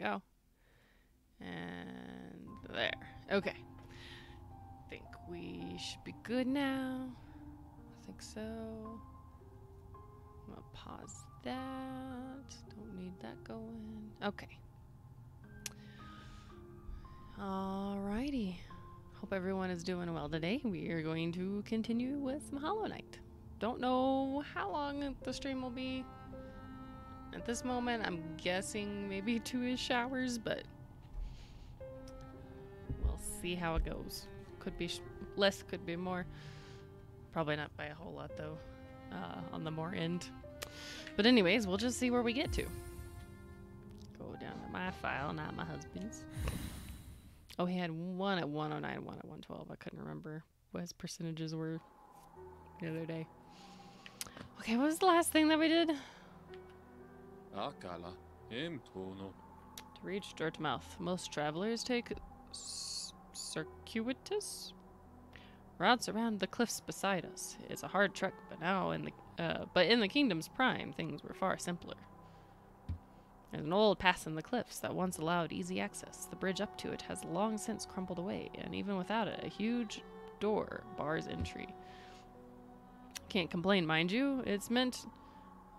go. And there. Okay. think we should be good now. I think so. I'm gonna pause that. Don't need that going. Okay. Alrighty. Hope everyone is doing well today. We are going to continue with some Hollow Knight. Don't know how long the stream will be. At this moment, I'm guessing maybe two-ish showers, but we'll see how it goes. Could be less, could be more. Probably not by a whole lot, though, uh, on the more end. But anyways, we'll just see where we get to. Go down to my file, not my husband's. Oh, he had one at 109, one at 112. I couldn't remember what his percentages were the other day. Okay, what was the last thing that we did? Akala. To reach Dirtmouth, most travelers take circuitous routes around the cliffs beside us. It's a hard trek, but now in the uh, but in the kingdom's prime, things were far simpler. There's an old pass in the cliffs that once allowed easy access. The bridge up to it has long since crumbled away, and even without it, a huge door bars entry. Can't complain, mind you. It's meant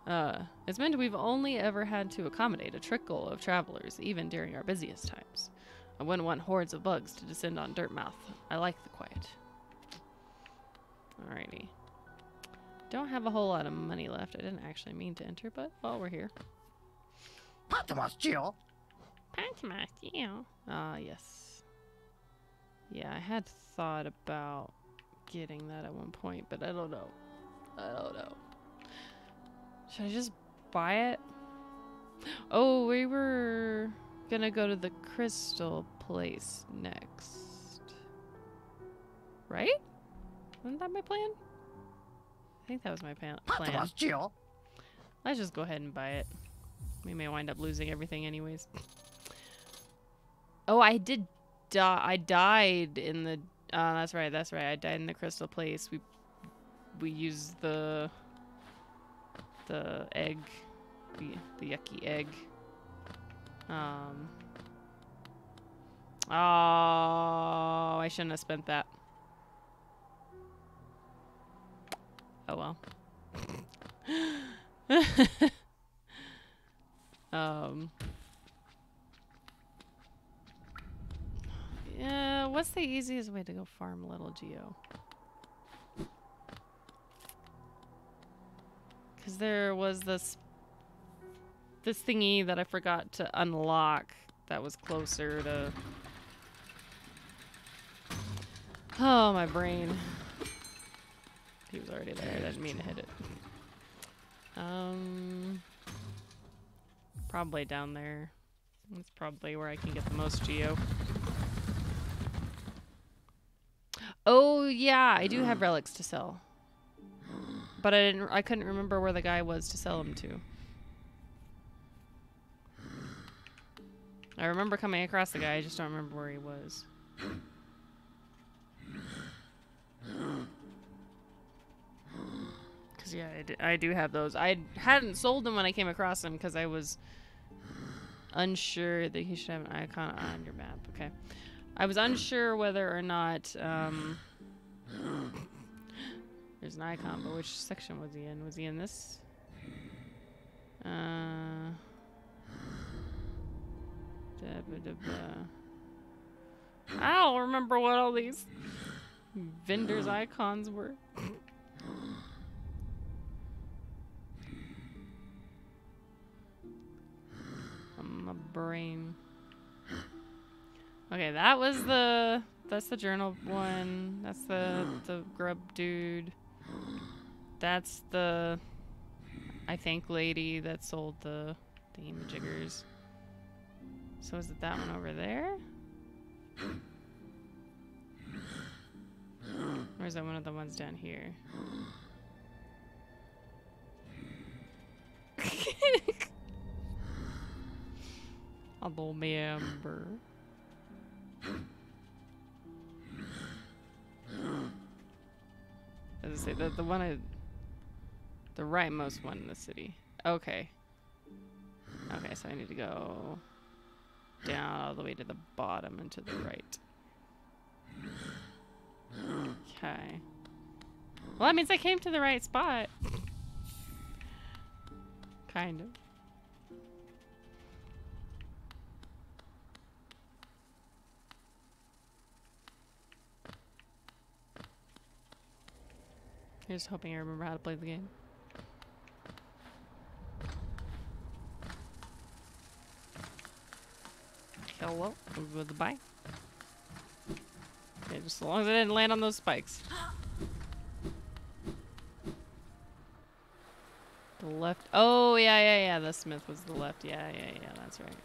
uh, it's meant we've only ever had to accommodate a trickle of travelers, even during our busiest times. I wouldn't want hordes of bugs to descend on Dirtmouth. I like the quiet. Alrighty. Don't have a whole lot of money left. I didn't actually mean to enter, but well, we're here. Patmos, Pantomas, yeah. Ah, yes. Yeah, I had thought about getting that at one point, but I don't know. I don't know. Should I just buy it? Oh, we were gonna go to the crystal place next. Right? Wasn't that my plan? I think that was my plan. Let's just go ahead and buy it. We may wind up losing everything anyways. Oh, I did die. I died in the. Uh, that's right. That's right. I died in the crystal place. We we used the the egg, the the yucky egg. Um. Oh, I shouldn't have spent that. Oh well. um. Yeah, what's the easiest way to go farm Little Geo? Because there was this this thingy that I forgot to unlock that was closer to. Oh, my brain. He was already there. I didn't mean to hit it. Um, probably down there. That's probably where I can get the most geo. Oh yeah, I do have relics to sell, but I didn't. I couldn't remember where the guy was to sell them to. I remember coming across the guy. I just don't remember where he was. Cause yeah, I, I do have those. I hadn't sold them when I came across them because I was unsure that he should have an icon on your map. Okay, I was unsure whether or not um, there's an icon, but which section was he in? Was he in this? Uh. I don't remember what all these vendors' icons were. My brain. Okay, that was the that's the journal one. That's the the grub dude. That's the I think lady that sold the the jiggers. So is it that one over there? Or is that one of the ones down here? I don't As I say, the, the one I, the rightmost one in the city. Okay. Okay, so I need to go down all the way to the bottom and to the right. Okay. Well, that means I came to the right spot. Kind of. Here's hoping I remember how to play the game. Hello, goodbye. Okay, just as long as I didn't land on those spikes. The left. Oh, yeah, yeah, yeah. The smith was the left. Yeah, yeah, yeah. That's right.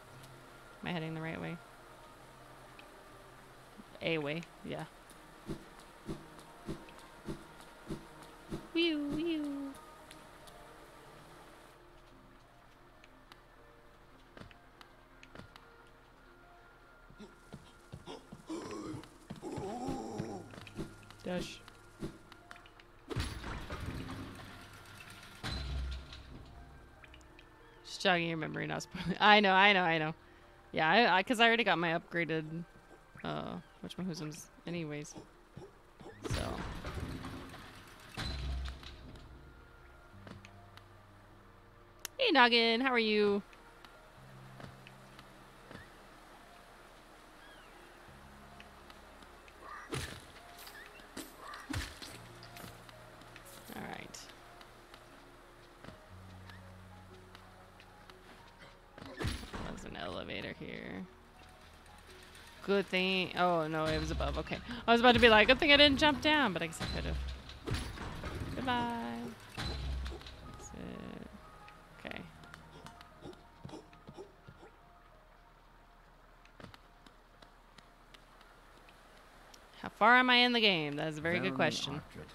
Am I heading the right way? A way. Yeah. Whew, whew. Dash. Just jogging your memory, not spoiling. I know, I know, I know. Yeah, I, I, cause I already got my upgraded, uh, whatchamahoozems anyways. So. Hey, Noggin, how are you? Good thing. Oh no, it was above. Okay, I was about to be like, good thing I didn't jump down, but I guess I could have. Goodbye. That's it. Okay. How far am I in the game? That's a very good question. Ardred.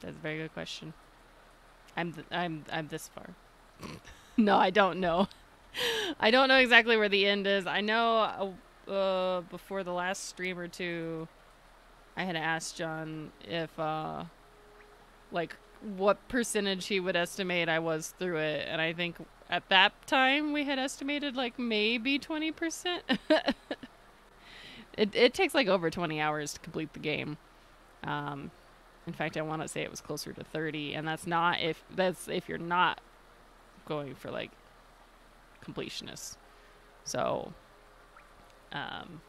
That's a very good question. I'm th- I'm I'm this far. no, I don't know. I don't know exactly where the end is. I know uh, uh, before the last stream or two, I had asked John if uh, like what percentage he would estimate I was through it, and I think at that time we had estimated like maybe twenty percent. it it takes like over twenty hours to complete the game. Um, in fact, I want to say it was closer to 30, and that's not if that's if you're not going for like completionists. So, um,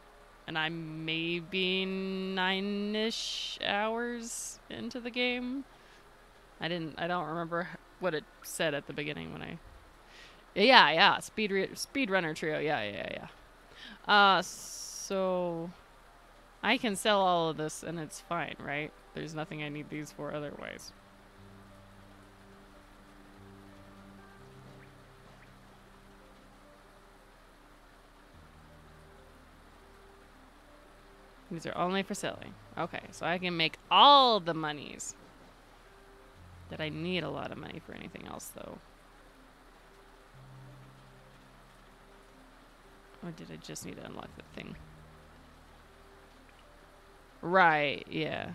and I'm maybe nine-ish hours into the game. I didn't. I don't remember what it said at the beginning when I. Yeah, yeah, speed re- speedrunner trio. Yeah, yeah, yeah. Uh, so I can sell all of this and it's fine, right? There's nothing I need these for otherwise. These are only for selling. Okay, so I can make all the monies. That I need a lot of money for anything else, though. Or did I just need to unlock the thing? Right, yeah.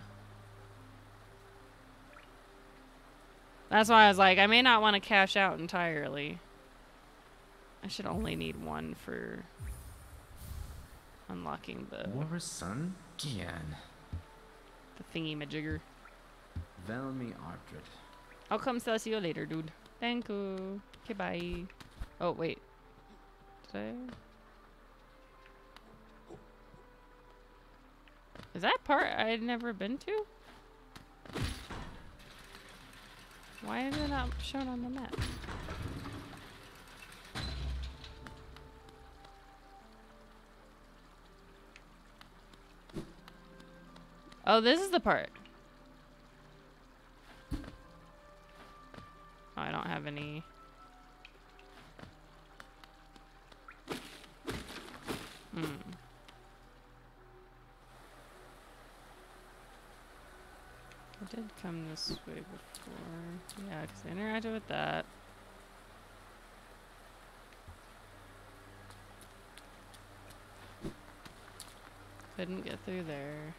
That's why I was like, I may not want to cash out entirely. I should only need one for unlocking the, War's son? Gian. the thingy majigger. Velmi Ardred. I'll come see you later, dude. Thank you. Okay, bye. Oh, wait. Did I? Is that part I had never been to? Why is it not shown on the map? Oh, this is the part. Oh, I don't have any. Hmm. I did come this way before. Yeah, because I interacted with that. Couldn't get through there.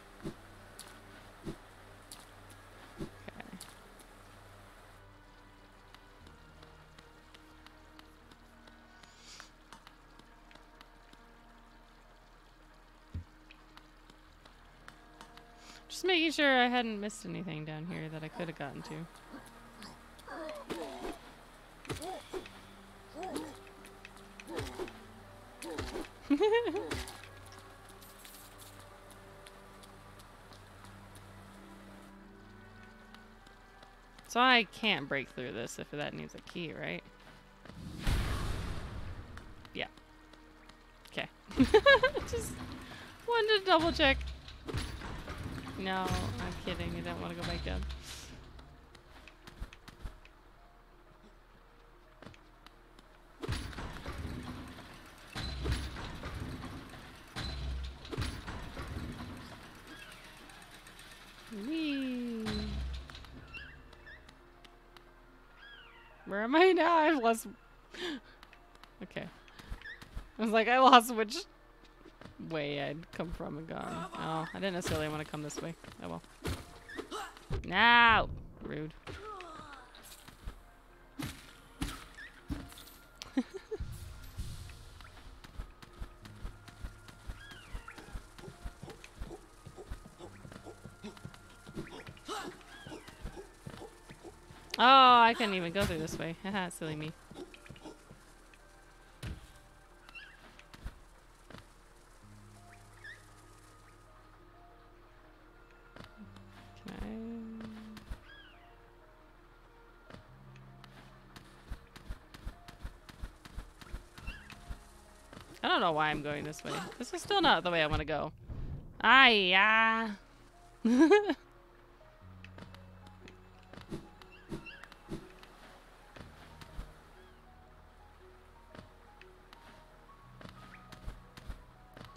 Making sure I hadn't missed anything down here that I could have gotten to. so I can't break through this if that needs a key, right? Yeah. Okay. Just wanted to double check. No, I'm kidding. I don't want to go back down. Whee! Where am I now? I've lost. okay. I was like, I lost which way I'd come from and gone. Oh, I didn't necessarily want to come this way. Oh well. No! Rude. oh, I couldn't even go through this way. Haha, silly me. Why I'm going this way. This is still not the way I want to go. Ah, yeah.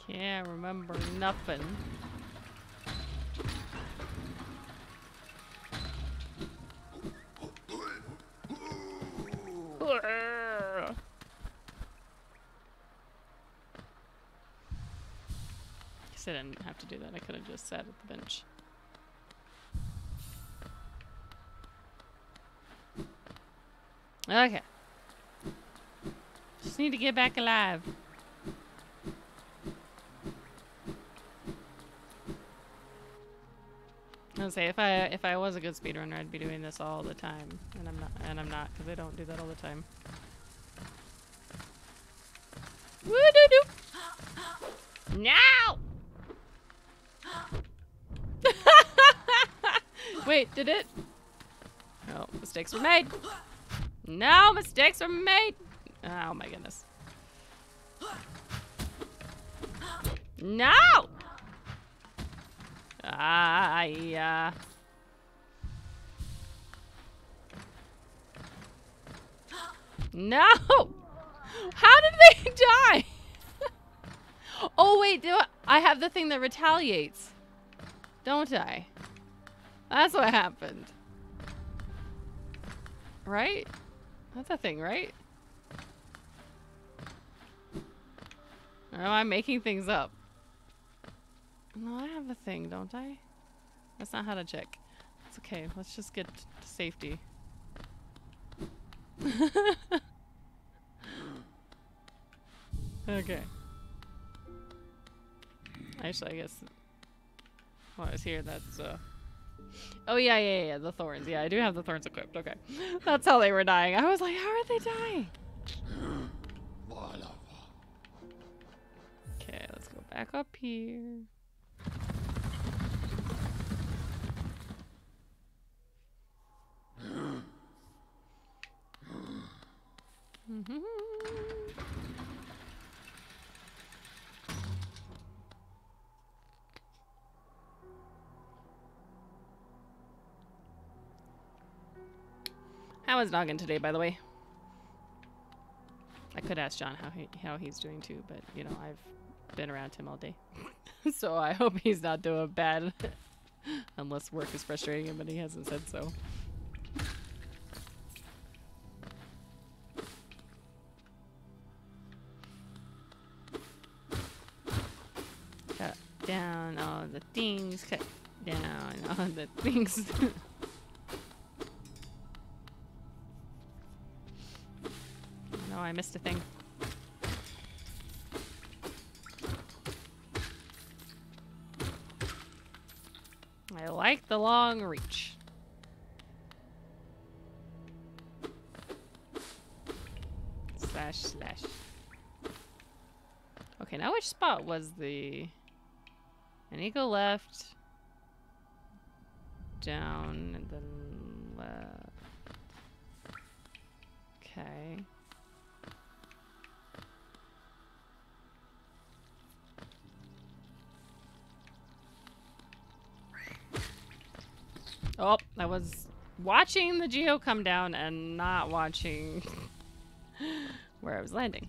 Can't remember nothing. To do that. I could have just sat at the bench. Okay. Just need to get back alive. I was say if I if I was a good speedrunner, I'd be doing this all the time, and I'm not, and I'm not because I don't do that all the time. Woo doo doo! Now! Wait, did it? No, mistakes were made. No, mistakes were made. Oh my goodness. No! Ah, yeah. No! How did they die? oh, wait, do I, I have the thing that retaliates. Don't I? That's what happened. Right? That's a thing, right? Or am I making things up? No, I have a thing, don't I? That's not how to check. It's okay. Let's just get to safety. okay. Actually, I guess while I was here, that's uh. Oh yeah, yeah, yeah. The thorns. Yeah, I do have the thorns equipped. Okay, that's how they were dying. I was like, how are they dying? Okay, let's go back up here. Mm-hmm. How is Noggin today, by the way? I could ask John how he how he's doing too, but you know I've been around him all day, so I hope he's not doing bad. Unless work is frustrating him, but he hasn't said so. Cut down all the things. Cut down all the things. I missed a thing. I like the long reach. Slash slash. Okay, now which spot was the... You go left, down, and then left. Okay. Oh, I was watching the geo come down and not watching where I was landing.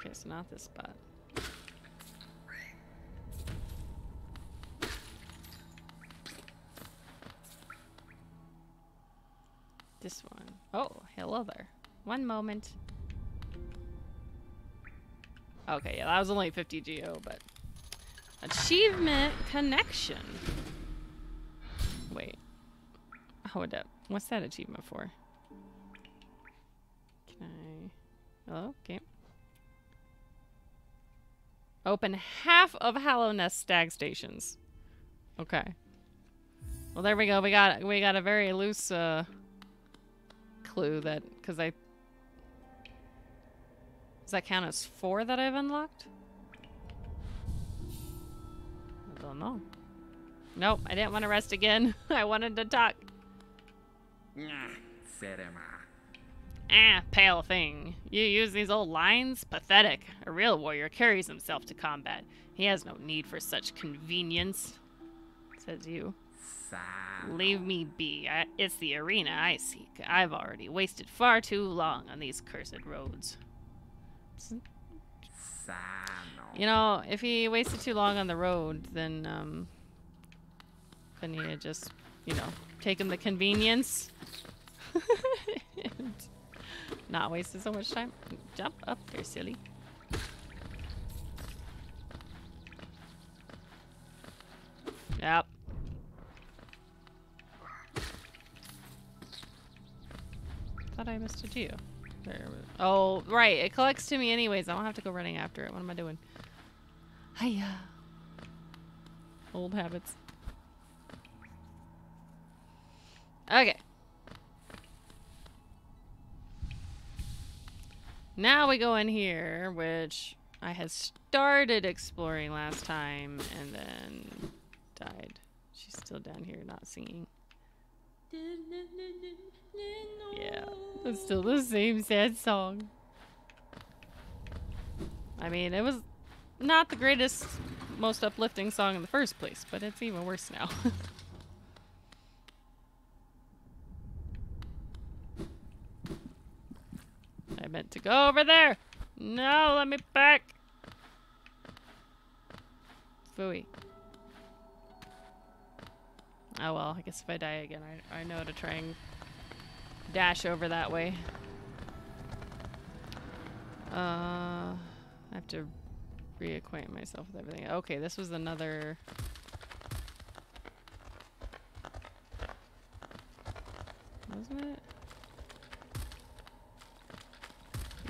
Okay, so not this spot. This one. Oh, hello there. One moment. Okay, yeah, that was only 50 geo, but achievement connection. Wait. Hold up. What's that achievement for? Can I? Hello, game. Open half of Hallownest stag stations. Okay. Well, there we go. We got we got a very loose uh, clue that because I that count as four that I've unlocked? I don't know. Nope, I didn't want to rest again. I wanted to talk. Ah, pale thing. You use these old lines? Pathetic. A real warrior carries himself to combat. He has no need for such convenience. Says you. Leave me be. I, it's the arena I seek. I've already wasted far too long on these cursed roads. You know, if he wasted too long on the road, then um, couldn't he just, you know, take him the convenience? and not wasted so much time. Jump up there, silly. Yep. Thought I missed a geo. There Oh, right. It collects to me anyways. I don't have to go running after it. What am I doing? Hiya. Uh, old habits. Okay. Now we go in here, which I had started exploring last time and then died. She's still down here not singing. Yeah, it's still the same sad song. I mean, it was not the greatest, most uplifting song in the first place, but it's even worse now. I meant to go over there. No, let me back. Fooey. Oh well, I guess if I die again, I, I know to try and dash over that way. Uh, I have to reacquaint myself with everything. Okay, this was another. Wasn't it?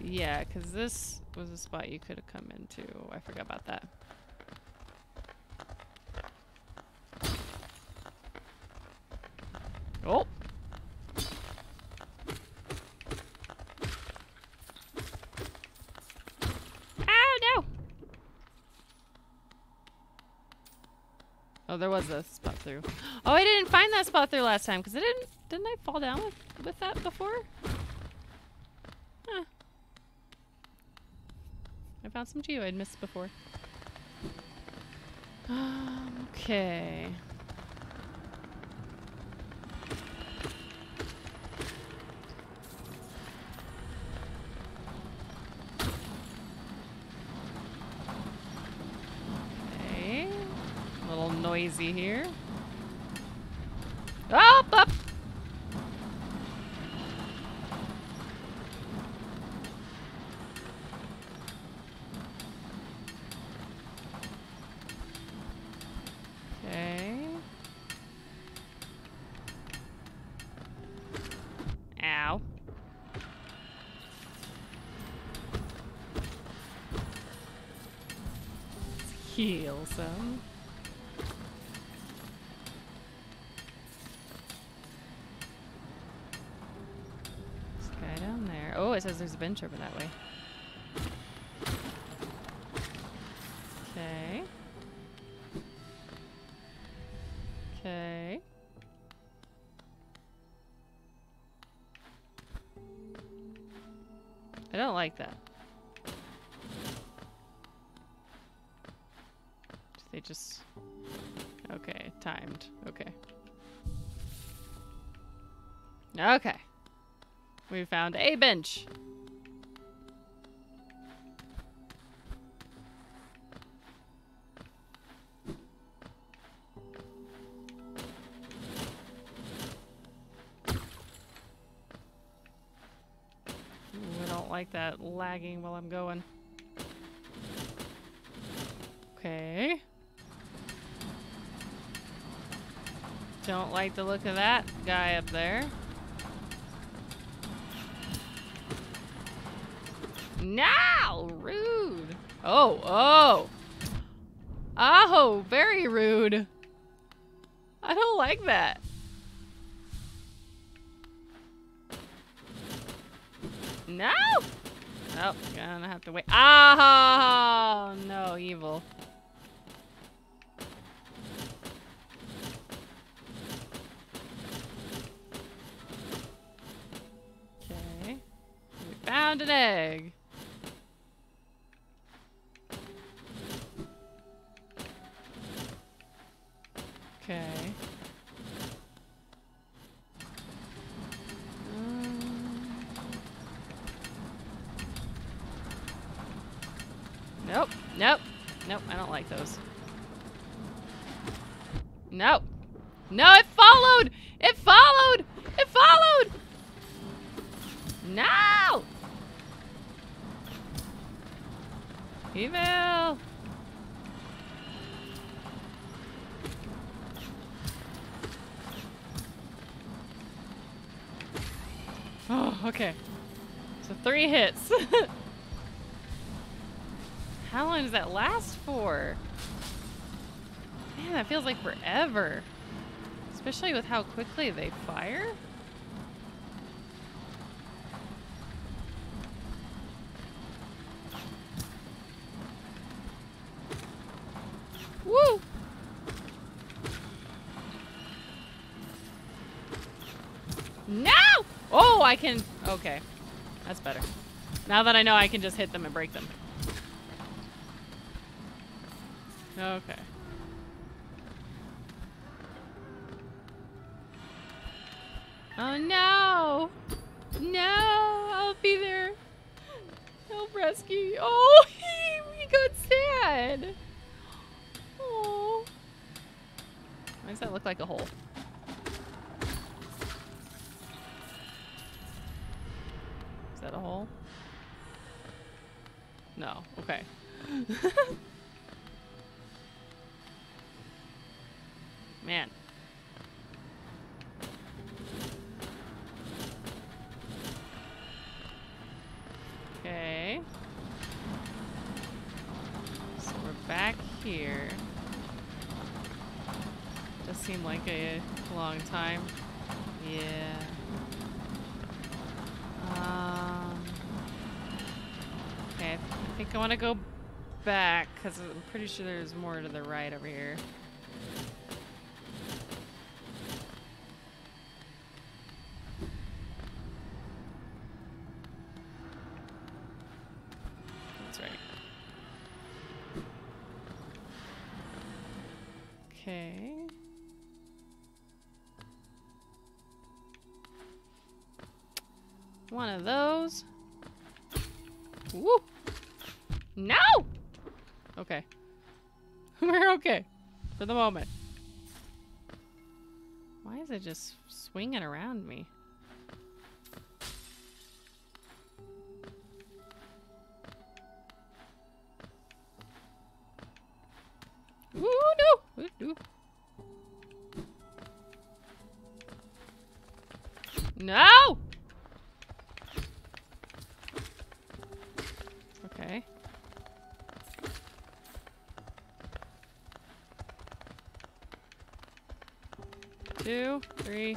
Yeah, because this was a spot you could have come into. I forgot about that. Oh! Oh no! Oh, there was a spot through. Oh, I didn't find that spot through last time because I didn't. Didn't I fall down with, with that before? Huh. I found some geo I'd missed before. Um, okay. Okay. easy here. Up, up! Okay. Ow. Heal some. Bench over that way. Okay. Okay. I don't like that. They just... Okay, timed. Okay. Okay. We found a bench. Lagging while I'm going. Okay. Don't like the look of that guy up there. Now, Rude. Oh, oh. Oh, very rude. I don't like that. Oh, gonna have to wait. Ah, no, evil. Okay. We found an egg. Nope. I don't like those. Nope. No, it followed! It followed! It followed! No! Evil! Oh, okay. So three hits. How long does that last for? Man, that feels like forever. Especially with how quickly they fire. Woo! No! Oh, I can... Okay. That's better. Now that I know I can just hit them and break them. Oh, okay. Oh no! No! I'll be there. Help rescue. Oh, he, he got sad. Oh. Why does that look like a hole? Is that a hole? No. Okay. Man. Okay. So we're back here. Does seem like a long time. Yeah. Um. Okay, I think I want to go back because I'm pretty sure there's more to the right over here. The moment. Three,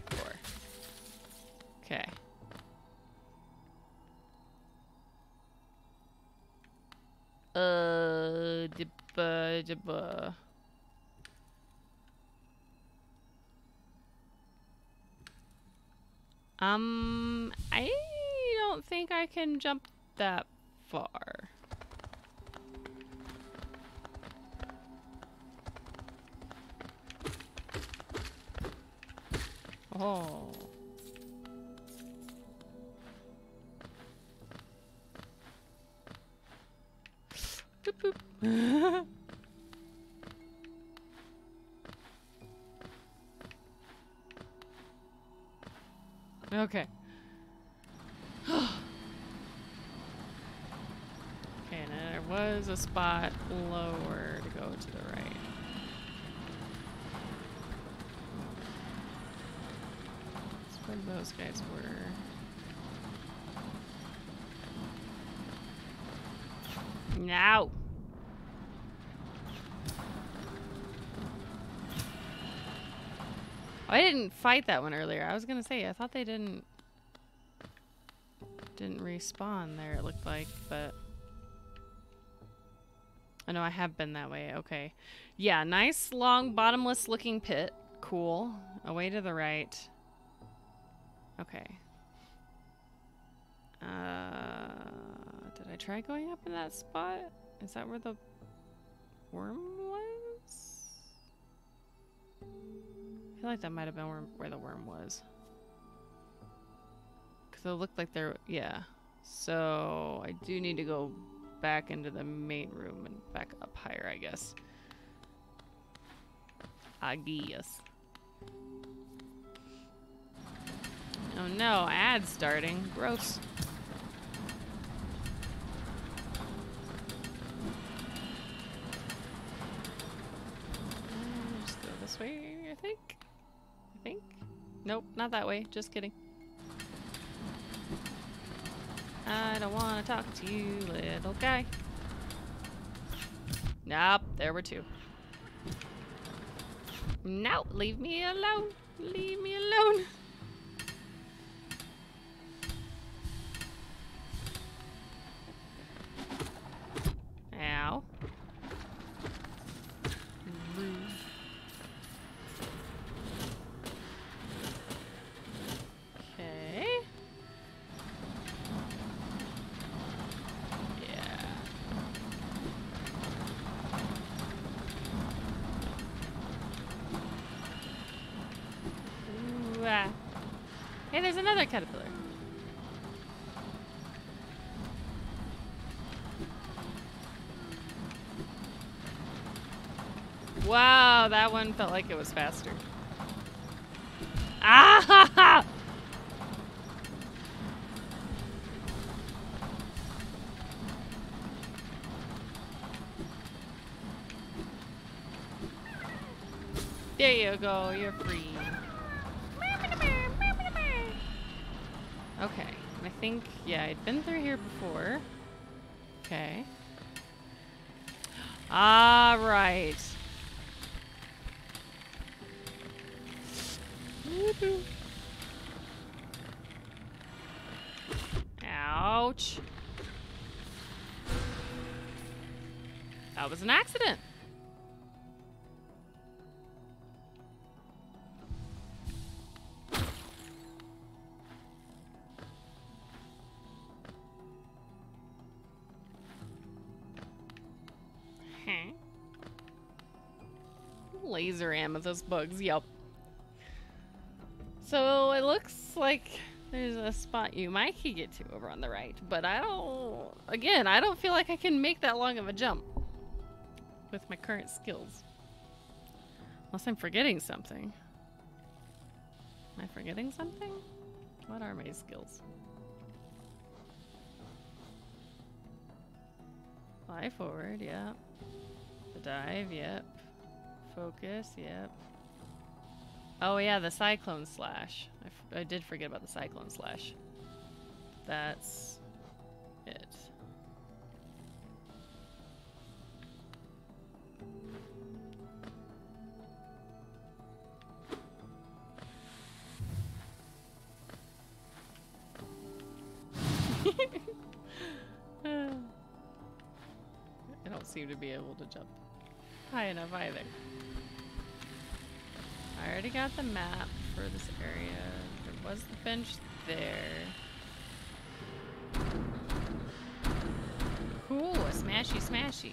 okay. okay, and there was a spot lower to go to the right. That's where those guys were. No. I didn't fight that one earlier. I was gonna say I thought they didn't didn't respawn there. It looked like, but I know I have been that way. Okay, yeah, nice long bottomless looking pit. Cool. Away to the right. Okay. Uh, did I try going up in that spot? Is that where the feel like that might have been where, where the worm was. Because it looked like there, yeah. So I do need to go back into the main room and back up higher, I guess. I guess. Oh no, ad starting. Gross. Uh, Just go this way, I think. I think. Nope, not that way. Just kidding. I don't want to talk to you, little guy. Nope, there were two. No, leave me alone. Leave me alone. Hey, there's another caterpillar. Wow, that one felt like it was faster. Ah! Ha, ha! There you go, you're free. Okay, I think, yeah, I'd been through here before. Okay. All right. Amethyst bugs, yep. So it looks like there's a spot you might could get to over on the right, but I don't. Again, I don't feel like I can make that long of a jump with my current skills. Unless I'm forgetting something. Am I forgetting something? What are my skills? Fly forward, yep. The dive, yep focus, yep. Oh yeah, the Cyclone Slash. I, I did forget about the Cyclone Slash. That's it. I don't seem to be able to jump high enough either. Already got the map for this area. There was the bench there. Cool, a smashy smashy.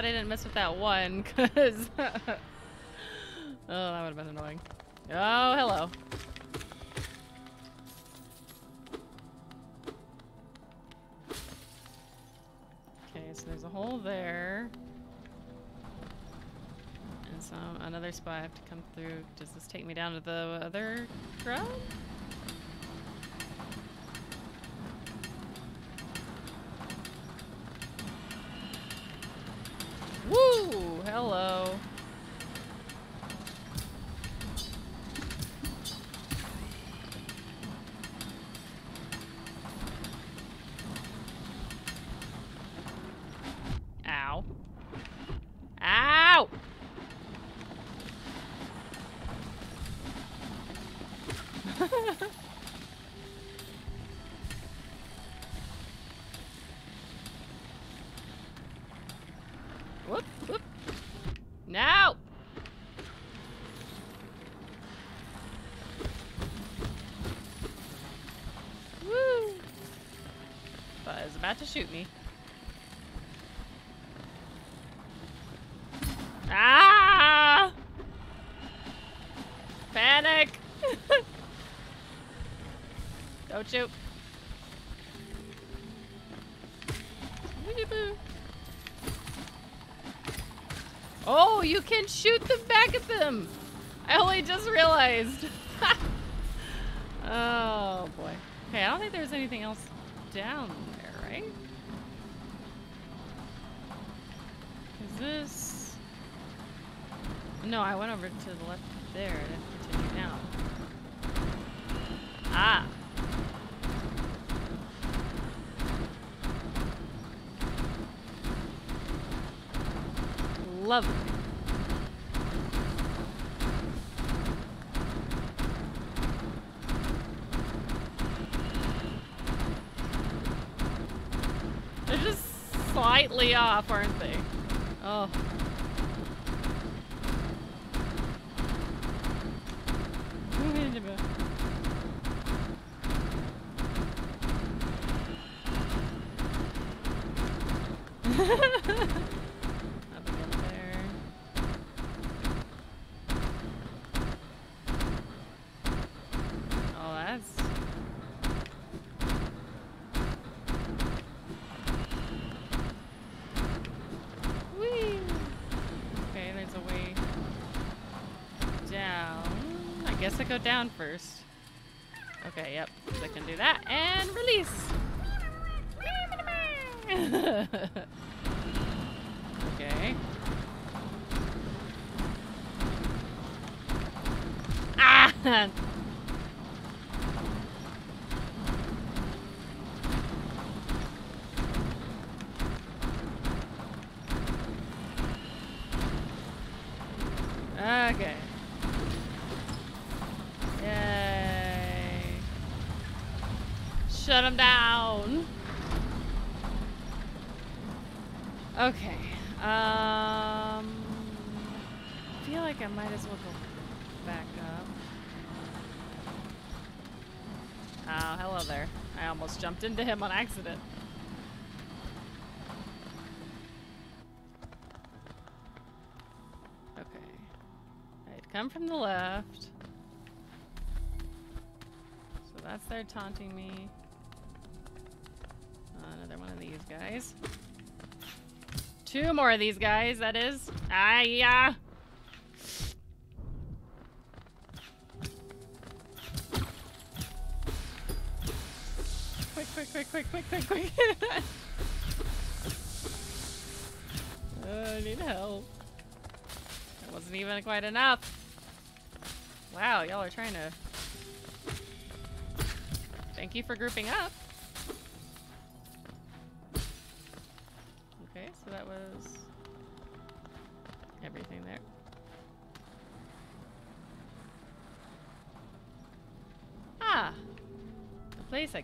Glad I didn't mess with that one, because... oh, that would have been annoying. Oh, hello. Okay, so there's a hole there. And so another spot I have to come through. Does this take me down to the other ground? Woo! Hello. Ow. Ow! whoop, whoop. No! Woo! But is about to shoot me. Ah! Panic! Don't shoot. Oh, you can shoot them back at them! I only just realized. oh boy. Okay, I don't think there's anything else down right? Is this... No, I went over to the left there to continue down. Ah! Lovely. They're just slightly off, aren't they? Down first. Okay, yep. I can do that. And release! okay. Ah! Okay. Yay. Shut him down. Okay. Um, I feel like I might as well go back up. Oh, hello there. I almost jumped into him on accident. Okay. I'd come from the left. So that's their taunting me. Two more of these guys, that is. Ah, yeah. Quick, quick, quick, quick, quick, quick, quick. uh, I need help. That wasn't even quite enough. Wow, y'all are trying to... Thank you for grouping up.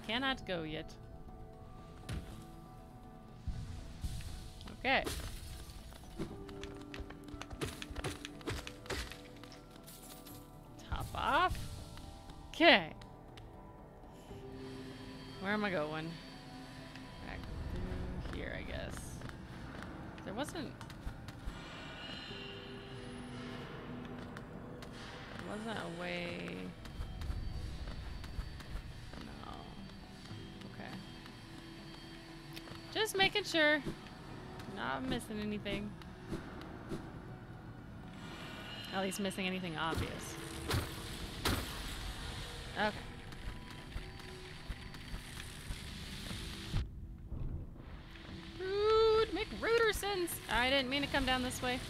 Cannot go yet. Okay. Sure. Not missing anything. At least missing anything obvious. Okay. Rude McRudersons! I didn't mean to come down this way.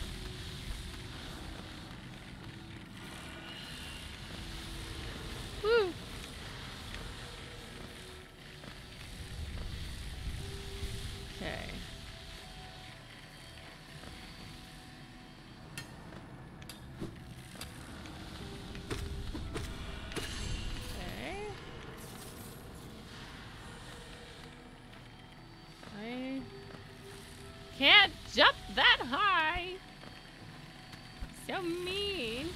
So mean.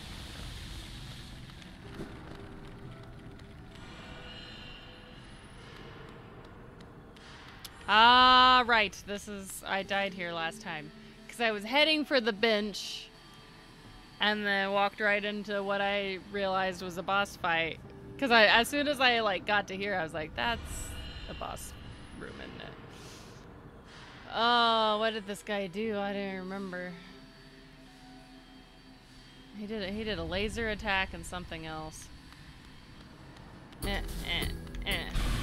Ah, right. This is. I died here last time. Because I was heading for the bench and then walked right into what I realized was a boss fight. Because I, as soon as I like got to here, I was like, "That's a boss room, isn't it?" Oh, what did this guy do? I don't remember. He did a, he did a laser attack and something else. Eh, eh, eh,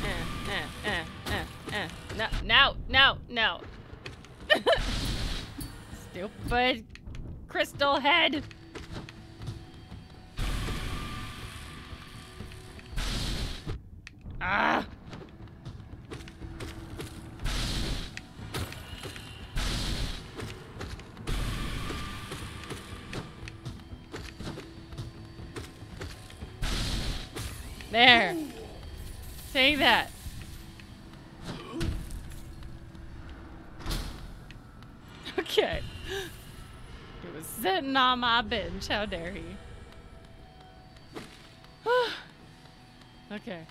eh, eh, eh, eh, eh. No, no, no, no. Stupid crystal head. There. Take that. Okay. He was sitting on my bench. How dare he? okay.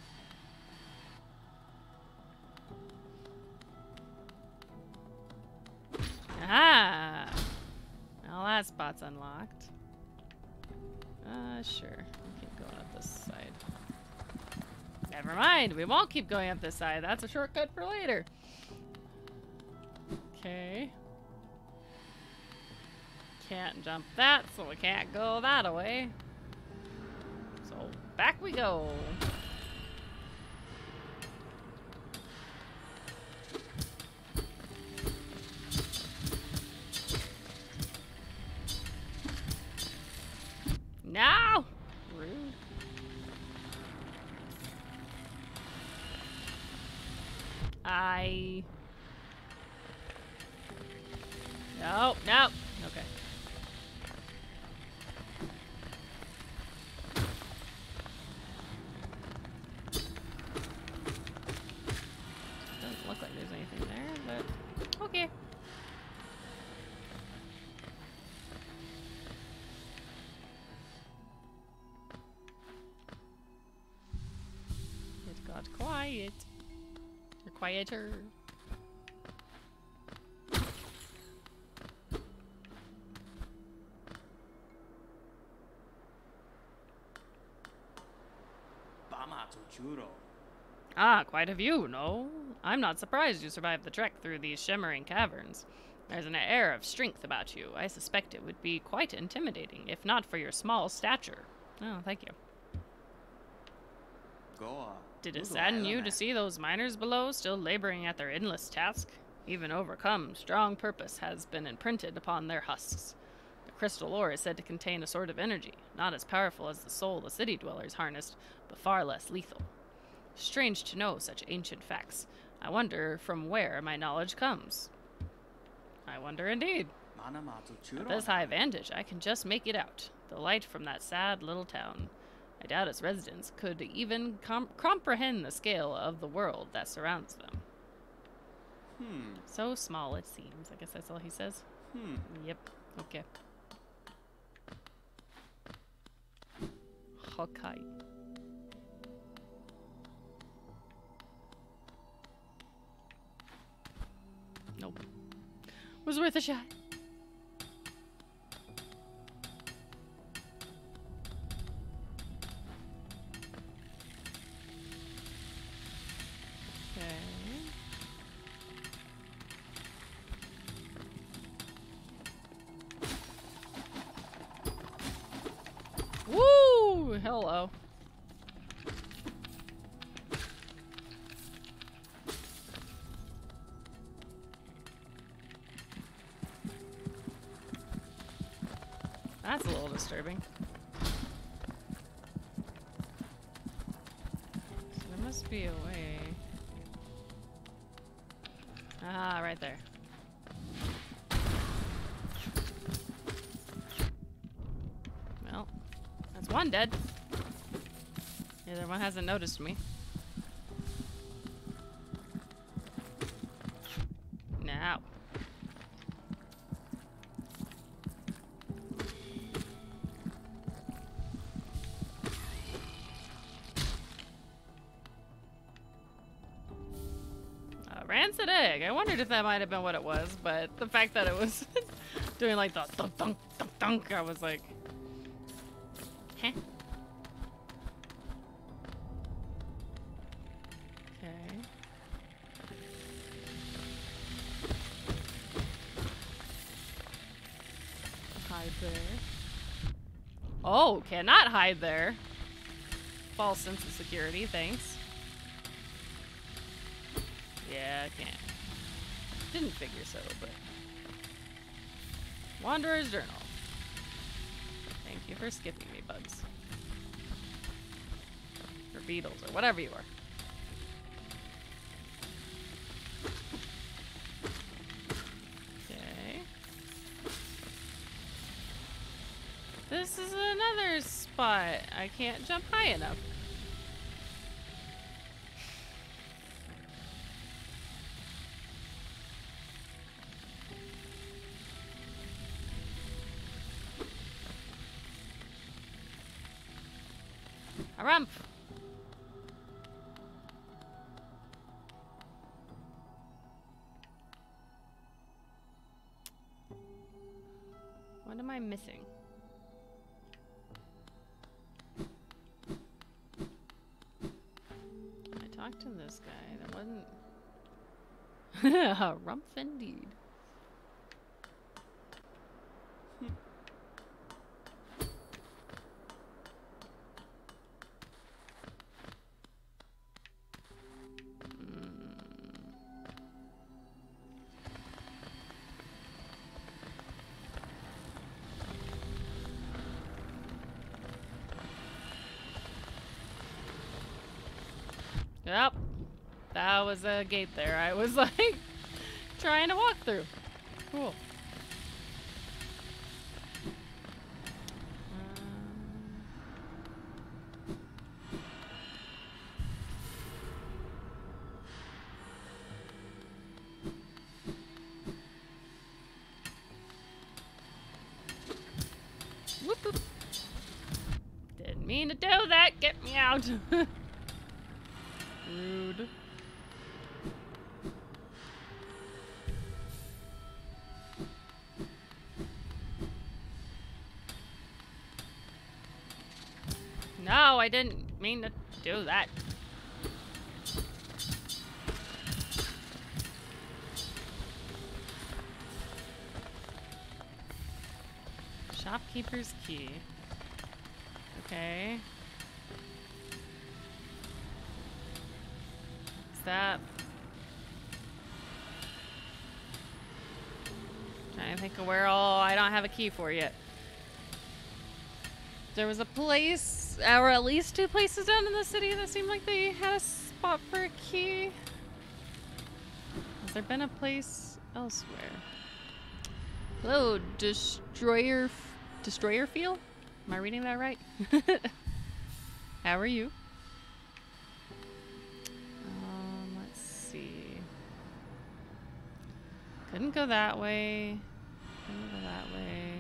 Mind. We won't keep going up this side. That's a shortcut for later. Okay. Can't jump that, so we can't go that way. So back we go. Quieter. Ah, quite a view, no? I'm not surprised you survived the trek through these shimmering caverns. There's an air of strength about you. I suspect it would be quite intimidating, if not for your small stature. Oh, thank you. Did it sadden you to see those miners below still laboring at their endless task? Even overcome, strong purpose has been imprinted upon their husks. The crystal ore is said to contain a sort of energy, not as powerful as the soul the city dwellers harnessed, but far less lethal. Strange to know such ancient facts. I wonder from where my knowledge comes. I wonder indeed. At this high vantage, I can just make it out. The light from that sad little town. I doubt its residents could even com comprehend the scale of the world that surrounds them. Hmm. So small, it seems. I guess that's all he says. Hmm. Yep. Okay. Hawkeye. Nope. Was worth a shot. Disturbing. So there must be a way. Ah, right there. Well, that's one dead. The other one hasn't noticed me. Wondered if that might have been what it was, but the fact that it was doing like the thunk thunk thunk thunk, I was like, huh? Okay. Hide there. Oh, cannot hide there. False sense of security, thanks. Yeah, I can't. Didn't figure so, but. Wanderer's Journal. Thank you for skipping me, bugs. Or beetles, or whatever you are. Okay. This is another spot. I can't jump high enough. What am I missing? I talked to this guy. That wasn't a rump indeed. Gate there. I was like trying to walk through. Cool. Uh, whoop. Didn't mean to do that. Get me out. that. Shopkeeper's key. Okay. Is that... Trying to think of where all I don't have a key for yet. There was a place, or at least two places down in the city that seemed like they had a spot for a key. Has there been a place elsewhere? Hello, Destroyer, Destroyer Feel? Am I reading that right? How are you? Um, let's see. Couldn't go that way. Couldn't go that way.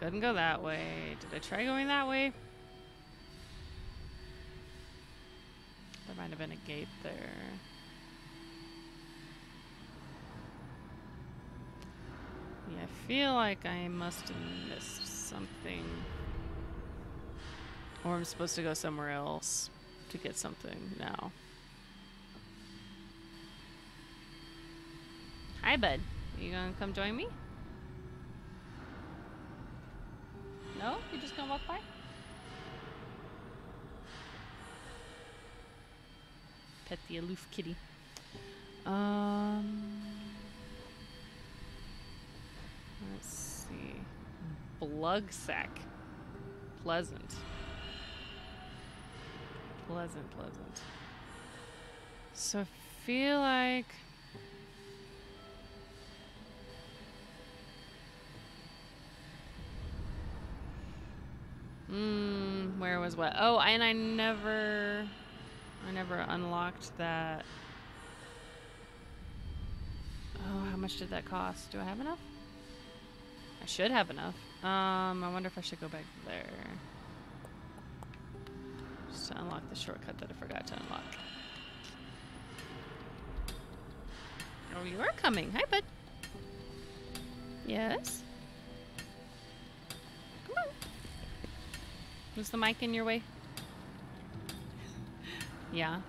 Couldn't go that way. Did I try going that way? Been a gate there. Yeah, I feel like I must have missed something. Or I'm supposed to go somewhere else to get something now. Hi, bud. Are you gonna come join me? No? You just gonna walk by? Pet the aloof kitty. Um. Let's see. Blugsack. Pleasant. Pleasant, pleasant. So I feel like. Hmm, where was what? Oh, and I never, I never unlocked that. Oh, how much did that cost? Do I have enough? I should have enough. Um, I wonder if I should go back there. Just to unlock the shortcut that I forgot to unlock. Oh, you are coming. Hi, bud. Yes? Come on. Was the mic in your way? Yeah.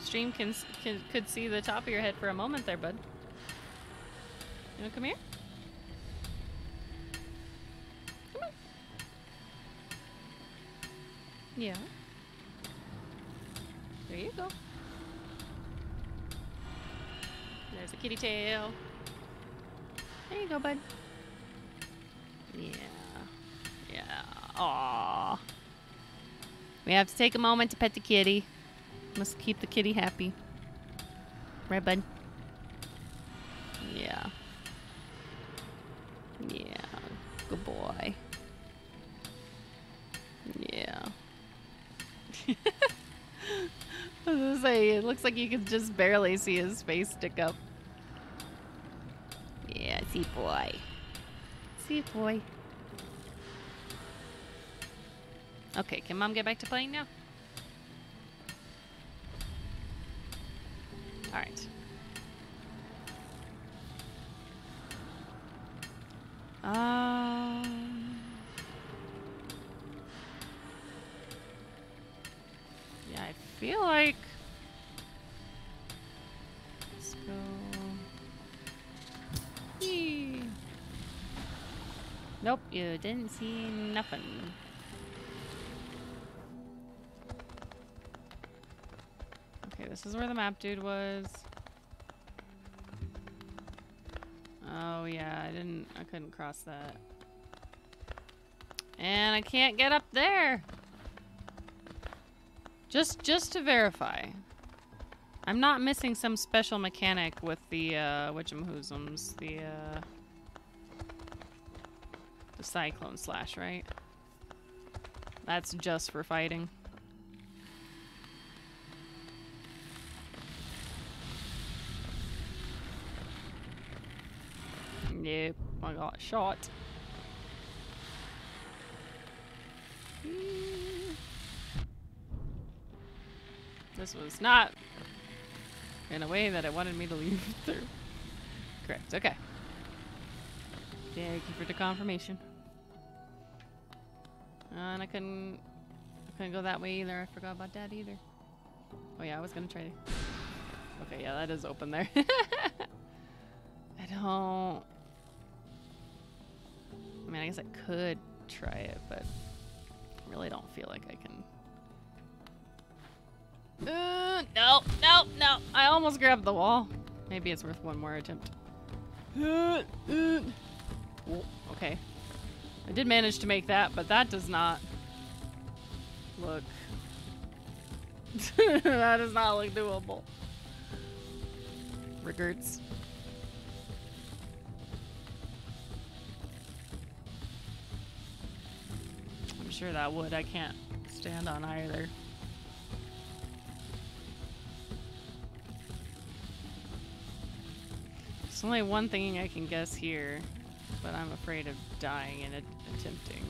Stream can, can could see the top of your head for a moment there, bud. You wanna come here? Come on. Yeah. There you go. There's a kitty tail. There you go, bud. Yeah. Yeah. Aww. We have to take a moment to pet the kitty. Must keep the kitty happy. Right, bud? Yeah. Yeah. Good boy. Yeah. I was gonna say, it looks like you can just barely see his face stick up. Yeah, see boy. See boy. Okay, can mom get back to playing now? Alright. Um. Yeah, I feel like. Let's go. Nope, you didn't see nothing. This is where the map dude was. Oh yeah, I didn't I couldn't cross that. And I can't get up there. Just just to verify. I'm not missing some special mechanic with the uh whatchamhoosums, the uh the cyclone slash, right? That's just for fighting. Nope, I got shot. This was not in a way that it wanted me to leave through. Correct, okay. Thank you for the confirmation. Uh, and I couldn't, I couldn't go that way either. I forgot about that either. Oh yeah, I was gonna try. Okay, yeah, that is open there. I don't. I mean, I guess I could try it, but I really don't feel like I can. Uh, no, no, no. I almost grabbed the wall. Maybe it's worth one more attempt. Uh, uh. Okay. I did manage to make that, but that does not look. that does not look doable. Regards. Sure that wood I can't stand on either. There's only one thing I can guess here, but I'm afraid of dying in attempting.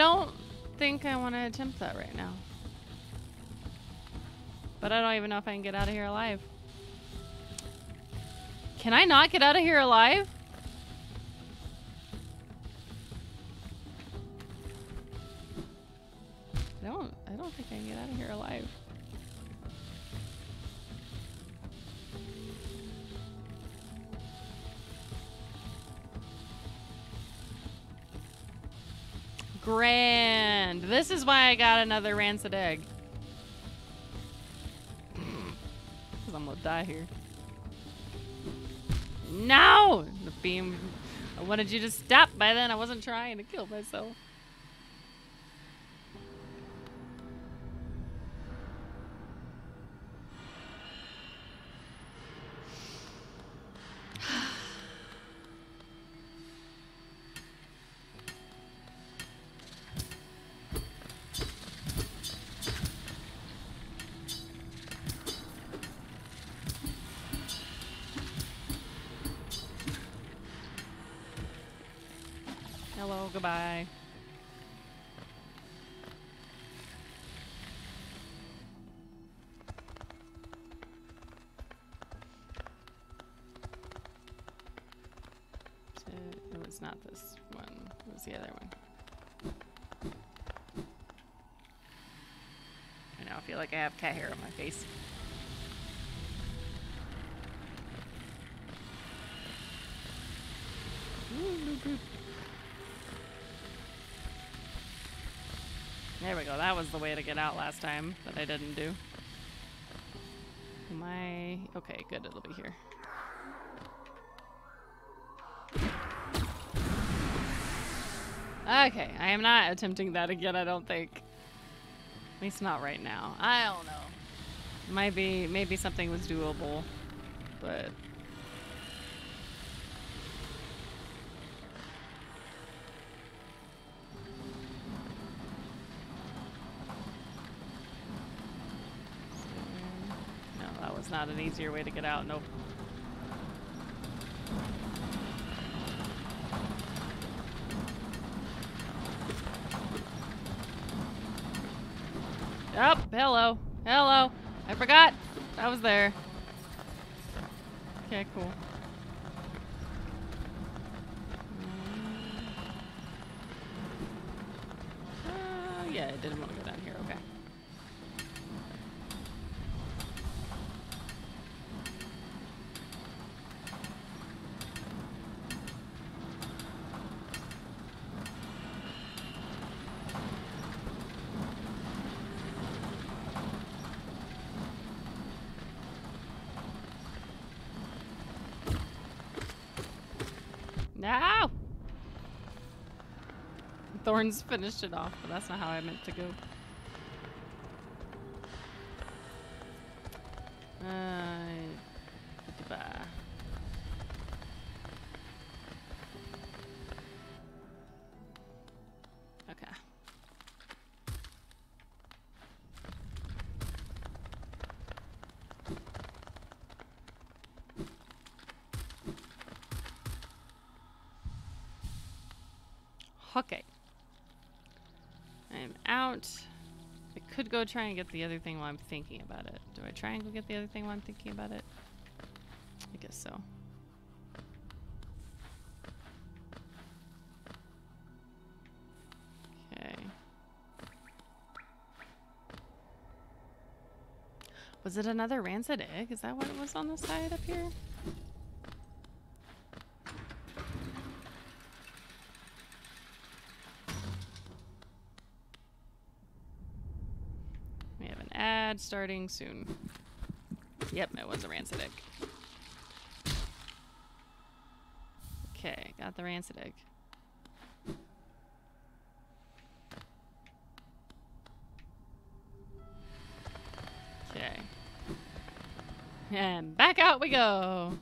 Don't think I want to attempt that right now. But I don't even know if I can get out of here alive. Can I not get out of here alive? I got another rancid egg. Because I'm gonna die here. No! The beam. I wanted you to stop by then. I wasn't trying to kill myself. Goodbye. It was not this one. It was the other one. I now feel like I have cat hair on my face. The way to get out last time that I didn't do. Am I... Okay, good. It'll be here. Okay, I am not attempting that again, I don't think. At least not right now. I don't know. Might be, maybe something was doable, but... No, that was not an easier way to get out. Nope. Oh, hello. Hello. I forgot. I was there. Okay, cool. thorns finished it off, but that's not how I meant to go. Uh, okay. Okay. I could go try and get the other thing while I'm thinking about it. Do I try and go get the other thing while I'm thinking about it? I guess so. Okay. Was it another rancid egg? Is that what it was on the side up here? We have an ad starting soon. Yep, it was a rancid egg. Okay, got the rancid egg. Okay. And back out we go.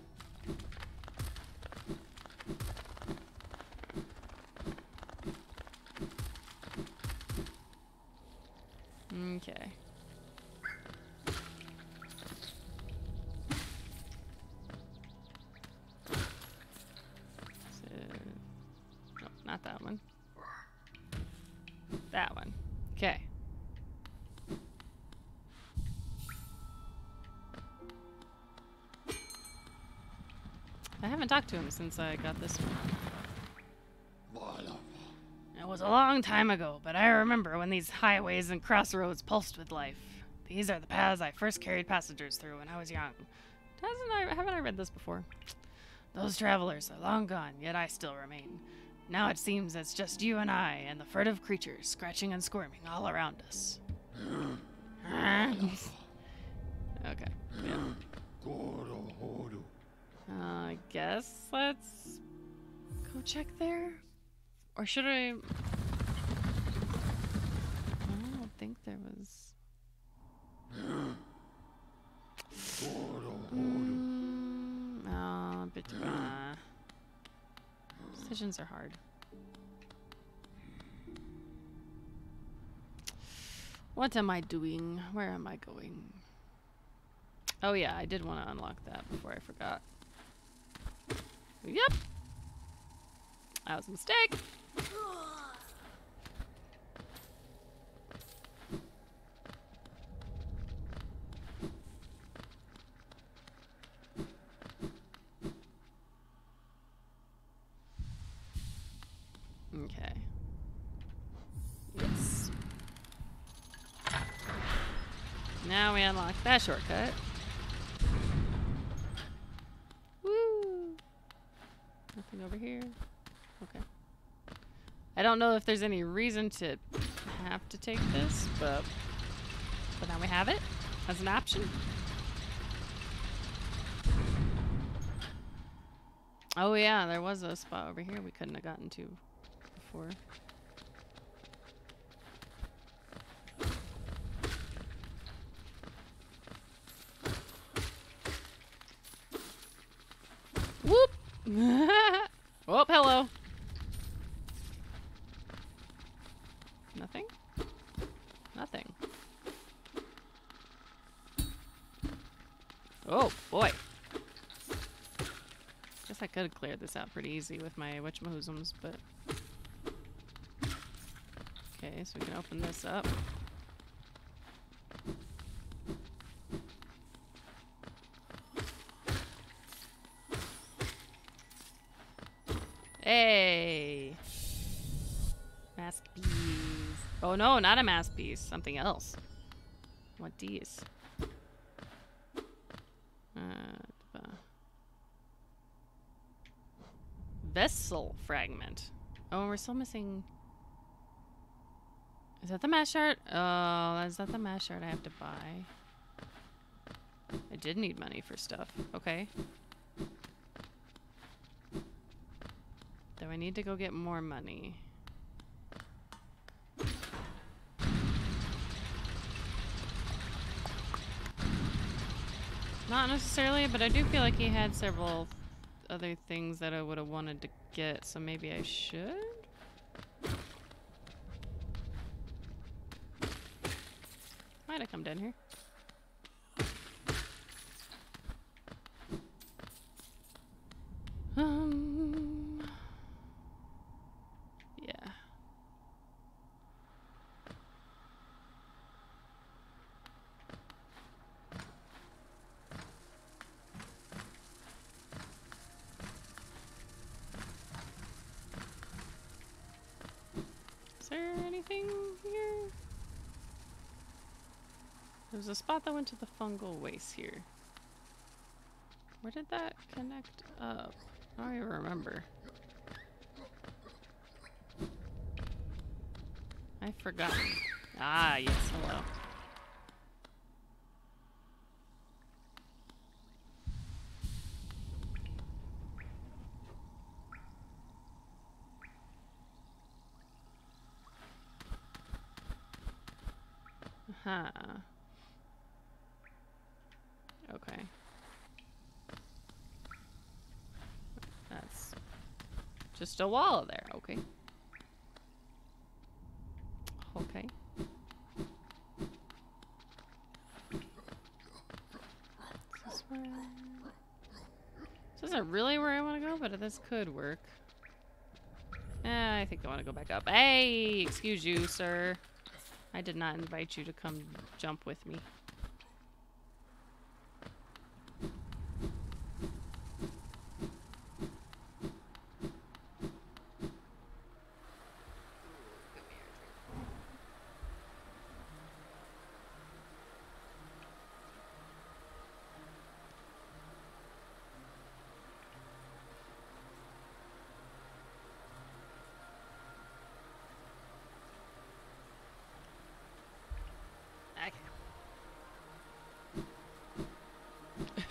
To him since I got this one. It was a long time ago, but I remember when these highways and crossroads pulsed with life. These are the paths I first carried passengers through when I was young. Hasn't I, haven't I read this before? Those travelers are long gone, yet I still remain. Now it seems it's just you and I and the furtive creatures scratching and squirming all around us. okay. Yeah. Uh, I guess let's go check there. Or should I? I don't think there was. Mm, oh, bit. Uh, decisions are hard. What am I doing? Where am I going? Oh yeah, I did want to unlock that before I forgot. Yep. That was a mistake. Okay. Yes. Now we unlock that shortcut. Woo! Nothing over here. Okay. I don't know if there's any reason to have to take this, but but now we have it as an option. Oh yeah, there was a spot over here we couldn't have gotten to before. Whoop! oh, hello. Nothing? Nothing. Oh, boy. Guess I cleared this out pretty easy with my witchmahoosums, but... Okay, so we can open this up. Hey! Mask piece. Oh no, not a mask piece. Something else. What these? Uh, uh, vessel fragment. Oh, we're still missing. Is that the mask shard? Oh, is that the mask shard I have to buy? I did need money for stuff. Okay. Do I need to go get more money? Not necessarily, but I do feel like he had several other things that I would have wanted to get, so maybe I should? Might have come down here. Um. Yeah. There's a spot that went to the fungal waste here. Where did that connect up? I don't even remember. I forgot. Ah, yes, hello. Huh. Okay. That's a wall there. Okay. Okay. Is this where... This isn't really where I want to go, but this could work. Eh, I think I want to go back up. Hey, excuse you, sir. I did not invite you to come jump with me.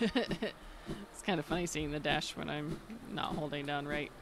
it's kind of funny seeing the dash when I'm not holding down right.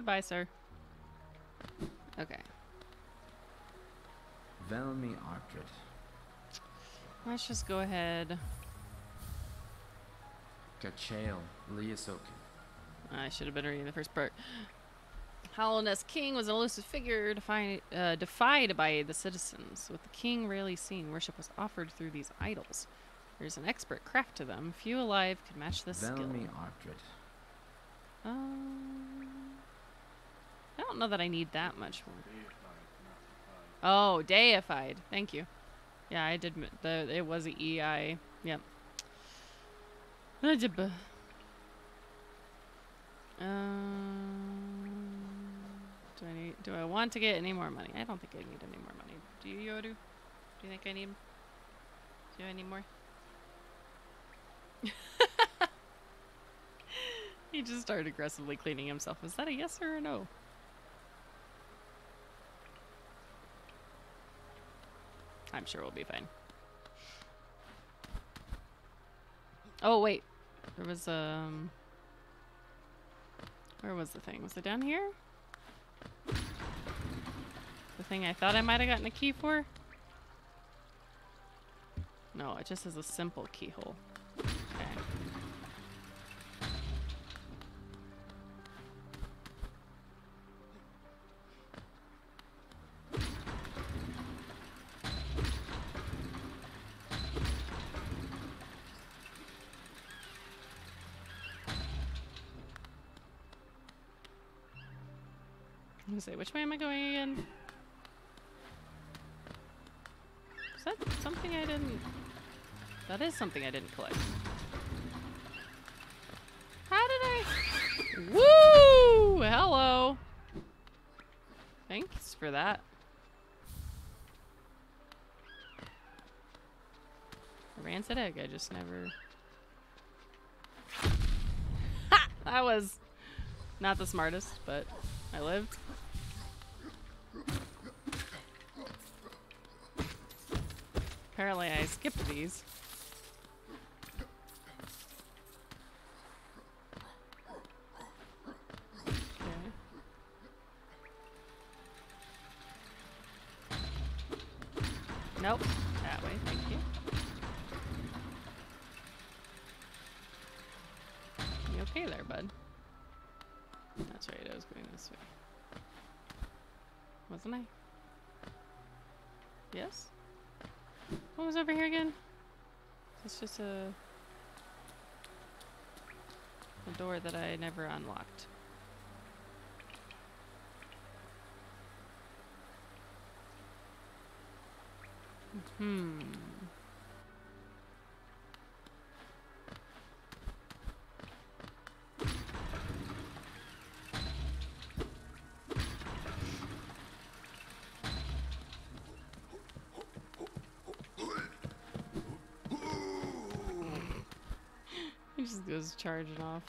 Goodbye, sir. Okay. Velmi Artred. Let's just go ahead. Gachael Liasokin. I should have been reading the first part. Hallownest's King was an elusive figure defi- uh, defied by the citizens. With the king rarely seen, worship was offered through these idols. There's an expert craft to them. Few alive could match this skill. Velmi Artred. Um, I don't know that I need that much more. Oh, deified. Thank you. Yeah, I did. The it was EI. Yep. Um, do I need? Do I want to get any more money? I don't think I need any more money. Do you, Yodu? Do you think I need? Do I need more? he just started aggressively cleaning himself. Is that a yes or a no? I'm sure we'll be fine. Oh wait, there was um. Where was the thing? Was it down here? The thing I thought I might have gotten a key for? No, it just has a simple keyhole. Say, which way am I going again? Is that something I didn't... That is something I didn't collect. How did I... Woo! Hello! Thanks for that. A rancid egg, I just never... Ha! That was not the smartest, but I lived. Apparently I skipped these. Hmm. He just goes charging off.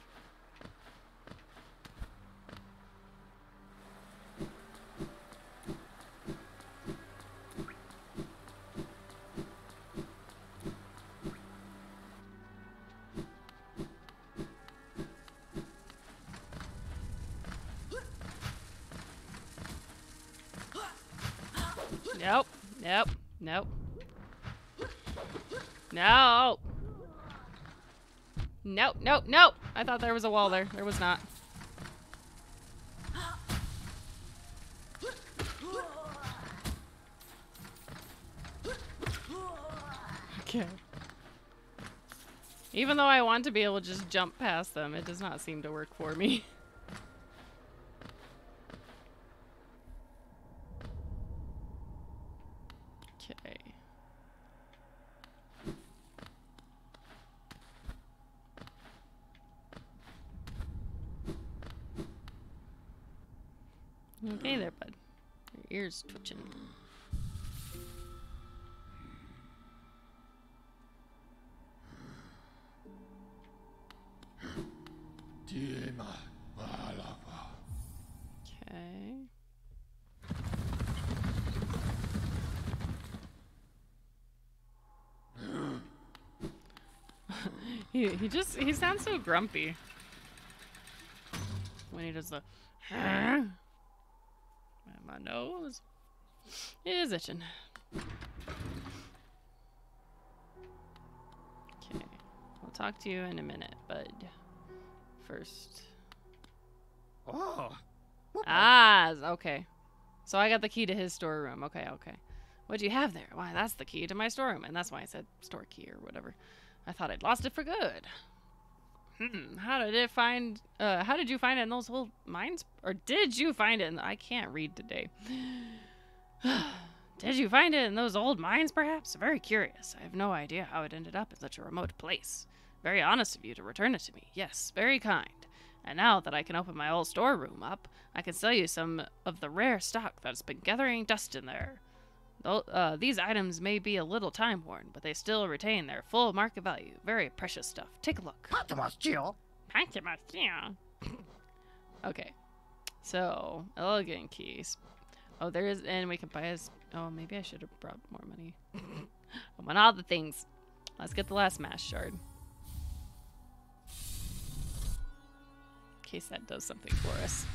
Thought there was a wall there. There was not. Okay. Even though I want to be able to just jump past them, it does not seem to work for me. Okay. Okay there, bud. Ears twitching. Okay. he he just he sounds so grumpy when he does the. Nose is itching. Okay, I'll talk to you in a minute, bud. First. Oh, Ah, okay. So I got the key to his storeroom. Okay, okay. What'd you have there? Why, that's the key to my storeroom, and that's why I said store key or whatever. I thought I'd lost it for good. Hmm. How did it find? Uh, how did you find it in those old mines? Or did you find it? In, I can't read today. did you find it in those old mines, perhaps? Very curious. I have no idea how it ended up in such a remote place. Very honest of you to return it to me. Yes, very kind. And now that I can open my old storeroom up, I can sell you some of the rare stock that's been gathering dust in there. Uh, these items may be a little time worn, but they still retain their full market value. Very precious stuff. Take a look. okay. So, elegant keys. Oh, there is, and we can buy his. Oh, maybe I should have brought more money. I want all the things. Let's get the last mask shard. In case that does something for us.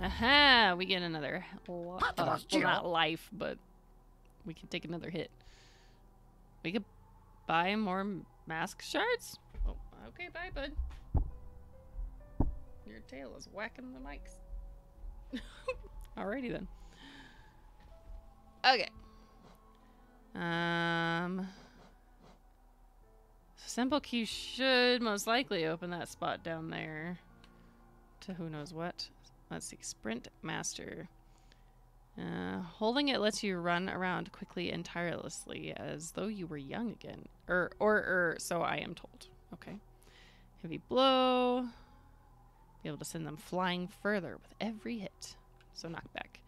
Aha! We get another. Uh, well, not life, but we can take another hit. We could buy more mask shards? Oh, okay, bye, bud. Your tail is whacking the mics. Alrighty then. Okay. Um. Simple key should most likely open that spot down there. To who knows what. Let's see. Sprint Master. Uh, holding it lets you run around quickly and tirelessly as though you were young again. Or, or, or, so I am told. Okay. Heavy blow. Be able to send them flying further with every hit. So knockback.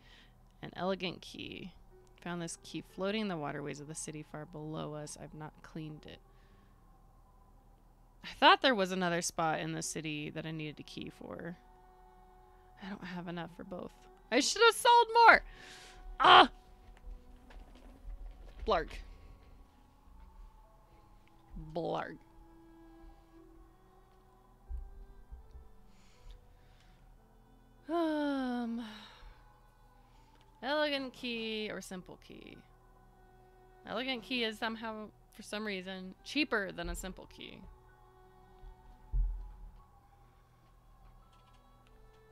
An elegant key. Found this key floating in the waterways of the city far below us. I've not cleaned it. I thought there was another spot in the city that I needed a key for. I don't have enough for both. I should have sold more. Ah. Blarg. Blarg. Um. Elegant key or simple key? Elegant key is somehow, for some reason, cheaper than a simple key.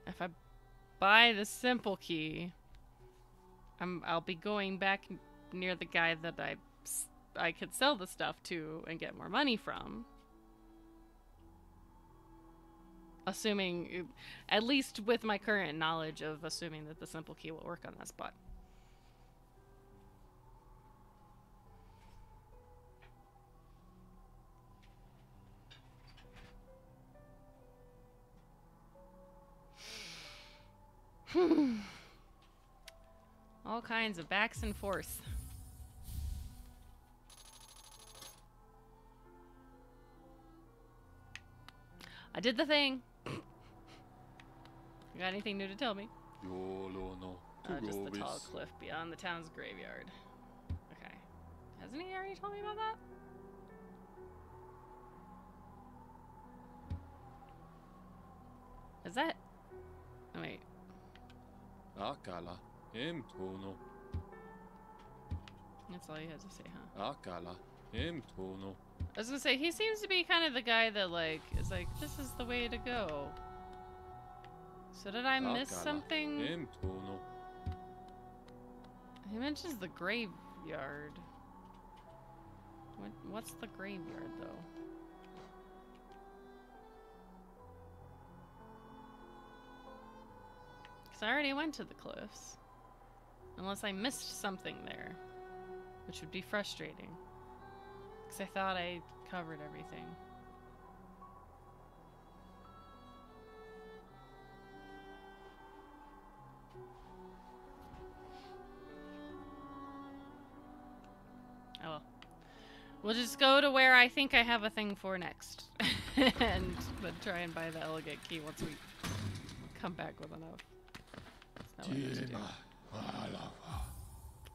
If I buy the simple key, I'm I'll be going back near the guy that I, I could sell the stuff to and get more money from. Assuming, at least with my current knowledge of assuming that the simple key will work on that spot. All kinds of backs and forth. I did the thing. You got anything new to tell me? Uh, just the tall cliff beyond the town's graveyard. Okay. Hasn't he already told me about that? Is that? Oh, wait. Akala Emtono. That's all he had to say, huh? Akala Emtono. I was gonna say he seems to be kind of the guy that like is like this is the way to go. So did I miss Akala something? Emtono. He mentions the graveyard. What what's the graveyard though? Cause I already went to the cliffs. Unless I missed something there. Which would be frustrating. Cause I thought I covered everything. Oh well. We'll just go to where I think I have a thing for next. and then try and buy the elegant key once we come back with enough. Not what I.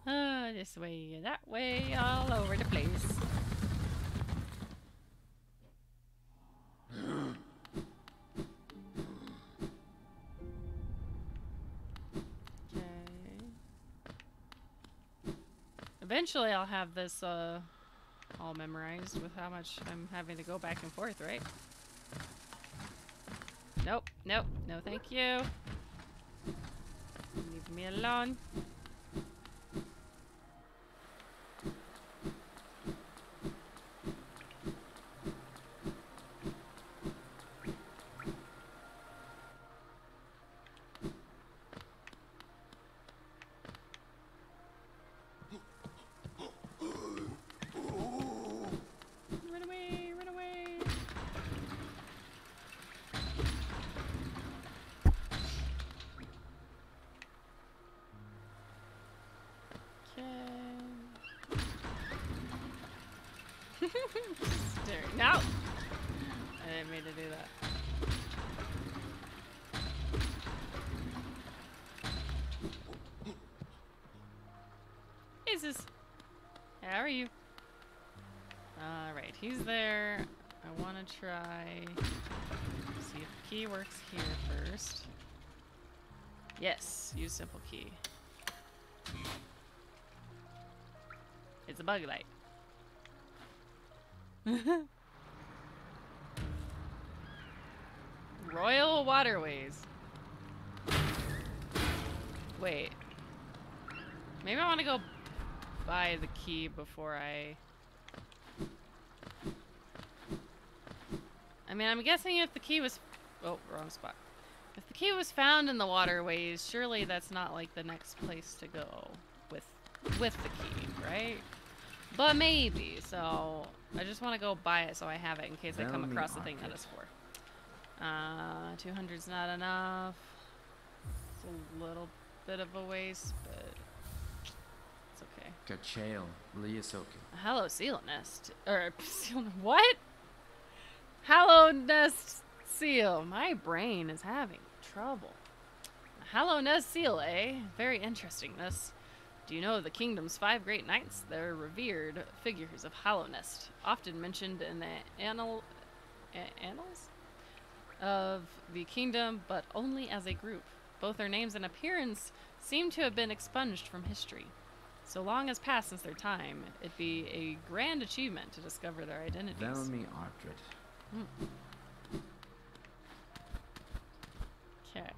Ah, this way, that way, all over the place. Okay. Eventually, I'll have this uh, all memorized with how much I'm having to go back and forth, right? Nope, nope, no thank you. Leave me alone. To try. See if the key works here first. Yes, use simple key. It's a bug light. Royal Waterways. Wait. Maybe I want to go buy the key before I. mean, I'm guessing if the key was. Oh, wrong spot. If the key was found in the waterways, surely that's not like the next place to go with with the key, right? But maybe. So I just want to go buy it so I have it in case I come across the thing that it's for. Uh, 200's not enough. It's a little bit of a waste, but it's okay. Kachael Liasoki. Hello, seal nest. Or seal. What? Hello, nest seal. My brain is having trouble. Hello, nest seal, eh? Very interesting. This. Do you know the kingdom's five great knights? They're revered figures of Hallownest, often mentioned in the annal, a- annals of the kingdom, but only as a group. Both their names and appearance seem to have been expunged from history. So long has passed since their time, it'd be a grand achievement to discover their identities. Bellamy Ardred. Okay.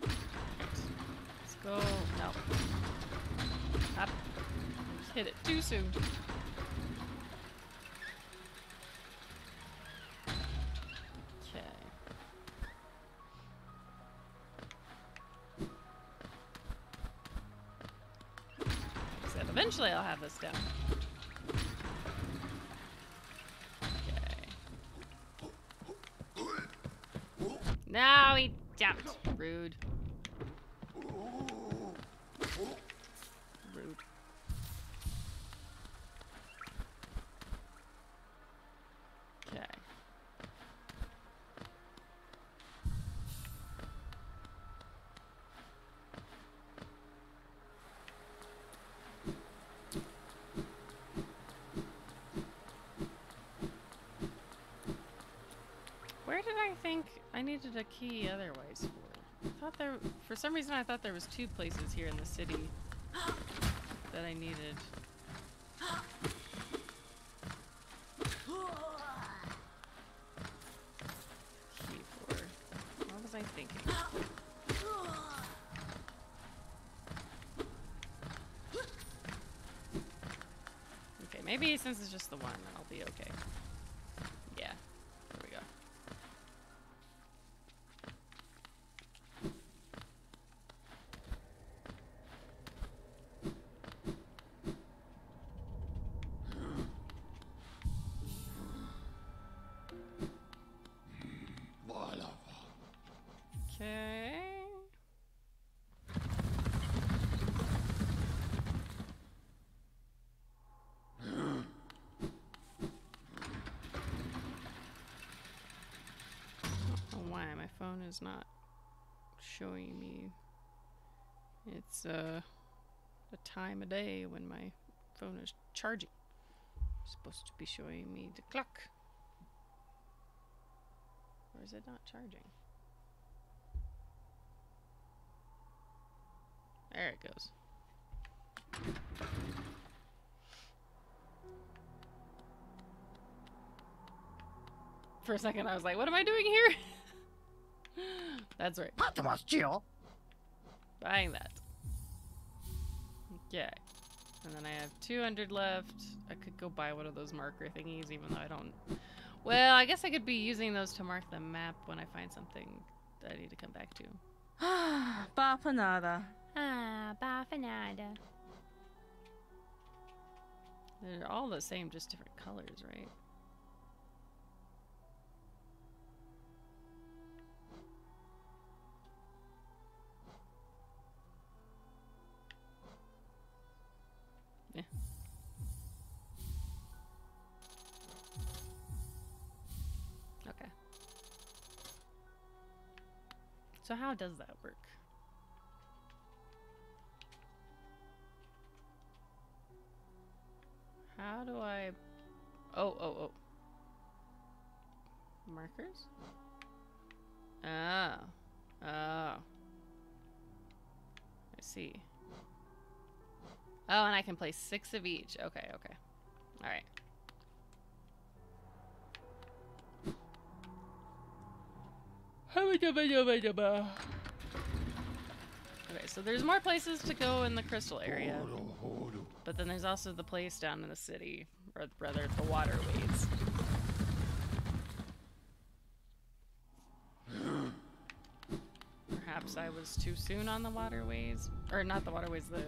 Let's go. No. Up. Hit it too soon. eventually I'll have this down. Now he jumped. Rude. Key otherwise for? I thought there, for some reason, I thought there was two places here in the city that I needed. Key for. What was I thinking? Okay, maybe since it's just the one, I'll be okay. Is not showing me. It's uh time of day when my phone is charging. It's supposed to be showing me the clock. Or is it not charging? There it goes. For a second, I was like, what am I doing here? That's right. Buying that. Okay. And then I have 200 left. I could go buy one of those marker thingies, even though I don't. Well, I guess I could be using those to mark the map when I find something that I need to come back to. Bye for nada. Ah, bye for nada. They're all the same, just different colors, right? So how does that work? How do I... Oh, oh, oh. Markers? Oh. Oh. I see. Oh, and I can place six of each. Okay, okay. Alright. Okay, so there's more places to go in the crystal area. But then there's also the place down in the city, or rather the waterways. Perhaps I was too soon on the waterways, or not the waterways, the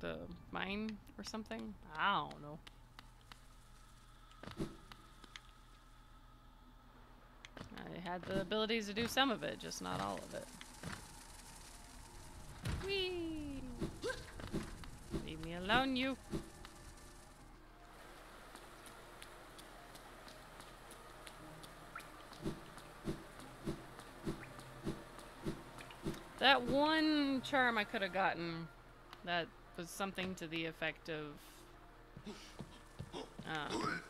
the mine or something. I don't know. I had the abilities to do some of it, just not all of it. Whee! Leave me alone, you. That one charm I could have gotten, that was something to the effect of. Um,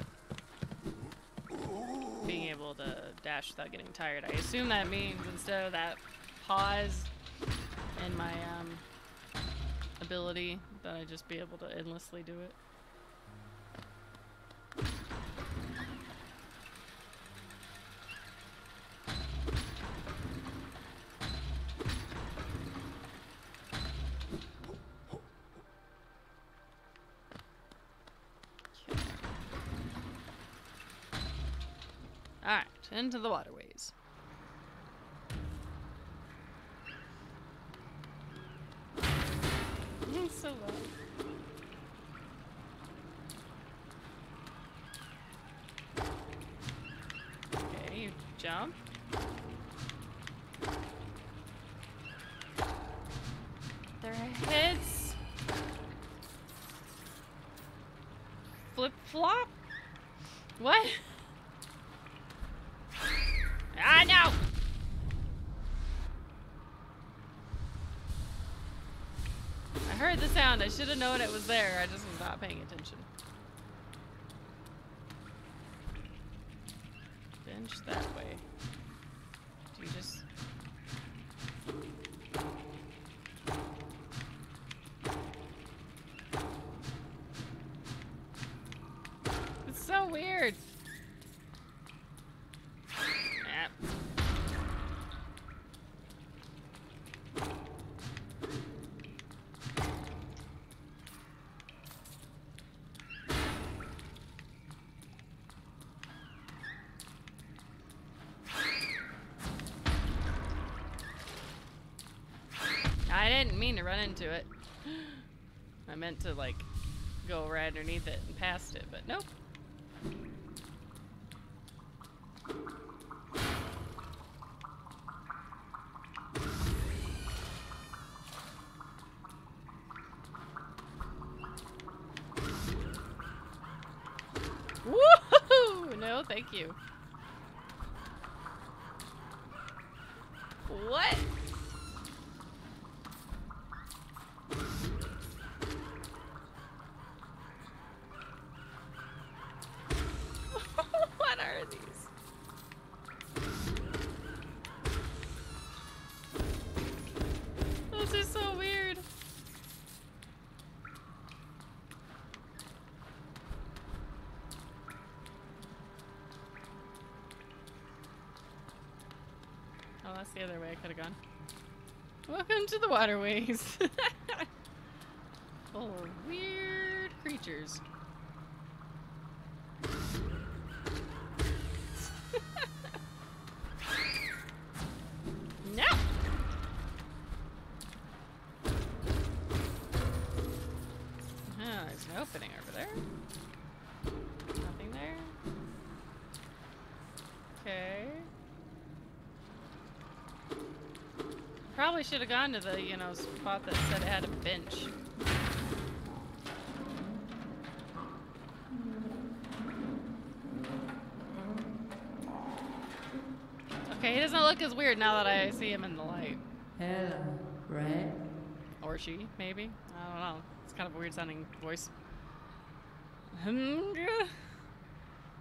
being able to dash without getting tired. I assume that means instead of that pause in my um, ability, that I just be able to endlessly do it. Into the waterways. so loud. Okay, you jump. Their heads flip flop. What? No! I heard the sound. I should have known it was there. I just was not paying attention. Bench that way. Do you just It's so weird. Yep. I didn't mean to run into it. I meant to like go right underneath it and past it, but nope. Thank you. What are these? This is so weird. Oh, that's the other way I could have gone. Welcome to the waterways. Full of weird creatures. Probably should have gone to the, you know, spot that said it had a bench. Okay, he doesn't look as weird now that I see him in the light. Hello, Red. Or she, maybe. I don't know. It's kind of a weird sounding voice. Hmm,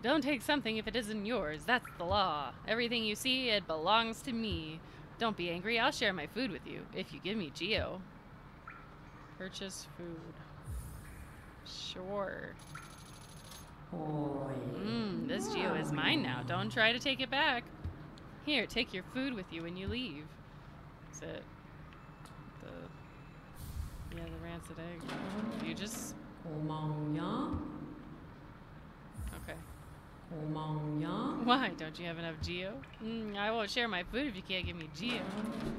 Don't take something if it isn't yours. That's the law. Everything you see, it belongs to me. Don't be angry. I'll share my food with you if you give me Geo. Purchase food. Sure. Mmm, this Geo is mine now. Don't try to take it back. Here, take your food with you when you leave. Is it the yeah the rancid egg? You just. Mong Why? Don't you have enough Geo? Mm, I won't share my food if you can't give me Geo.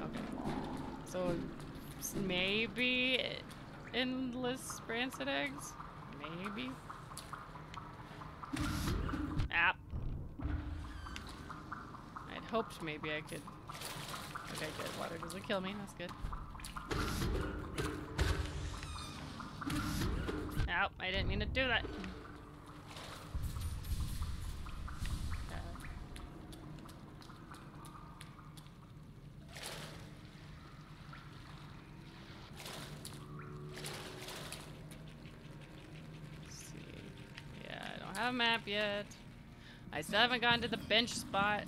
Okay. So, maybe endless rancid eggs? Maybe? App. I'd hoped maybe I could... Okay, good. Water doesn't kill me. That's good. Oh, I didn't mean to do that. Map yet. I still haven't gotten to the bench spot.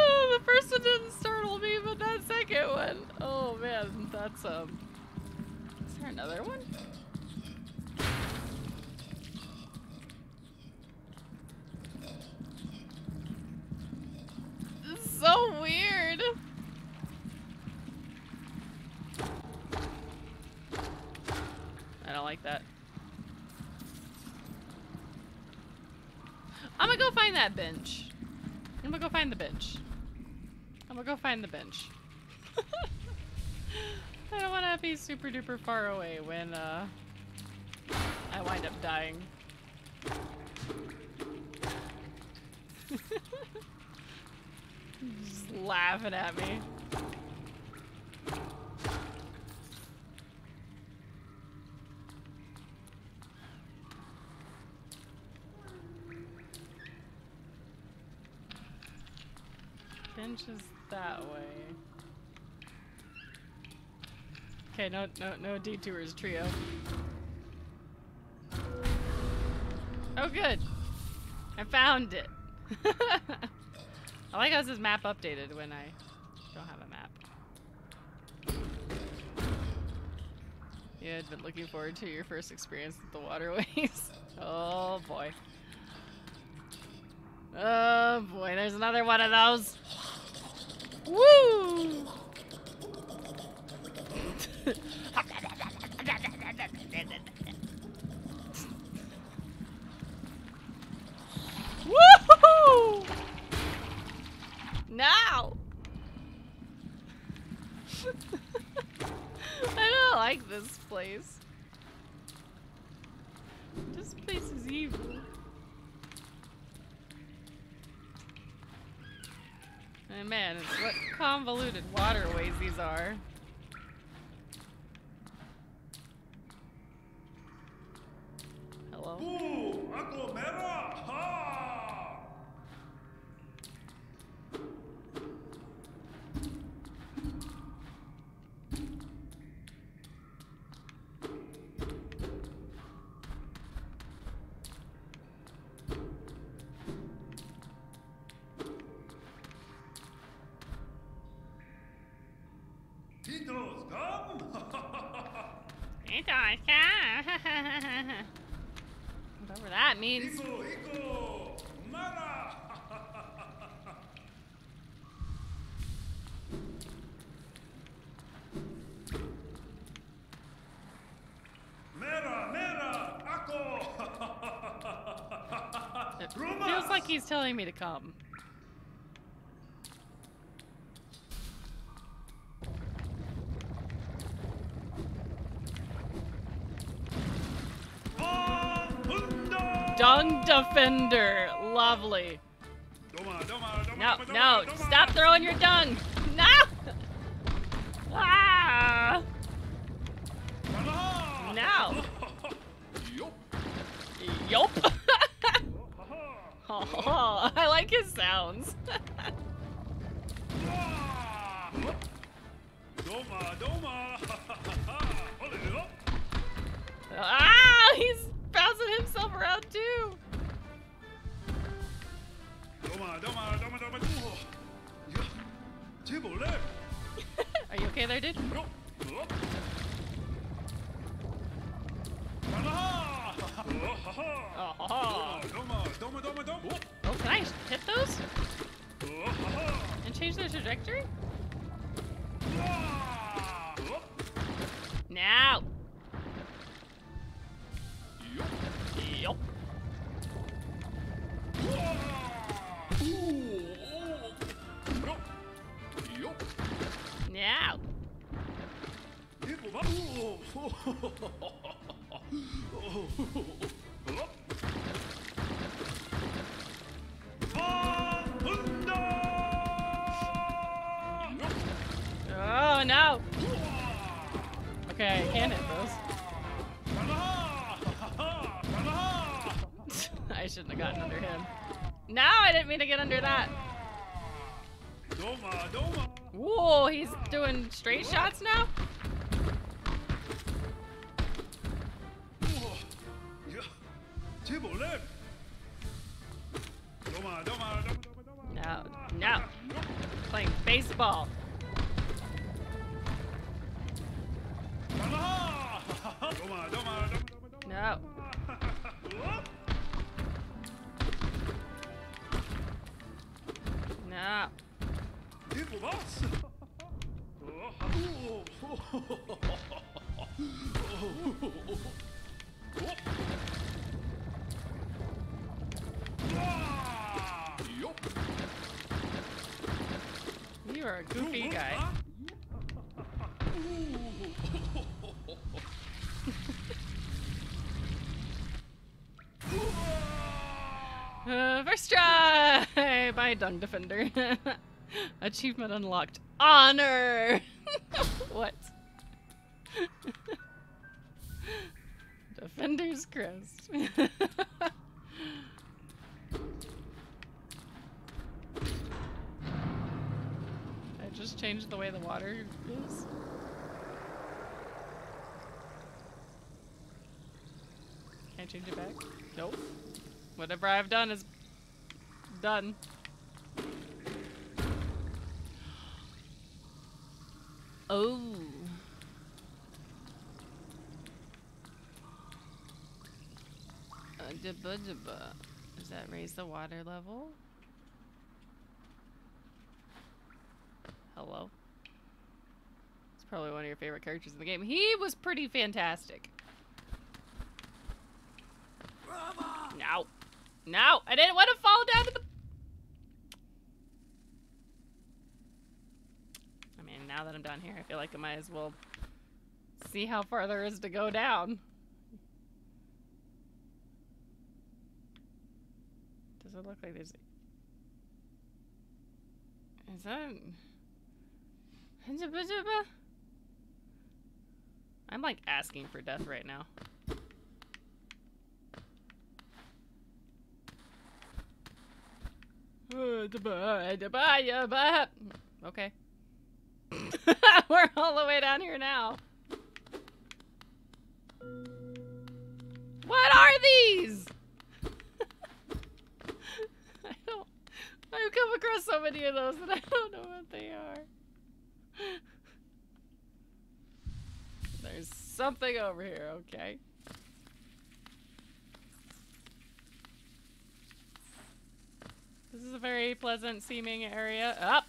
Oh, the first one didn't startle me, but that second one. Oh there another one? This is so weird. I don't like that. I'm gonna go find that bench. I'm gonna go find the bench. I'm gonna go find the bench. I don't want to be super duper far away when uh, I wind up dying. Just laughing at me. Bench is that way. Okay, no, no, no detours, trio. Oh, good. I found it. I like how this map updated when I don't have a map. You had been looking forward to your first experience with the waterways. oh boy. Oh boy, there's another one of those. Woo! Woohoo! Now! I don't like this place. This place is evil. And man, what convoluted waterways these are. Whatever that means. Iko, Iko! Mara! Mera, mera! Ako! It feels like he's telling me to come. Dung Defender. Lovely. No, no. Stop throwing your dung. No! Ah! No. Yup. Yup. oh, I like his sounds. okay there, dude? Oh, can I hit those? And change their trajectory? me to get under that. Whoa, he's doing straight shots goofy guy. Uh, first try by Dung Defender. Achievement unlocked. Honor! what? Defender's Crest. I just changed the way the water is. Can I change it back? Nope. Whatever I've done is done. Oh. Uh. Does that raise the water level? Hello. It's probably one of your favorite characters in the game. He was pretty fantastic. No. No, I didn't want to fall down to the. I mean, now that I'm down here, I feel like I might as well see how far there is to go down. Does it look like there's. Is that. I'm like asking for death right now. Okay. We're all the way down here now. What are these? I don't. I've come across so many of those that I don't know what they are. There's something over here, okay. This is a very pleasant seeming area. Up!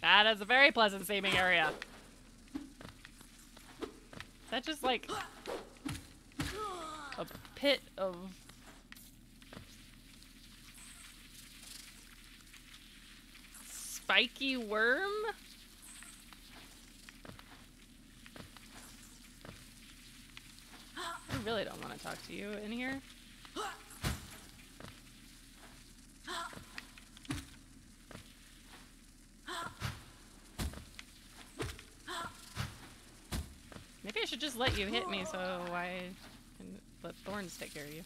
That is a very pleasant seeming area. Is that just like a pit of spiky worm? I really don't want to talk to you in here. Maybe I should just let you hit me so can let thorns take care of you.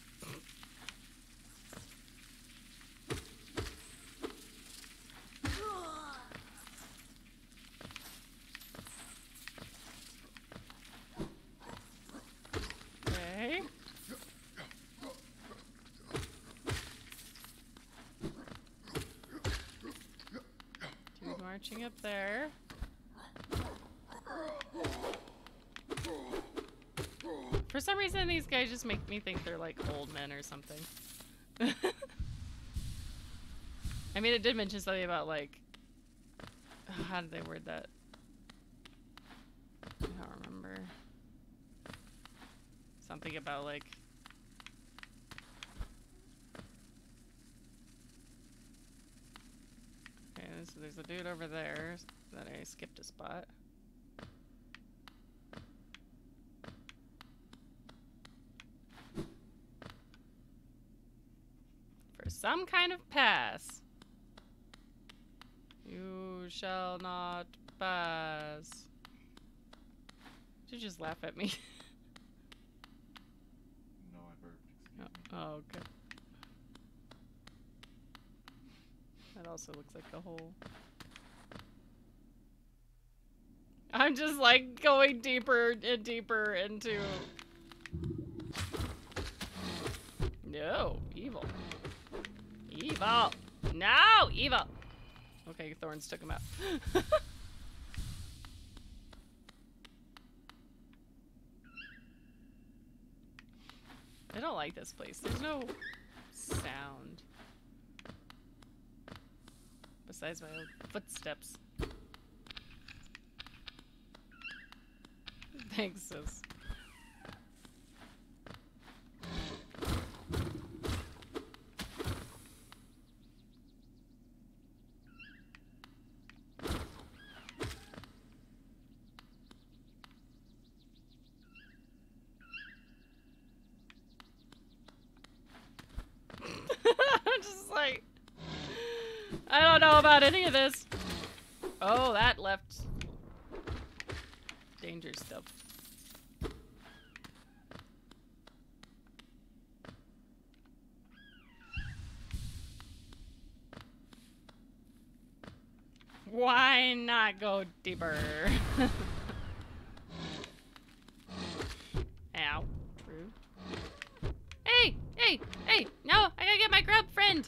Marching up there. Some reason, these guys just make me think they're like old men or something. I mean, it did mention something about like. How did they word that? I don't remember. Something about like. Okay, so there's a dude over there that I skipped a spot. For some kind of pass. You shall not pass. Did you just laugh at me? No, I burped. Oh, oh, okay. That also looks like a hole. I'm just like going deeper and deeper into. No, evil. Evil. No, evil. Okay, Thorns took him out. I don't like this place. There's no sound. Besides my own footsteps. Thanks, sis. I'm just like, I don't know about any of this. Oh, that left danger stuff. Why not go deeper? Ow. True. Hey, hey, hey! No, I gotta get my grub friend.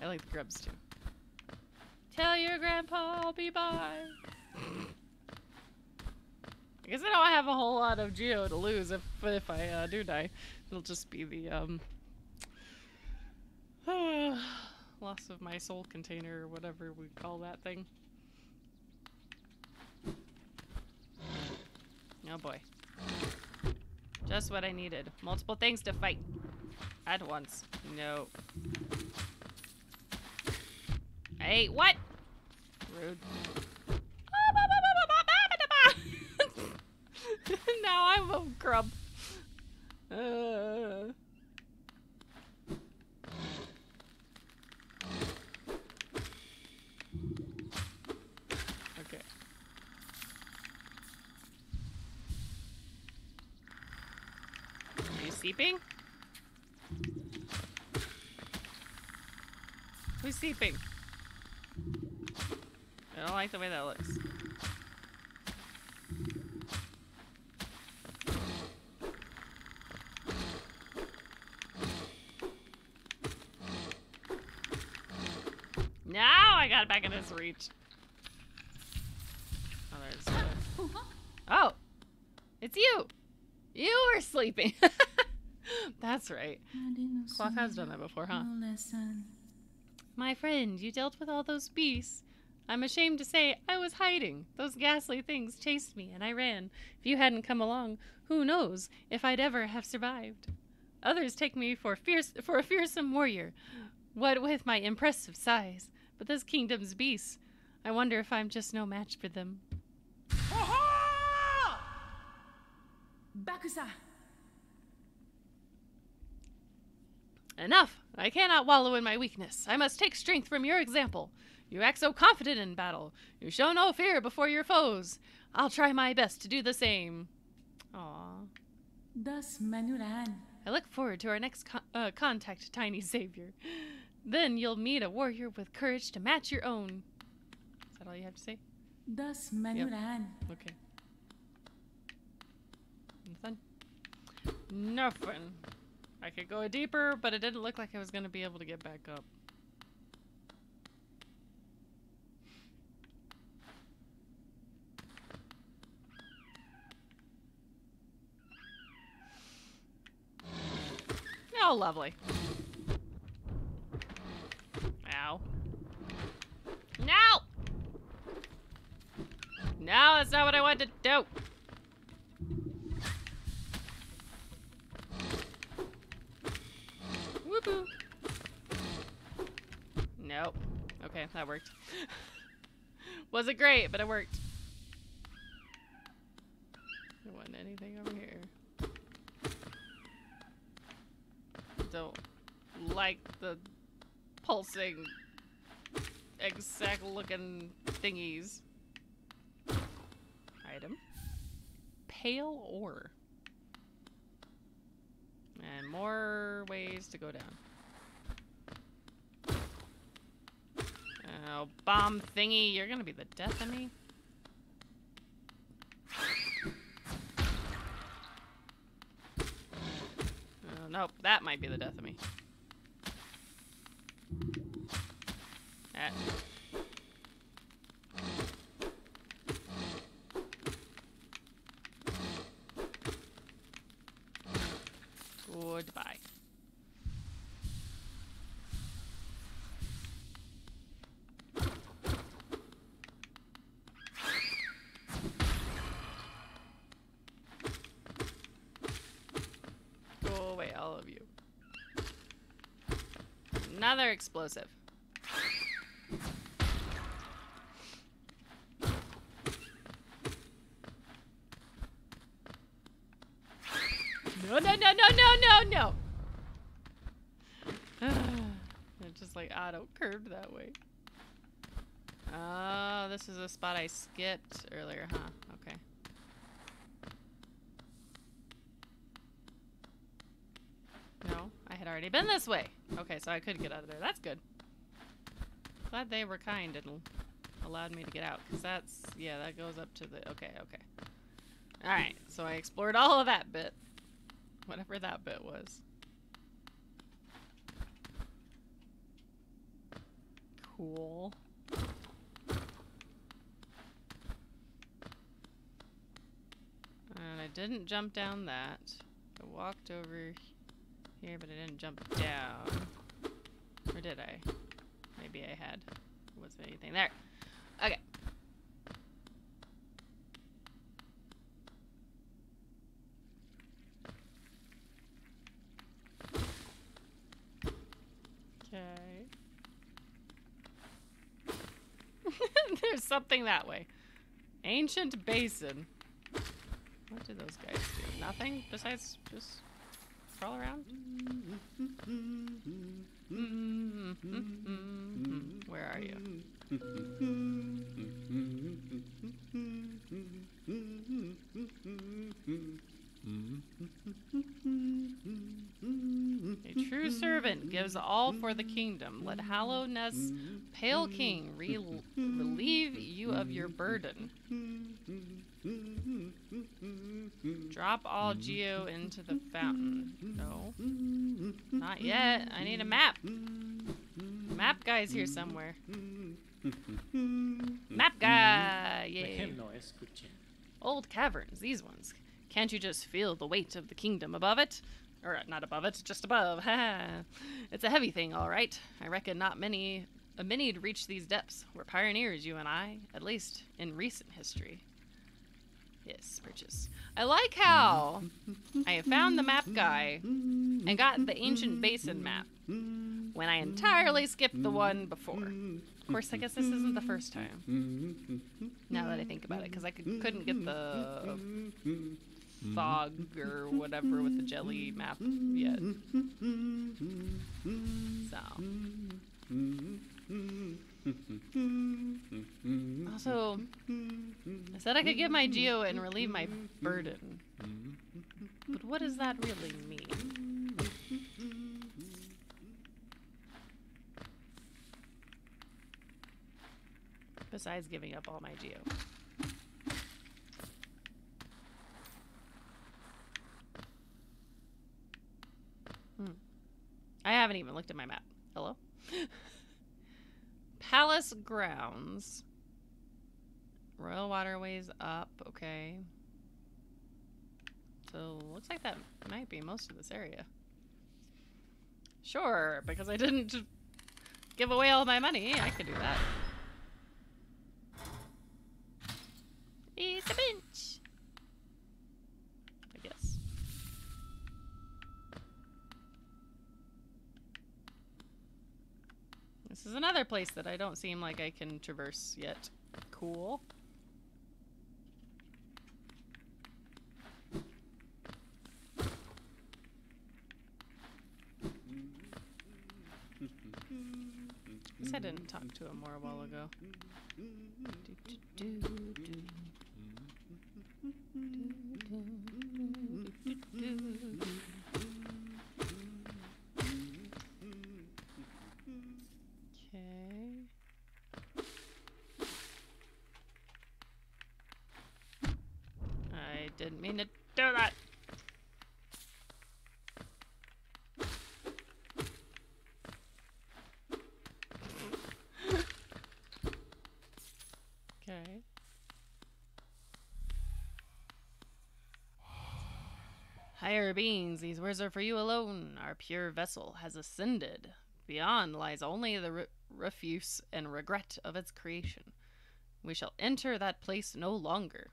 I like the grubs too. Tell your I'll. I guess I don't have a whole lot of geo to lose if if I uh, do die. It'll just be the um loss of my soul container or whatever we call that thing. Oh boy. Just what I needed. Multiple things to fight. At once. No. Hey, what? Rude. now I'm a grub. Uh. Okay. Are you sleeping? Who's sleeping? I like the way that looks. Now I got it back in his reach. Oh, Oh, it's you. You were sleeping. That's right. Cloth has done that before, huh? My friend, you dealt with all those beasts. I'm ashamed to say I was hiding. Those ghastly things chased me and I ran. If you hadn't come along, who knows if I'd ever have survived. Others take me for fierce for a fearsome warrior, what with my impressive size. But this kingdom's beasts, I wonder if I'm just no match for them. Bakusa! Enough! I cannot wallow in my weakness. I must take strength from your example. You act so confident in battle. You show no fear before your foes. I'll try my best to do the same. Aww. Das Manuran. I look forward to our next uh, contact, tiny savior. Then you'll meet a warrior with courage to match your own. Is that all you have to say? Das Manuran. Okay. Nothing. Nothing. I could go deeper, but it didn't look like I was gonna be able to get back up. Oh, lovely. Ow. No! No, that's not what I wanted to do. Whoopoo. Nope. Okay, that worked. Wasn't great, but it worked. There wasn't anything over here. Don't like the pulsing exact looking thingies. Item. Pale ore. And more ways to go down. Oh, bomb thingy, you're gonna be the death of me. Oh, Oh, nope, that might be the death of me. Another explosive. No, no, no, no, no, no, no. it just like auto curved that way. Oh, this is a spot I skipped earlier, huh? Okay. No, I had already been this way. Okay, so I could get out of there. That's good. Glad they were kind and allowed me to get out. Because that's, yeah, that goes up to the, okay, okay. Alright, so I explored all of that bit. Whatever that bit was. Cool. And I didn't jump down that. I walked over here, but I didn't jump down. Or did I? Maybe I had. There wasn't anything there. Okay. Okay. There's something that way. Ancient basin. What do those guys do? Nothing besides just around? Where are you? A true servant gives all for the kingdom. Let Hallownest's, Pale King, re- relieve you of your burden. Drop all geo into the fountain. No. Not yet. I need a map. Map guy's here somewhere. Map guy! Yay. Old caverns, these ones. Can't you just feel the weight of the kingdom above it? Or uh, not above it, just above. Ha! it's a heavy thing, all right. I reckon not many, a many'd reach these depths. We're pioneers, you and I, at least in recent history. Yes, purchase. I like how I have found the map guy and got the ancient basin map when I entirely skipped the one before. Of course, I guess this isn't the first time. Now that I think about it, because I could, couldn't get the fog or whatever with the jelly map yet. So. Also, I said I could get my geo and relieve my burden. But what does that really mean? Besides giving up all my geo. Hmm. I haven't even looked at my map. Hello? Palace grounds. Royal waterways up, okay. So looks like that might be most of this area. Sure, because I didn't give away all my money. I could do that. It's a bench. I guess. This is another place that I don't seem like I can traverse yet. Cool. I Guess I didn't talk to him more a while ago. Do, do, do. Do, do, do, do. Okay. I didn't mean to do that. Okay. Higher beings, these words are for you alone. Our pure vessel has ascended. Beyond lies only the re- refuse and regret of its creation. We shall enter that place no longer.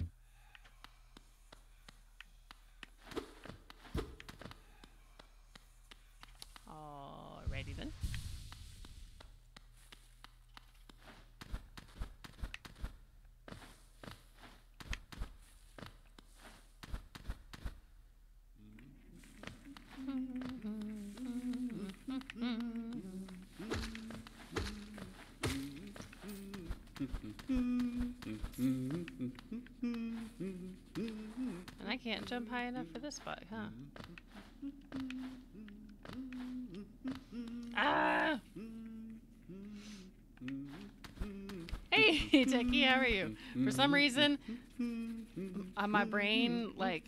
This spot, huh? Ah! Hey, Techie, how are you? For some reason, on my brain, like,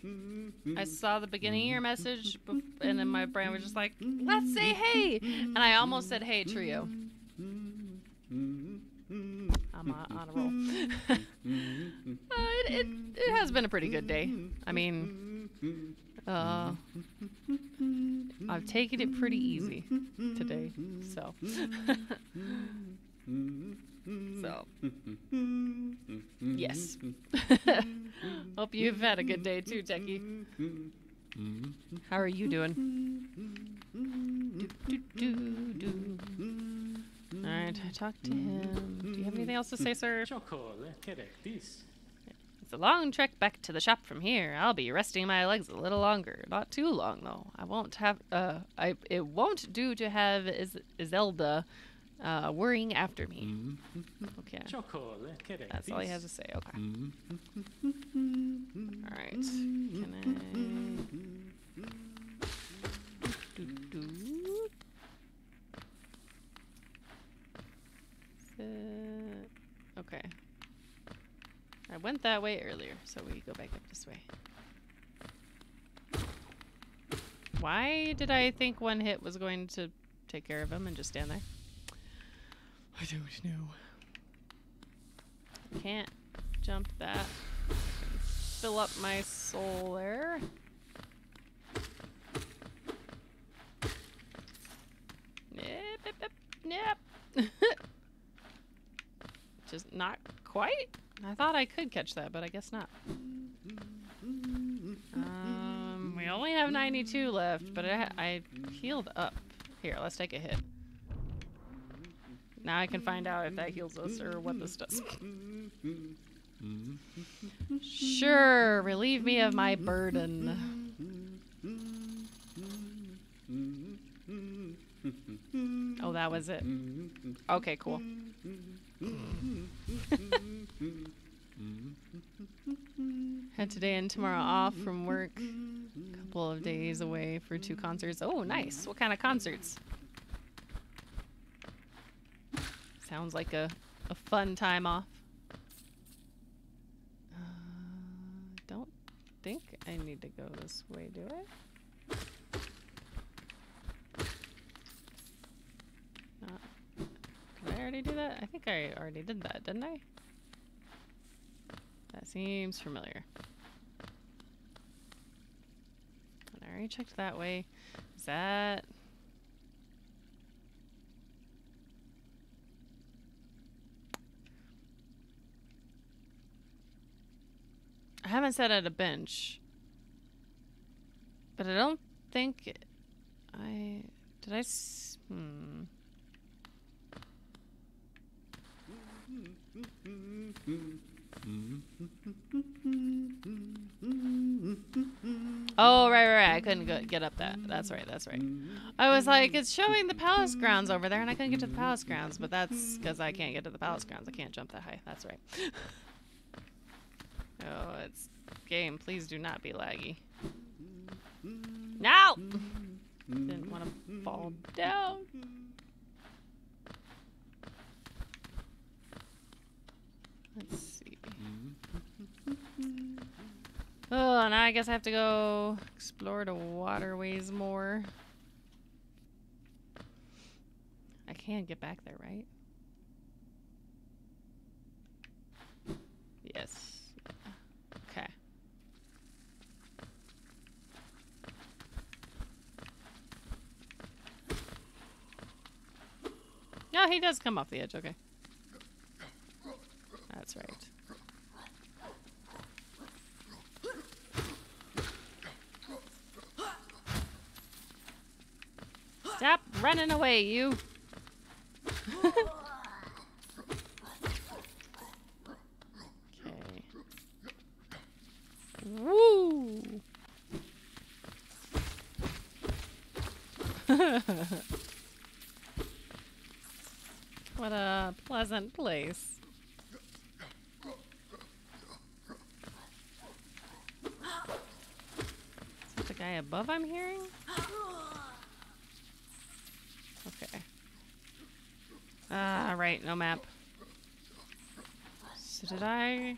I saw the beginning of your message, and then my brain was just like, let's say hey! And I almost said hey, trio. I'm on, on a roll. uh, it, it, it has been a pretty good day. I mean, uh, I've taken it pretty easy today, so. so, yes. Hope you've had a good day too, Techie. How are you doing? Do, do, do, do. All right, I talked to him. Do you have anything else to say, sir? It's a long trek back to the shop from here. I'll be resting my legs a little longer. Not too long though. I won't have uh I it won't do to have Is- Iselda uh worrying after me. Okay. That's all he has to say. Okay. All right. Can I. Sit. Okay. I went that way earlier, so we go back up this way. Why did I think one hit was going to take care of him and just stand there? I don't know. Can't jump that. Fill up my soul there. Nip, nip, nip. Just not quite. I thought I could catch that, but I guess not. Um, we only have 92 left, but I, I healed up. Here, let's take a hit. Now I can find out if that heals us or what this does. Sure, relieve me of my burden. Oh, that was it. Okay, cool. Had today and tomorrow off from work. A Couple of days away for two concerts. Oh, nice. What kind of concerts? Sounds like a, a fun time off. Uh, don't think I need to go this way, do I? Not did I already do that? I think I already did that, didn't I? That seems familiar. And I already checked that way. Is that... I haven't sat at a bench. But I don't think I... Did I... Hmm... Oh, right, right, right. I couldn't go, get up that. That's right, that's right. I was like, it's showing the palace grounds over there, and I couldn't get to the palace grounds, but that's because I can't get to the palace grounds. I can't jump that high. That's right. oh, it's game. Please do not be laggy. No! Didn't want to fall down. Let's see. Oh, now I guess I have to go explore the waterways more. I can get back there, right? Yes. Okay. No, he does come off the edge. Okay. That's right. Stop running away, you. okay. Woo! what a pleasant place. Guy above I'm hearing? Okay. Ah, right, no map. So did I...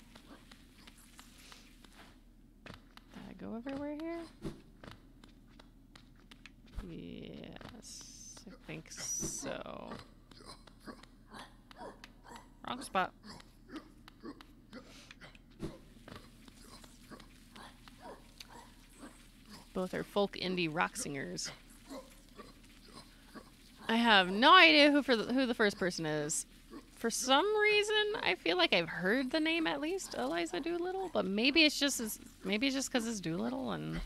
Did I go everywhere here? Yes, I think so. Wrong spot. Both are folk indie rock singers. I have no idea who for the, who the first person is. For some reason, I feel like I've heard the name at least, Eliza Doolittle, but maybe it's just as, maybe it's just because it's Doolittle, and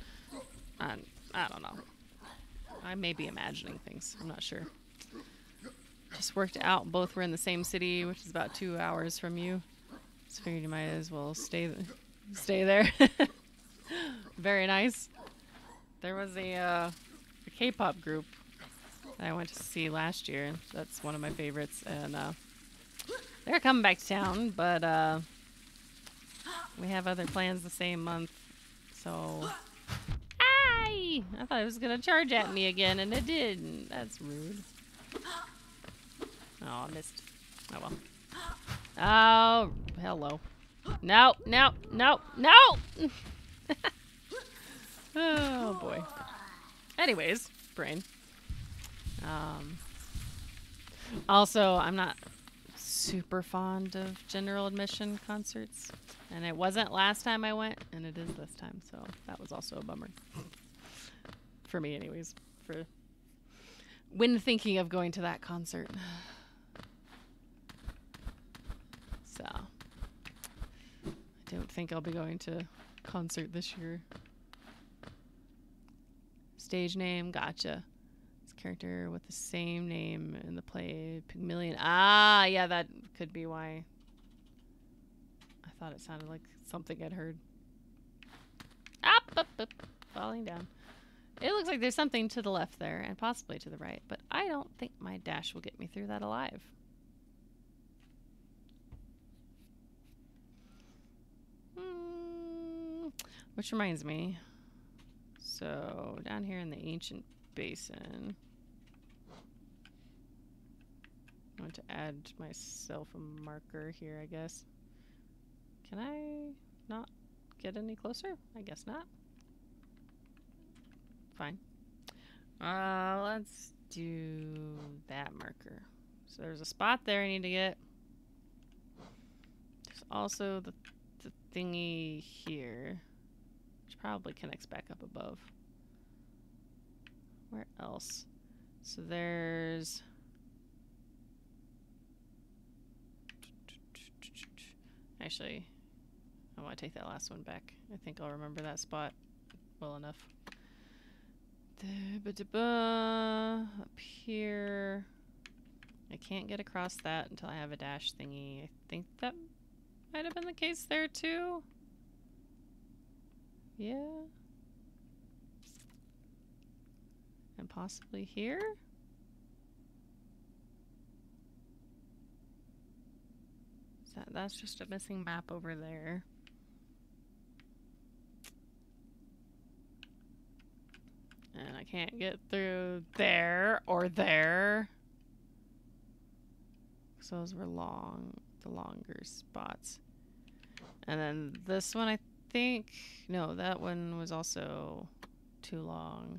I, I don't know. I may be imagining things. I'm not sure. Just worked out. Both were in the same city, which is about two hours from you. Just figured you might as well stay, stay there. Very nice. There was a, uh, a K-pop group that I went to see last year. That's one of my favorites, and uh, they're coming back to town, but uh, we have other plans the same month, so. Ay! I thought it was gonna charge at me again, and it didn't. That's rude. Oh, I missed. Oh well. Oh, hello. No, no, no, no! oh boy. Anyways, brain. Um, also, I'm not super fond of general admission concerts. And it wasn't last time I went, and it is this time, so that was also a bummer. For me, anyways. For when thinking of going to that concert. So, I don't think I'll be going to concert this year. Stage name, gotcha This character with the same name in the play Pygmalion. Ah, yeah, that could be why. I thought it sounded like something I'd heard. Up, up, up, falling down. It looks like there's something to the left there and possibly to the right, but I don't think my dash will get me through that alive. Hmm. Which reminds me. So, down here in the ancient basin. I want to add myself a marker here, I guess. Can I not get any closer? I guess not. Fine. Uh, let's do that marker. So there's a spot there I need to get. There's also the, the thingy here, probably connects back up above. Where else? So there's... Actually, I want to take that last one back. I think I'll remember that spot well enough. Up here. I can't get across that until I have a dash thingy. I think that might have been the case there too. Yeah. And possibly here? That, that's just a missing map over there. And I can't get through there or there. So those were long, the longer spots. And then this one, I think, no, that one was also too long.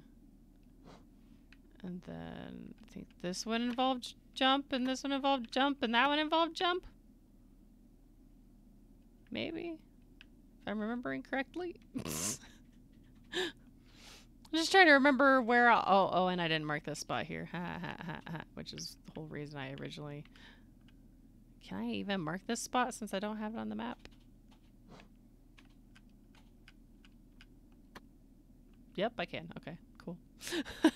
And then I think this one involved jump, and this one involved jump, and that one involved jump. Maybe. If I'm remembering correctly. I'm just trying to remember where. I'll, oh, oh, and I didn't mark this spot here. Ha, ha, ha, ha, which is the whole reason I originally. Can I even mark this spot since I don't have it on the map? Yep, I can. Okay, cool.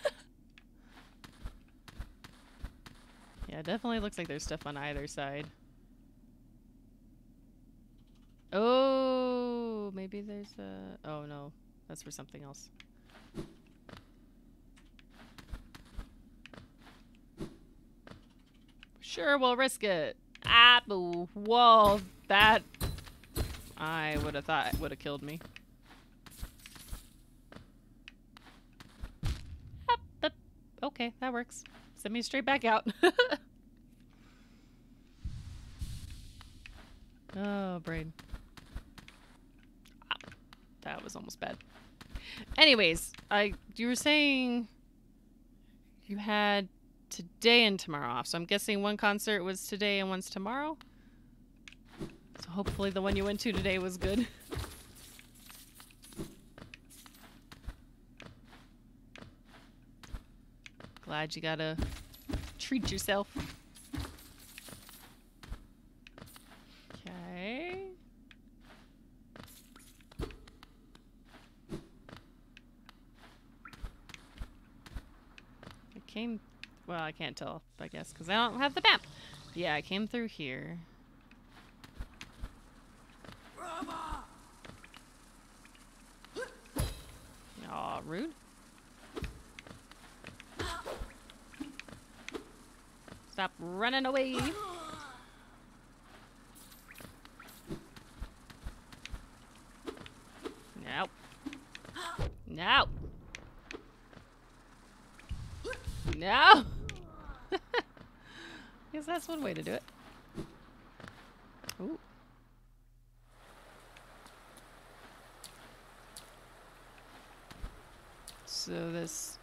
yeah, definitely looks like there's stuff on either side. Oh, maybe there's a. Oh no, that's for something else. Sure, we'll risk it. Ah, boo. Whoa, that. I would have thought would have killed me. Okay, that works. Send me straight back out. oh, brain. That was almost bad. Anyways, I you were saying you had today and tomorrow off, so I'm guessing one concert was today and one's tomorrow. So hopefully the one you went to today was good. Glad you gotta treat yourself. Okay. I came. Well, I can't tell, I guess, because I don't have the map. Yeah, I came through here. Aw, rude. Stop running away. No. No. No. Guess that's one way to do it. Ooh. So this.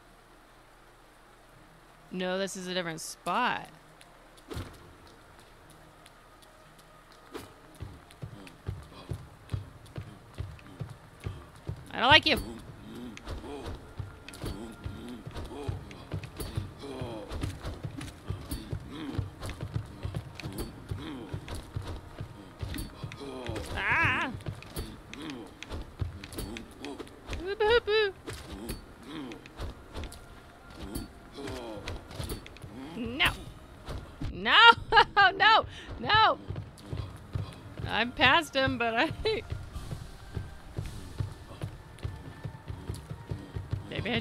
No, this is a different spot. I don't like you. Ah! Boo, boo, boo. No. No. no. No. I'm past him, but I.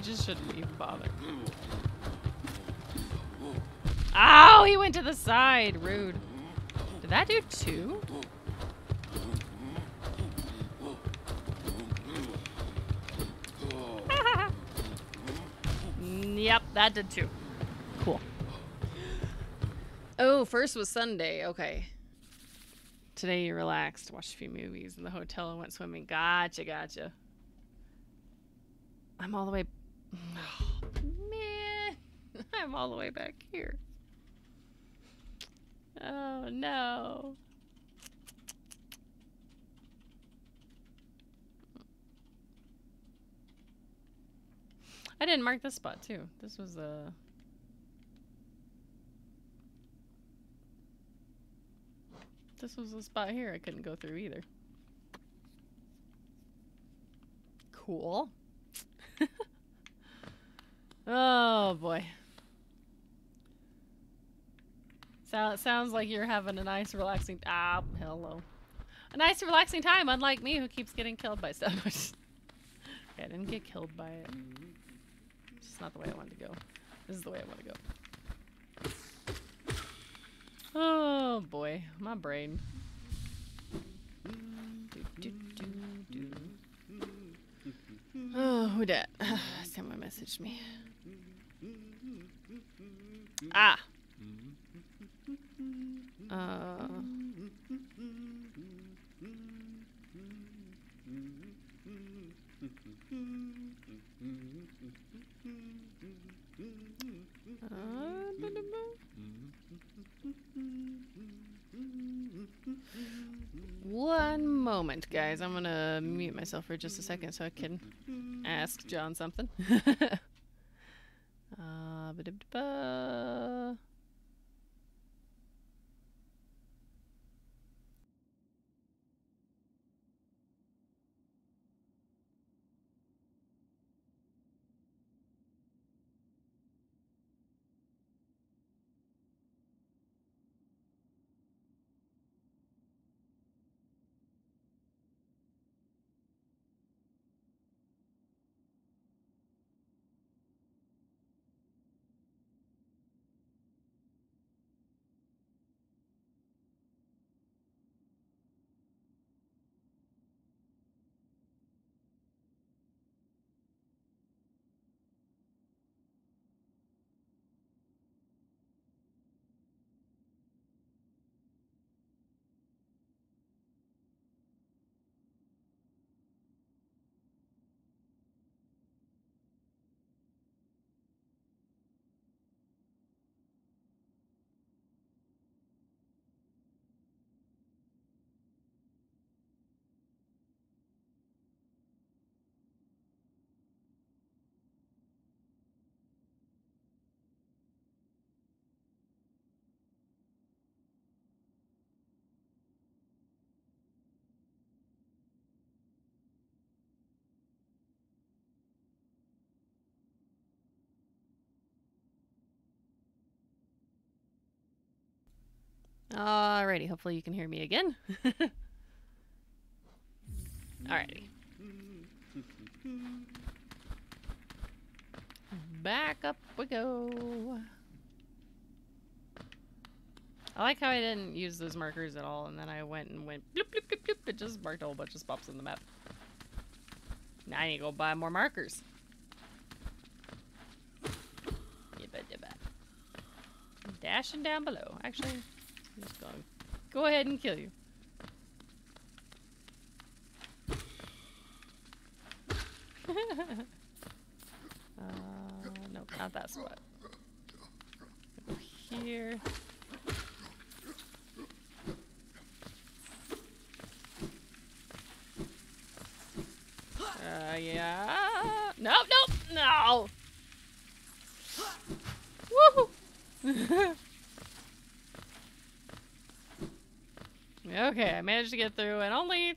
just shouldn't even bother. Ow! He went to the side. Rude. Did that do two? yep, that did two. Cool. Oh, first was Sunday. Okay. Today you relaxed, watched a few movies in the hotel and went swimming. Gotcha, gotcha. I'm all the way. All the way back here. Oh, no. I didn't mark this spot, too. This was a. This was a spot here I couldn't go through either. Cool. oh boy. So, sounds like you're having a nice relaxing ah hello. A nice relaxing time, unlike me who keeps getting killed by stuff. okay, I didn't get killed by it. It's not the way I wanted to go. This is the way I want to go. Oh boy, my brain. Do, do, do. Oh, who dat? Someone messaged me. Ah. Uh. One moment, guys. I'm gonna mute myself for just a second so I can ask John something. uh. Alrighty, hopefully you can hear me again. Alrighty. Back up we go. I like how I didn't use those markers at all, and then I went and went bloop, bloop, bloop, bloop. It just marked a whole bunch of spots on the map. Now I need to go buy more markers. Dashing down below. Actually, I'm just to go ahead and kill you. uh, nope, not that spot. Go here. Uh, yeah. Nope, nope, no. Woohoo! okay, I managed to get through and only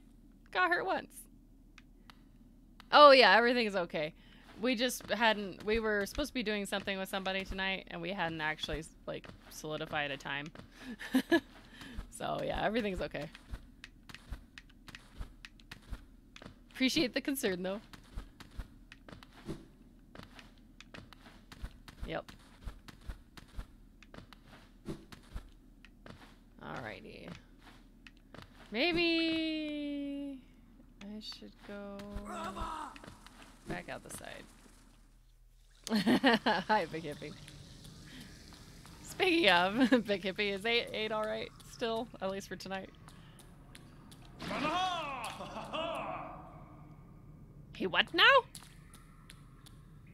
got hurt once. Oh yeah, everything is okay. We just hadn't. We were supposed to be doing something with somebody tonight, and we hadn't actually like solidified a time. so yeah, everything's okay. Appreciate the concern though. Yep. Alrighty. Maybe I should go back out the side. Hi, Big Hippie. Speaking of, Big Hippie, is eight eight all right still, at least for tonight? He what now?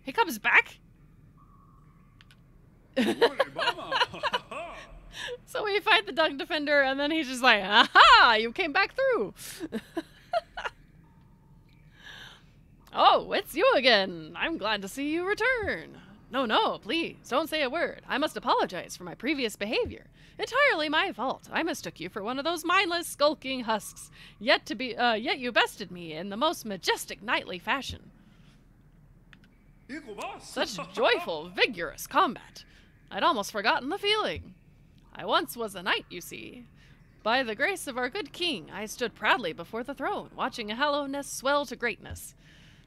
He comes back? so we fight the Dung Defender, and then he's just like, aha, you came back through. oh, it's you again. I'm glad to see you return. No, no, please, don't say a word. I must apologize for my previous behavior. Entirely my fault. I mistook you for one of those mindless, skulking husks. Yet to be, uh, yet you bested me in the most majestic knightly fashion. Such joyful, vigorous combat. I'd almost forgotten the feeling. I once was a knight, you see. By the grace of our good king, I stood proudly before the throne, watching a Hallownest swell to greatness.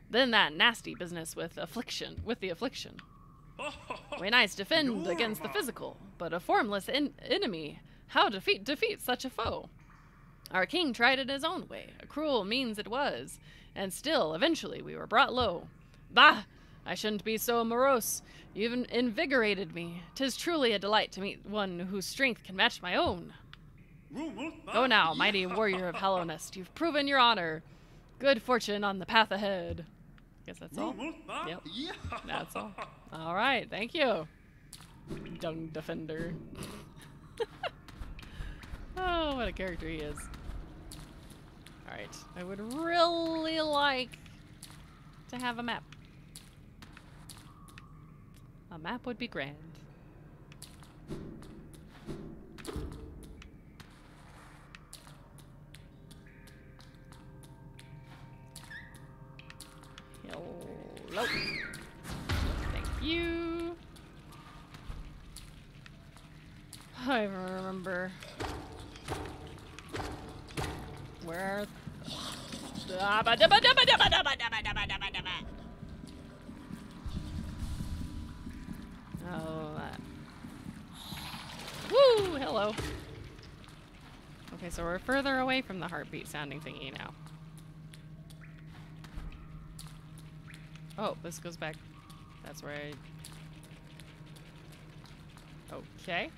Then that nasty business with affliction, with the affliction. When knights defend against the physical, but a formless en- enemy, how defeat defeat such a foe? Our king tried it his own way, a cruel means it was, and still, eventually, we were brought low. Bah! I shouldn't be so morose. You've invigorated me. Tis truly a delight to meet one whose strength can match my own. Go now, mighty warrior of Hallownest. You've proven your honor. Good fortune on the path ahead. Guess that's all. Yep. That's all. All right. Thank you. Dung Defender. oh, what a character he is. All right. I would really like to have a map. A map would be grand. Hello. Thank you. I remember where. Oh. Uh... Woo! Hello. Okay, so we're further away from the heartbeat sounding thingy now. Oh, this goes back. That's where I. Okay.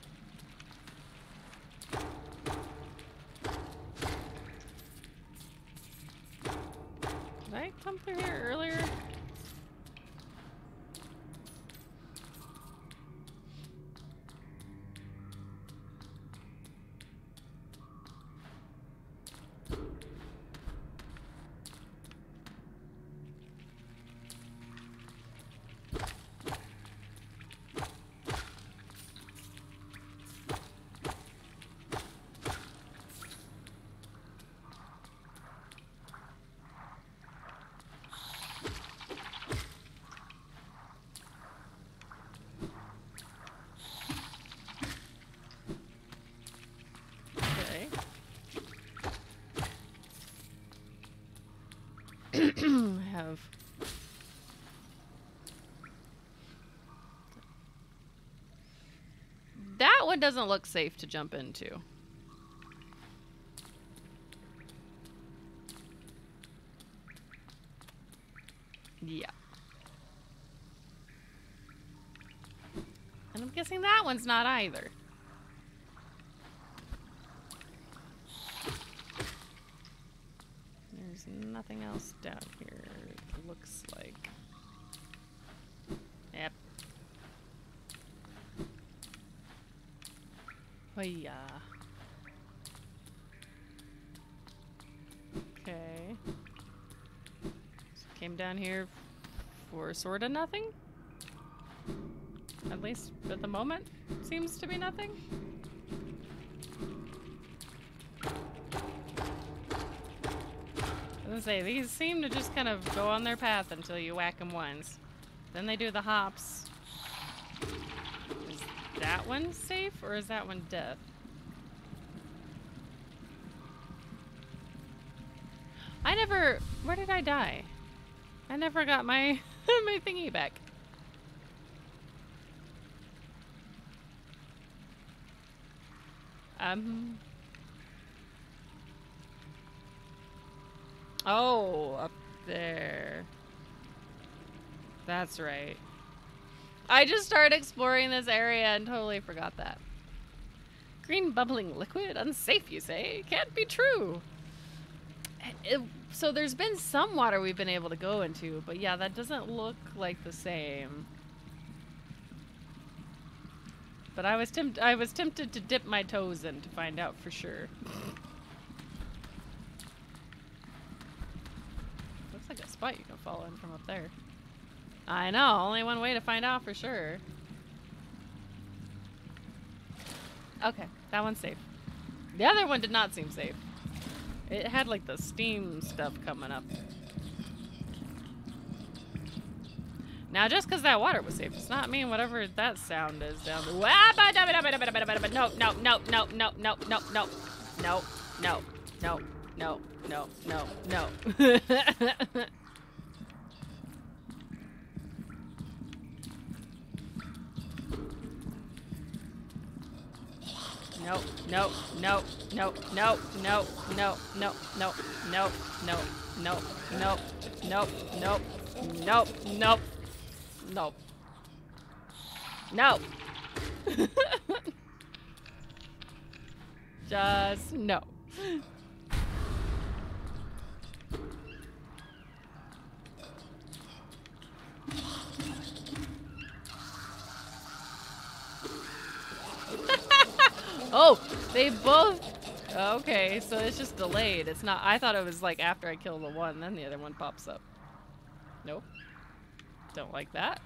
Did I come through here earlier? have. That one doesn't look safe to jump into. Yeah. And I'm guessing that one's not either. There's nothing else down here, looks like. Yep. Oh yeah. Okay. So came down here for sorta nothing? At least at the moment, seems to be nothing. Gonna say, these seem to just kind of go on their path until you whack them once. Then they do the hops. Is that one safe or is that one dead? I never. Where did I die? I never got my my thingy back. Um. Oh, up there. That's right. I just started exploring this area and totally forgot that. Green bubbling liquid? Unsafe, you say? Can't be true. It- so there's been some water we've been able to go into, but yeah, that doesn't look like the same. But I was I was tempted to dip my toes in to find out for sure. Looks like a spot you can fall in from up there. I know, only one way to find out for sure. Okay, that one's safe. The other one did not seem safe. It had like the steam stuff coming up. Now, just because that water was safe does not mean whatever that sound is down there. No, no, no, no, no, no, no, no, no, no, no, no, no, no, no. No, no, no, no, no, no, no, no, no, no, no, no, no, no, no, no, no, no. No. Just no. Oh, they both. Okay, so it's just delayed. It's not. I thought it was like after I kill the one, then the other one pops up. Nope. Don't like that.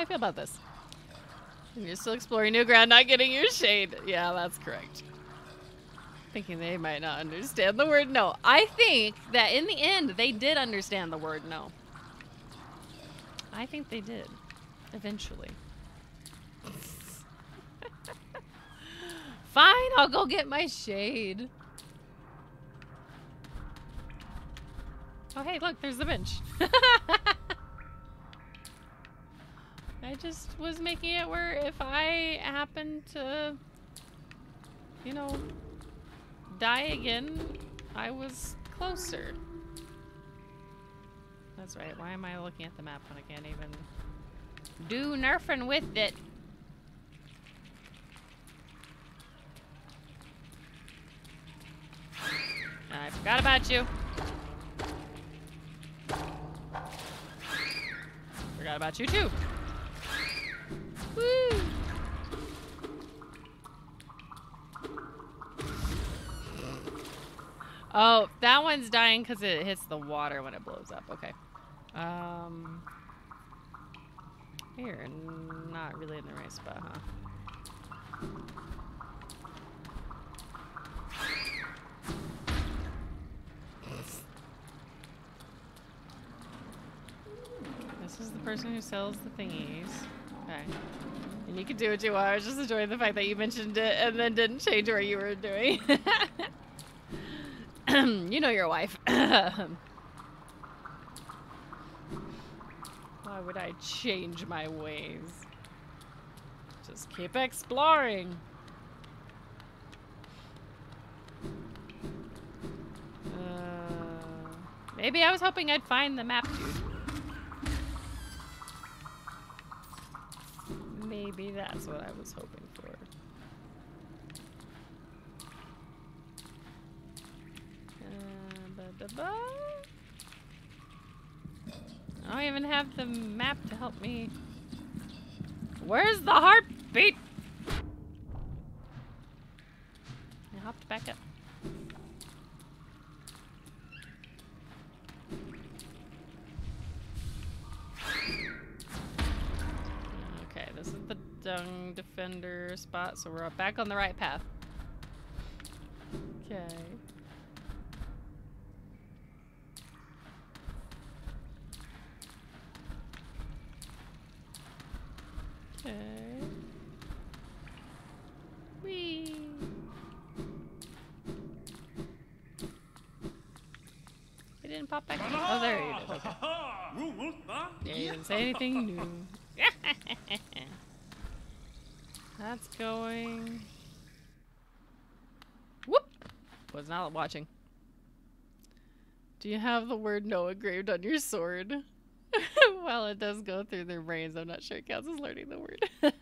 I feel about this. You're still exploring new ground, not getting your shade. Yeah, that's correct. Thinking they might not understand the word no. I think that in the end, they did understand the word no. I think they did. Eventually. Fine, I'll go get my shade. Oh, hey, look, there's the bench. I just was making it where if I happen to, you know, die again, I was closer. That's right. Why am I looking at the map when I can't even do nerfing with it? I forgot about you. Forgot about you too. Woo! Oh, that one's dying because it hits the water when it blows up. Okay. Um. Here, not really in the right spot, huh? This is the person who sells the thingies. Okay. And you can do what you want. I was just enjoying the fact that you mentioned it and then didn't change what you were doing. you know your wife. Why would I change my ways? Just keep exploring. Uh, maybe I was hoping I'd find the map. Maybe that's what I was hoping I don't even have the map to help me. Where's the heartbeat? I hopped back up. Okay, this is the dung defender spot, so we're back on the right path. Okay. Okay. Whee! It didn't pop back. Oh, there you did. Okay. Yeah, you didn't say anything new. That's going. Whoop! Was not watching. Do you have the word no engraved on your sword? While it does go through their brains, I'm not sure it counts as learning the word.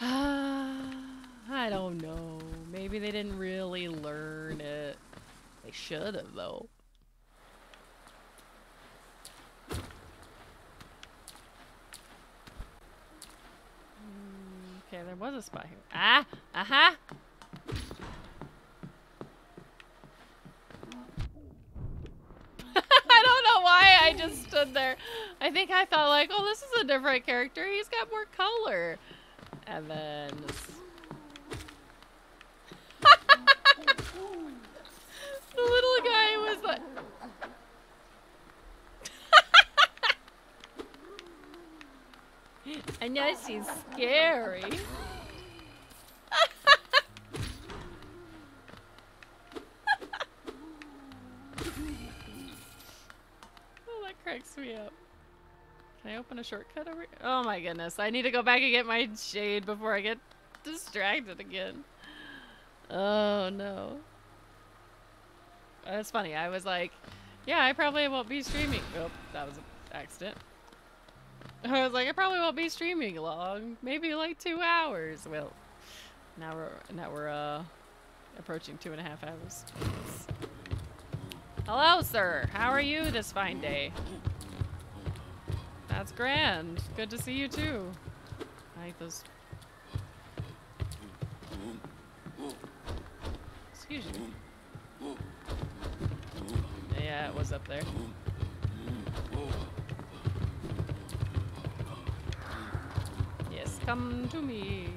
I don't know. Maybe they didn't really learn it. They should have, though. Mm, Okay, there was a spot here. Ah! Aha! I don't know why I just stood there. I think I thought like, oh, this is a different character. He's got more color. And then the little guy was like... I know she's scary. cracks me up. Can I open a shortcut over here? Oh my goodness. I need to go back and get my shade before I get distracted again. Oh no. That's funny. I was like, yeah, I probably won't be streaming. Oh, that was an accident. I was like, I probably won't be streaming long. Maybe like two hours. Well, now we're now we're uh approaching two and a half hours. Hello, sir. How are you this fine day? That's grand. Good to see you too. I like those. Excuse you. Yeah, it was up there. Yes, come to me.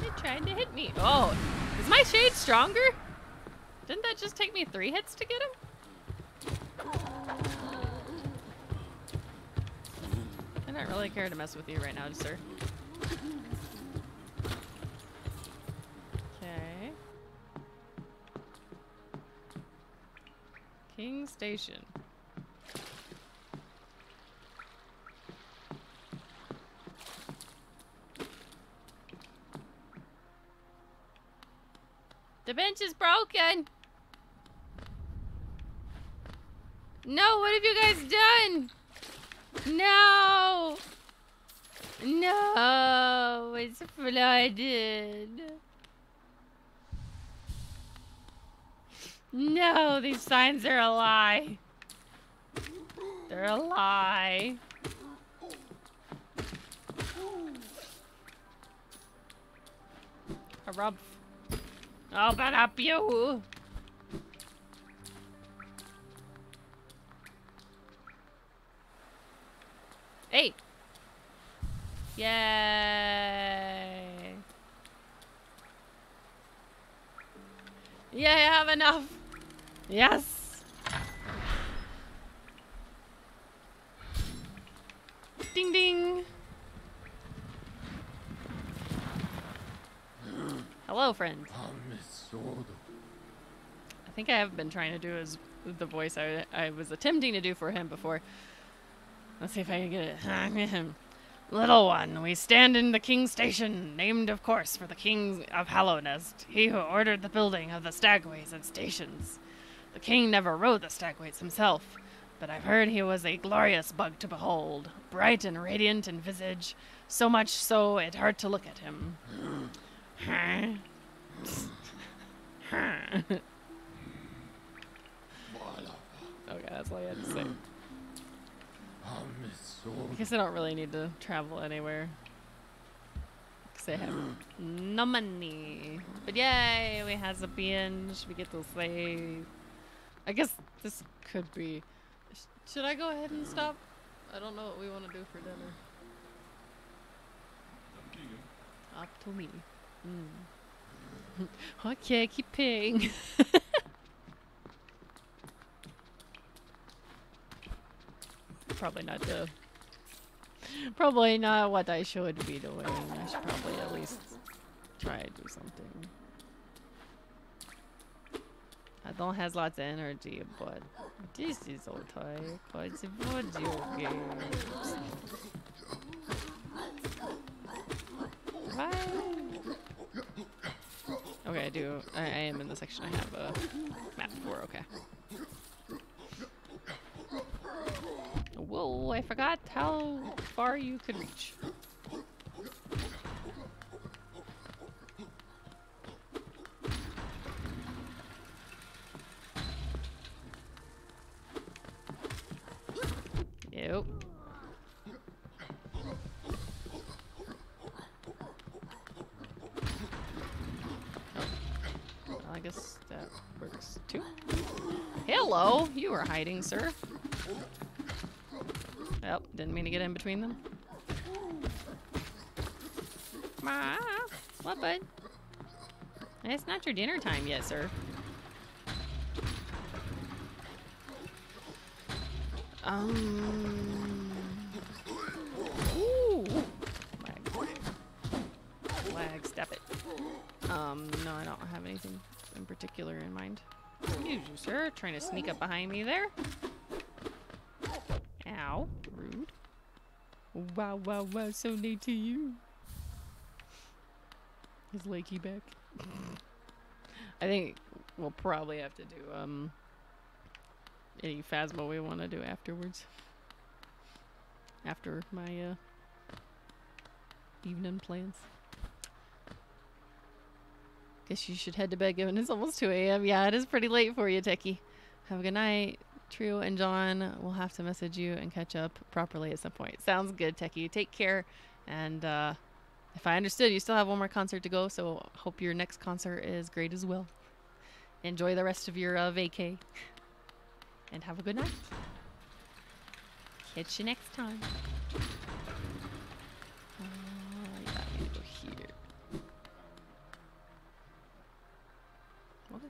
They tried to hit me. Oh, is my shade stronger? Didn't that just take me three hits to get him? I don't really care to mess with you right now, sir. Okay. King Station. The bench is broken. No, what have you guys done? No. No, it's flooded. No, these signs are a lie. They're a lie. A rub. Open up you. Hey. Yay. Yeah, I have enough. Yes. Ding ding. Hello, friend. I think I have been trying to do as the voice I, I was attempting to do for him before. Let's see if I can get it. Little one, we stand in the king's station, named, of course, for the king of Hallownest, he who ordered the building of the stagways and stations. The king never rode the stagways himself, but I've heard he was a glorious bug to behold, bright and radiant in visage, so much so it hurt to look at him. Okay, that's all I had to say. I guess I don't really need to travel anywhere. Because I have no money. But yay, we has a binge. We get to save. I guess this could be. sh- Should I go ahead and stop? I don't know what we want to do for dinner. Up to me. Mm. okay, keep paying. probably not the. Probably not what I should be doing. I should probably at least try to do something. I don't have lots of energy, but this is okay because video games. Right. Okay, I do. I, I am in the section I have a map for. Okay. Whoa, I forgot how far you could reach. Nope. I guess that works too. Hello, you were hiding, sir. Oh, didn't mean to get in between them. Ma, what, bud? It's not your dinner time yet, sir. Um. Ooh. Lag. Step it. Um, no, I don't have anything in particular in mind. Excuse you, sir. Trying to sneak up behind me there. Ow. Rude. Wow, wow, wow. So neat to you. Is Lakey back? I think we'll probably have to do, um, any Phasmo we want to do afterwards. After my, uh, evening plans. Guess you should head to bed given it's almost 2 a.m. Yeah, it is pretty late for you, Techie. Have a good night. Trio and John will have to message you and catch up properly at some point. Sounds good, Techie. Take care. And uh, if I understood, you still have one more concert to go, so hope your next concert is great as well. Enjoy the rest of your uh, vacay. And have a good night. Catch you next time. Uh, yeah, I need to go here. Okay.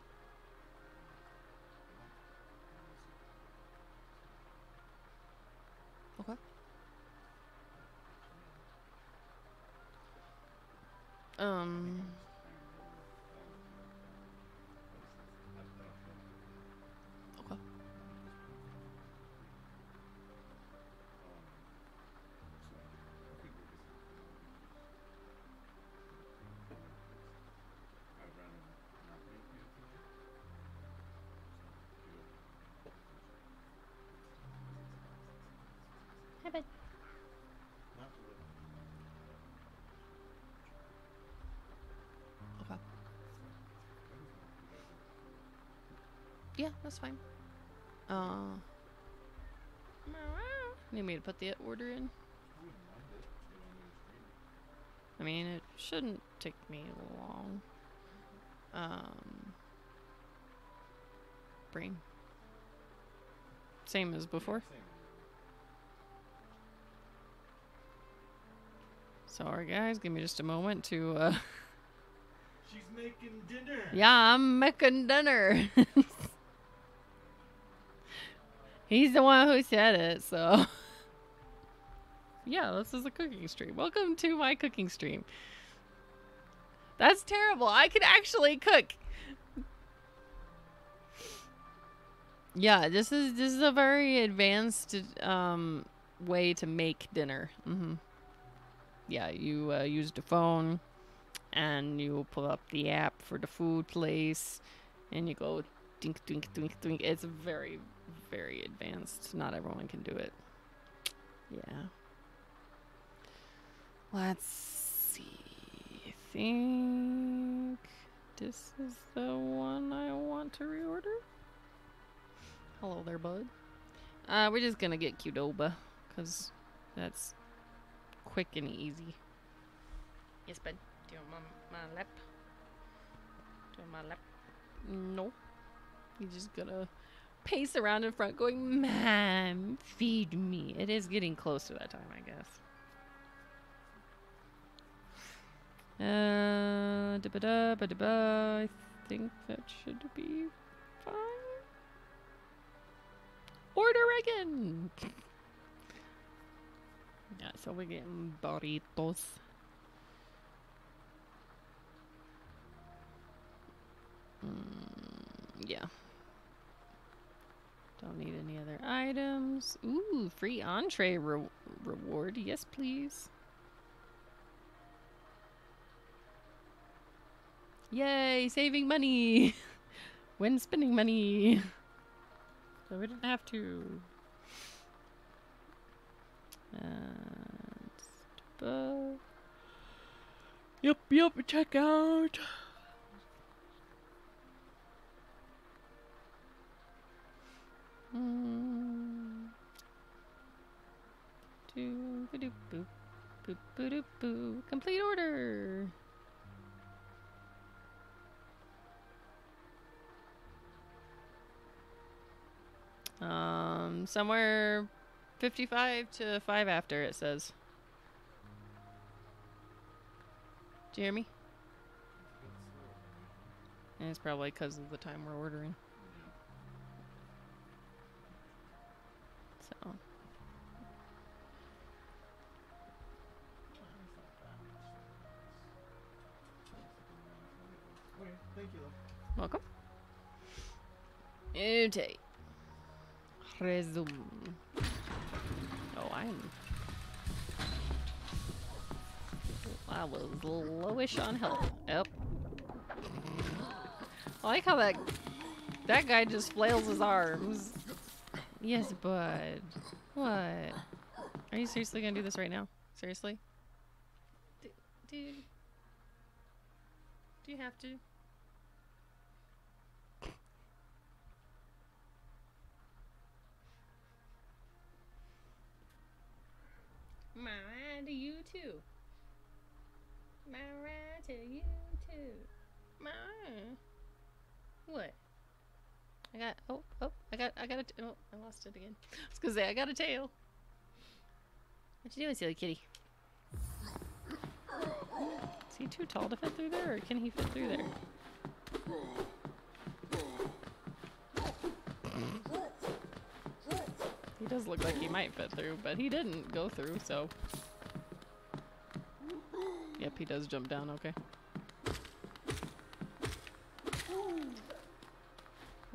Okay. Um. Yeah, that's fine. Uh, need me to put the order in? I mean, it shouldn't take me long. Um, brain. Same as before. Sorry, guys. Give me just a moment to uh, She's making dinner. Yeah, I'm making dinner. He's the one who said it, so. yeah, this is a cooking stream. Welcome to my cooking stream. That's terrible. I can actually cook. Yeah, this is this is a very advanced um way to make dinner. hmm Yeah, you uh, used a phone and you pull up the app for the food place and you go dink dink dink dink it's very very advanced. Not everyone can do it. Yeah. Let's see. I think this is the one i want to reorder. Hello there bud. Uh we're just gonna get qdoba because that's quick and easy. Yes bud. Do you want my, my lap? Do you want my lap? No. You just gotta pace around in front going, Mom, feed me. It is getting close to that time, I guess. Uh, da ba da ba da ba. I think that should be fine. Order again! yeah, so we're getting burritos. Mm, yeah. Don't need any other items. Ooh, free entree re reward. Yes, please. Yay, saving money. when spending money. So we didn't have to. And, yep, yep, check out. Boo. Complete order. Um, somewhere 55 to 5 after it says. Do you hear me? And it's probably because of the time we're ordering. Welcome. Ute. Resume. Oh, I'm. I was lowish on health. Yep. I like how that that guy just flails his arms. Yes, bud. What? Are you seriously gonna do this right now? Seriously? Dude. Do you have to? Mine to you too. Mine to you too. Mine. What? I got. Oh, oh! I got. I got a. T- oh, I lost it again. I was gonna say I got a tail. What you doing, silly kitty? Is he too tall to fit through there, or can he fit through there? He does look like he might fit through, but he didn't go through, so. Yep, he does jump down, okay.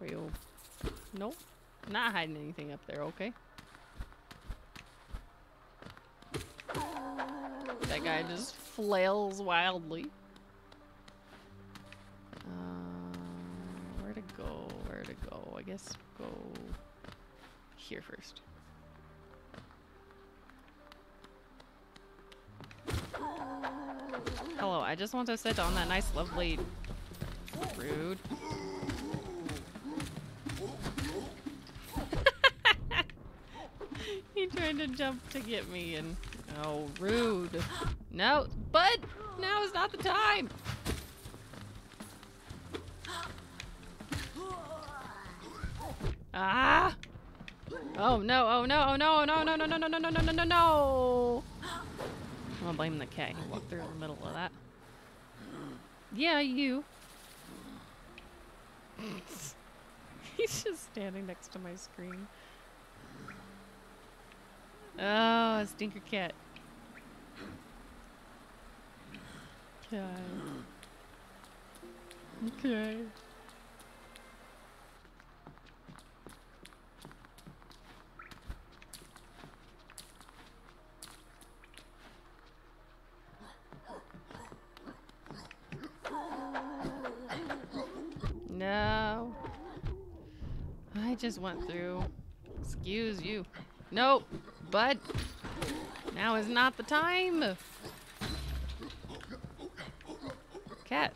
You. Nope. Not hiding anything up there, okay? That guy just flails wildly. Uh, where to go? Where to go? I guess go here first. Hello, I just want to sit on that nice, lovely. Rude. he tried to jump to get me and. Oh, rude. No, but Now is not the time! Ah! Oh no, oh no, oh no, no, no, no, no, no, no, no, no, no, no, no! I'm gonna blame the cat. He walked through the middle of that. Yeah, you. He's just standing next to my screen. Oh, stinker cat. Okay. Okay. No. I just went through. Excuse you. Nope. Bud. Now is not the time. Cat.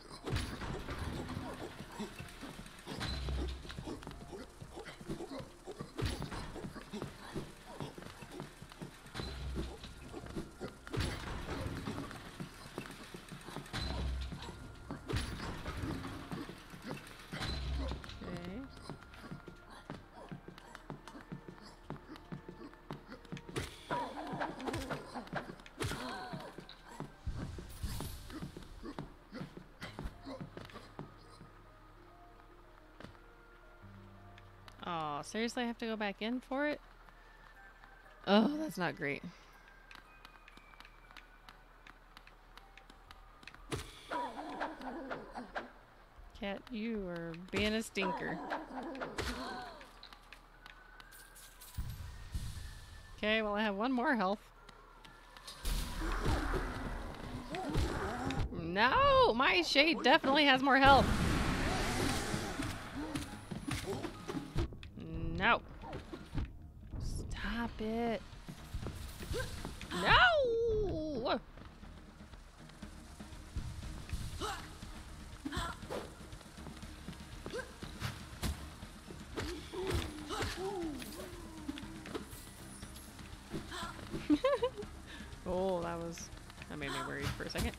Seriously, I have to go back in for it? Oh, that's not great. Cat, you are being a stinker. Okay, well, I have one more health. No, my shade definitely has more health. No. Stop it. No! oh, that was. That made me worried for a second.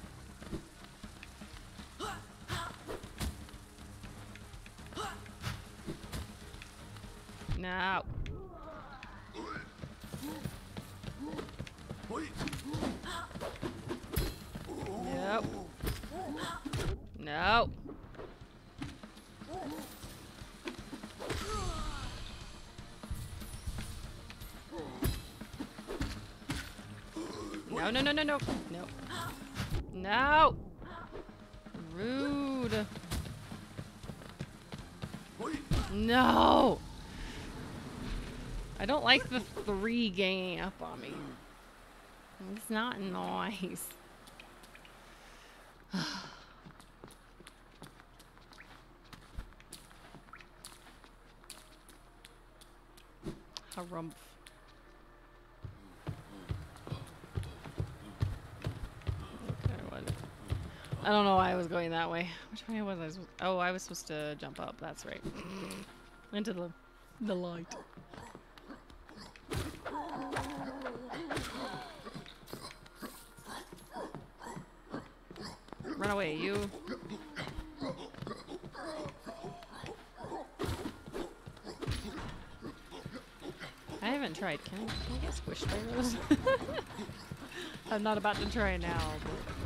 No, no, no, no, no. No. Rude. No. I don't like the three ganging up on me. It's not nice. Harumph. Okay, what? I don't know why I was going that way. Which way was I? Oh, I was supposed to jump up. That's right. Into the the light. Run away, you. I haven't tried. Can I, can I get squished by those? I'm not about to try now. But...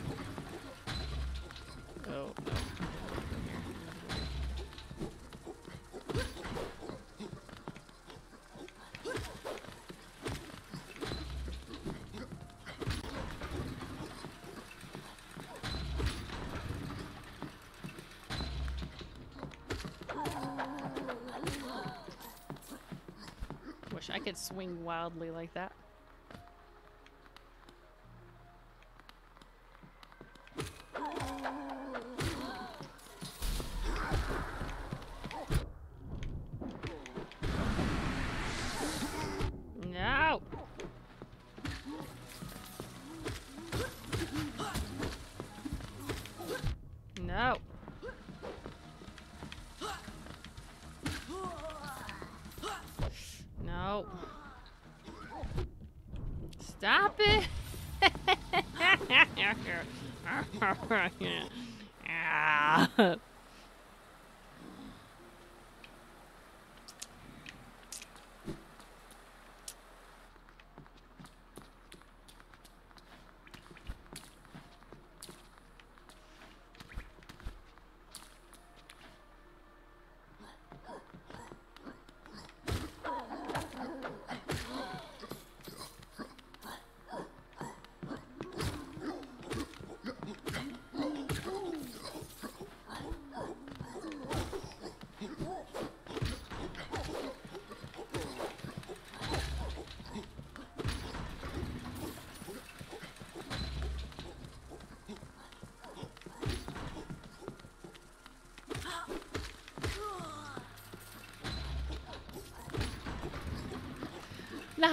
Oh, no. Wish I could swing wildly like that. Ah.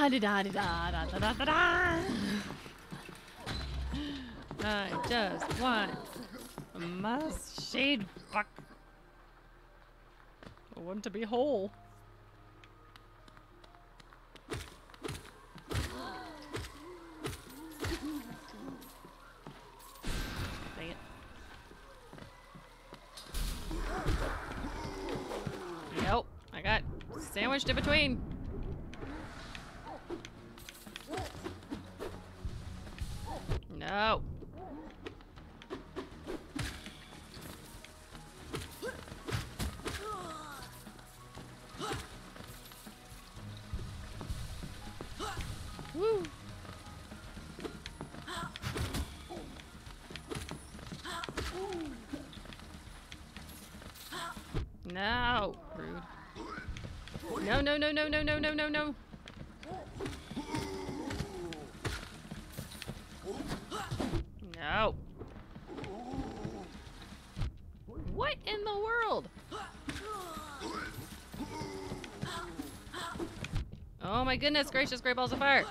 Di da di da da da da da da. I just want my shade fuck. I want to be whole. No, no, no, no, no, no, no, no, no. No. What in the world? Oh my goodness gracious, great balls of fire.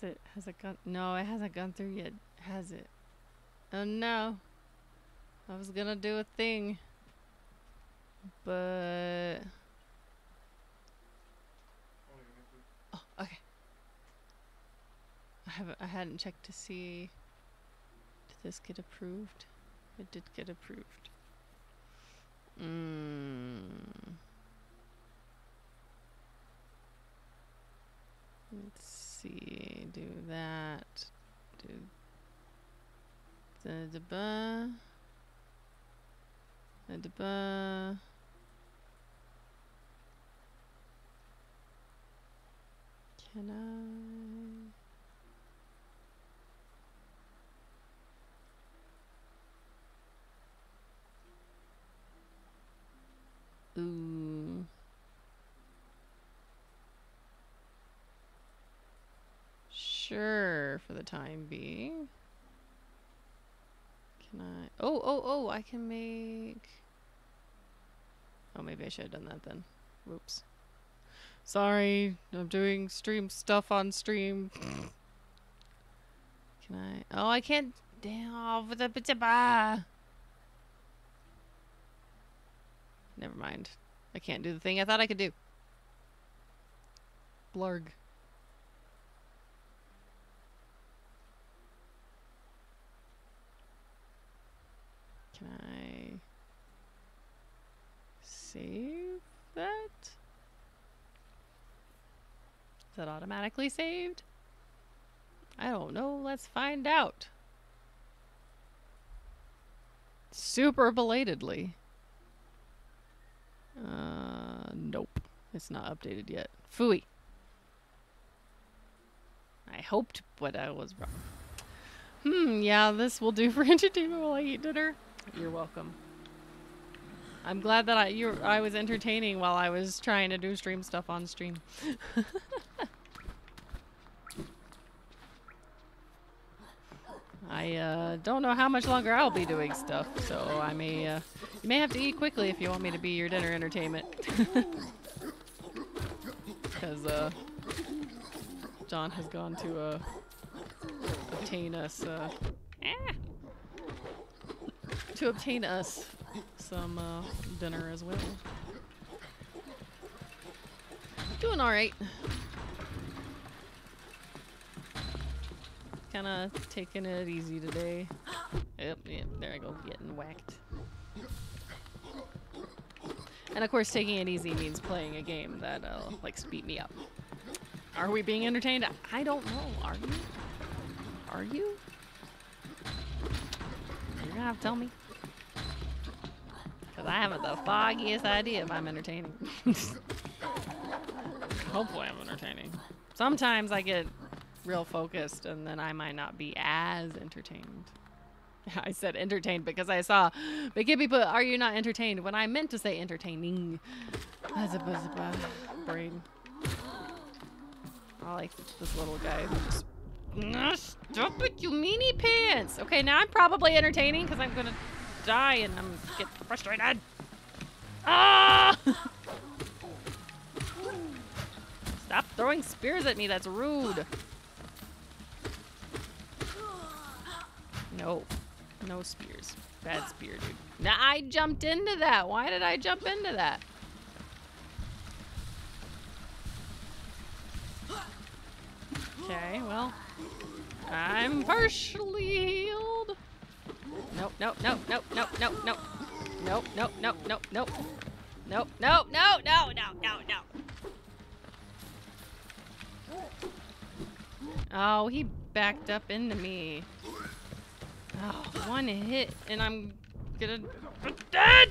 Has it has it gone no, it hasn't gone through yet, has it? Oh no. I was gonna do a thing. But Oh, okay. I haven't I hadn't checked to see did this get approved? It did get approved. Mm. Let's see. Do that. Do the the ba. The the ba. Can I? Ooh. Sure, for the time being. Can I? Oh, oh, oh, I can make. Oh, maybe I should have done that then. Whoops. Sorry, I'm doing stream stuff on stream. Can I? Oh, I can't. Damn. The- but the- bah. Never mind. I can't do the thing I thought I could do. Blarg. Can I save that? Is that automatically saved? I don't know. Let's find out. Super belatedly. Uh, nope. It's not updated yet. Fooey. I hoped, but I was wrong. Hmm, yeah, this will do for entertainment while I eat dinner. You're welcome. I'm glad that I you I was entertaining while I was trying to do stream stuff on stream. I uh, don't know how much longer I'll be doing stuff, so I may uh, you may have to eat quickly if you want me to be your dinner entertainment. Because uh, John has gone to uh, obtain us uh, to obtain us some uh, dinner as well. Doing all right. Kind of taking it easy today. Yep, yep, there I go, getting whacked. And of course, taking it easy means playing a game that uh, likes to beat me up. Are we being entertained? I don't know. Are you? Are you? You're gonna have to tell me. Because I haven't the foggiest idea if I'm entertaining. Hopefully, I'm entertaining. Sometimes I get real focused and then I might not be as entertained. I said entertained because I saw but Gibby put, Are you not entertained? when I meant to say entertaining. As a buzz brain. I like this little guy who just Stop it, you meanie pants. Okay, now I'm probably entertaining because I'm gonna die and I'm get frustrated. Ah! Stop throwing spears at me. That's rude. No, no spears. Bad spear, dude. Now I jumped into that. Why did I jump into that? Okay, well, I'm partially healed. Nope, nope, nope, nope, nope, nope, nope. Nope, nope, nope, nope, nope. Nope, nope, no, no, no, no, no. Oh, he backed up into me. Oh, one hit and I'm gonna dead!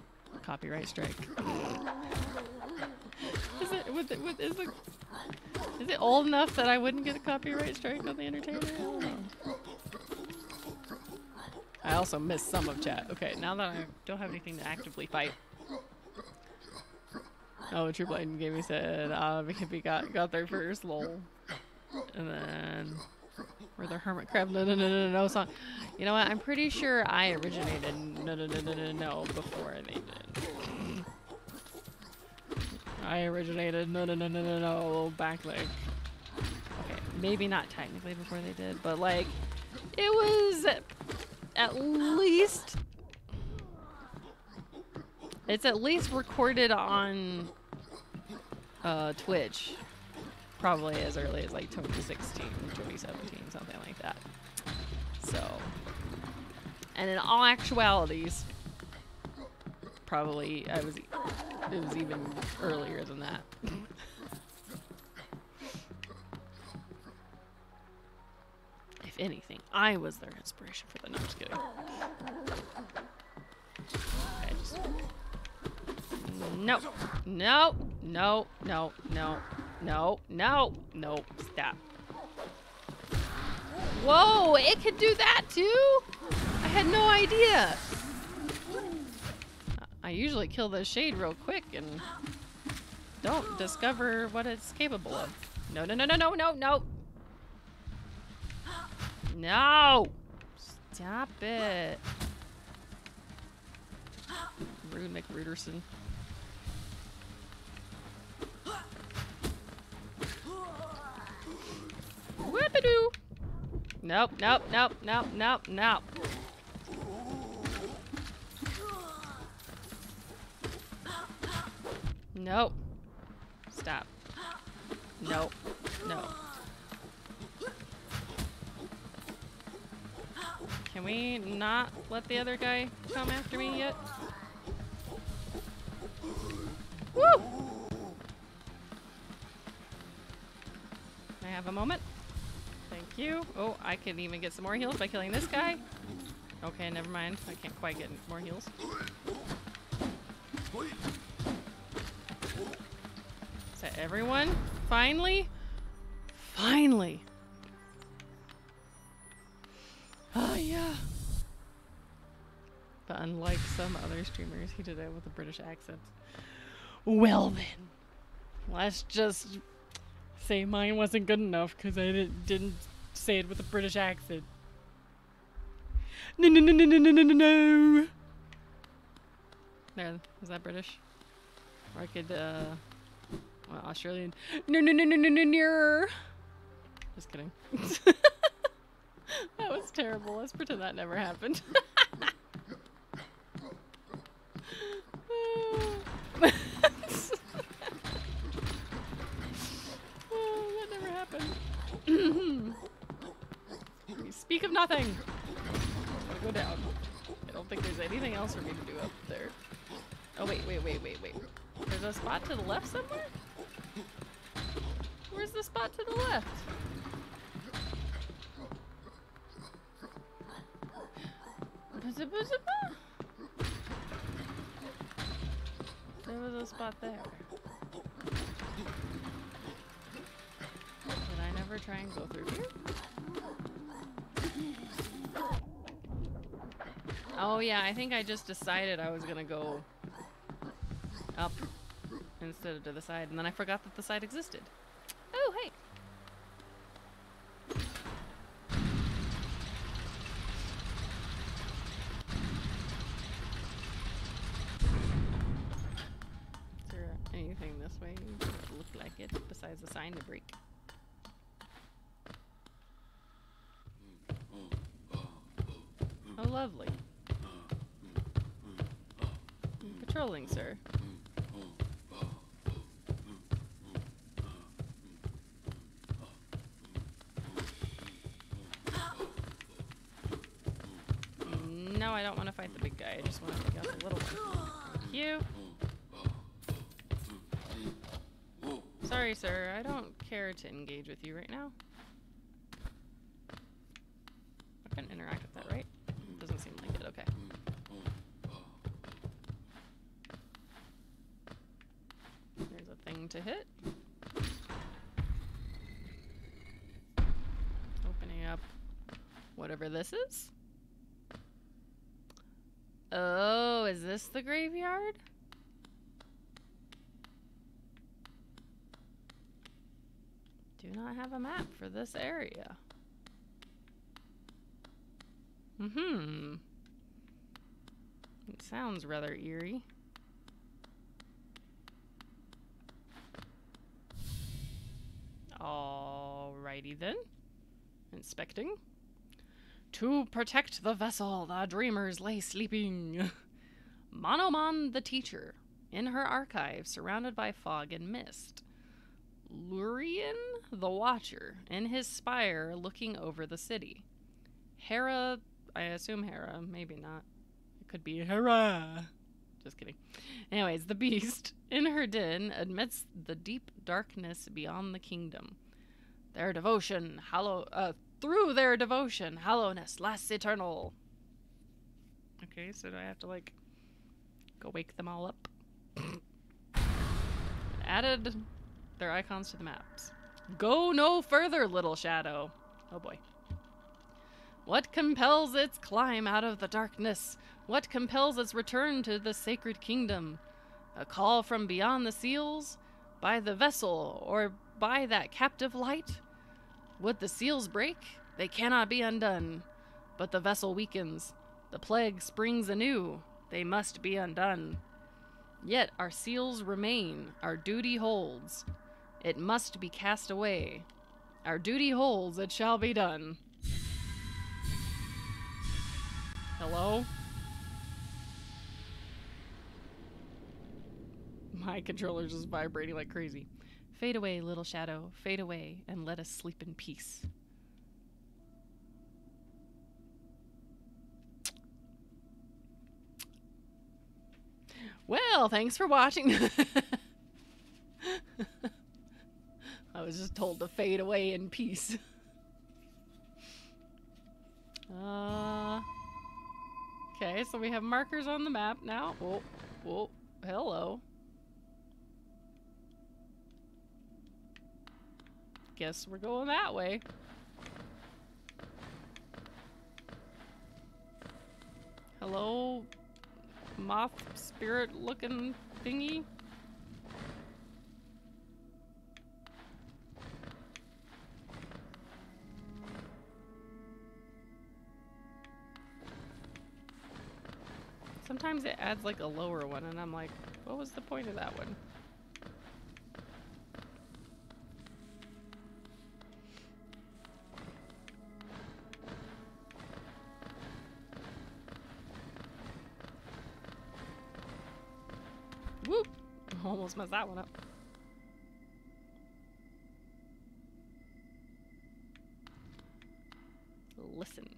copyright strike. Is it with with is it is it old enough that I wouldn't get a copyright strike on the entertainer? I. I also missed some of chat. Okay, now that I don't have anything to actively fight. Oh, True Blind Gaming said, uh, Hippie got, got there first, lol. And then, or the Hermit Crab, no, no, no, no, no song. You know what? I'm pretty sure I originated no, no, no, no, no, no before they did. I originated no, no, no, no, no, no back like. Okay, maybe not technically before they did, but like, it was at least. It's at least recorded on uh, Twitch, probably as early as like 2016, 2017, something like that. So, and in all actualities, probably I was, it was even earlier than that. if anything, I was their inspiration for the. No, I'm just kidding. I just. No, no, no, no, no, no, no, no, stop. Whoa, it could do that too? I had no idea. I usually kill the shade real quick and don't discover what it's capable of. No, no, no, no, no, no, no. No! Stop it. Rude McRuderson. Nope, nope, nope, nope, nope, nope. Nope. Stop. Nope. No. Can we not let the other guy come after me yet? Woo! I have a moment? Thank you. Oh, I can even get some more heals by killing this guy. Okay, never mind. I can't quite get more heals. Is that everyone? Finally? Finally! Oh, yeah. But unlike some other streamers, he did it with a British accent. Well then, let's just say mine wasn't good enough because I didn't, didn't say it with a British accent. No, no, no, no, no, no, no, no, no. There, is that British? Or I could, uh, well, Australian. No, no, no, no, no, no, no. Just kidding. that was terrible. Let's pretend that never happened. oh, that never happened. Speak of nothing. Gotta go down. I don't think there's anything else for me to do up there. Oh wait, wait, wait, wait, wait. There's a spot to the left somewhere? Where's the spot to the left? There was a spot there. Did I never try and go through here? Oh yeah, I think I just decided I was gonna go up instead of to the side, and then I forgot that the side existed. Oh hey. Is there anything this way that look like it besides a sign to break? Oh, lovely. Patrolling, sir. No, I don't want to fight the big guy. I just want to take out the little one. Thank you. Sorry, sir. I don't care to engage with you right now. I couldn't interact with that, right? To hit. Opening up whatever this is. Oh, is this the graveyard? Do not have a map for this area. Mm-hmm. It sounds rather eerie. Alrighty then. Inspecting. To protect the vessel, the dreamers lay sleeping. Monomon the teacher, in her archive, surrounded by fog and mist. Lurien the watcher, in his spire, looking over the city. Hera, I assume Hera, maybe not. It could be Hera. Just kidding. Anyways, the beast, in her den, amidst the deep darkness beyond the kingdom. Their devotion, hallow, uh, through their devotion, Hallownest lasts eternal. Okay, so do I have to like go wake them all up? Added their icons to the maps. Go no further, little shadow. Oh boy. What compels its climb out of the darkness? What compels its return to the sacred kingdom? A call from beyond the seals? By the vessel, or by that captive light? Would the seals break? They cannot be undone. But the vessel weakens. The plague springs anew. They must be undone. Yet our seals remain. Our duty holds. It must be cast away. Our duty holds. It shall be done. Hello? My controller's just vibrating like crazy. Fade away, little shadow, fade away, and let us sleep in peace. Well, thanks for watching. I was just told to fade away in peace. Uh, okay, so we have markers on the map now. Oh, oh, hello. Guess we're going that way. Hello, moth spirit looking thingy. Sometimes it adds like a lower one, and I'm like, what was the point of that one? Almost messed that one up. Listen.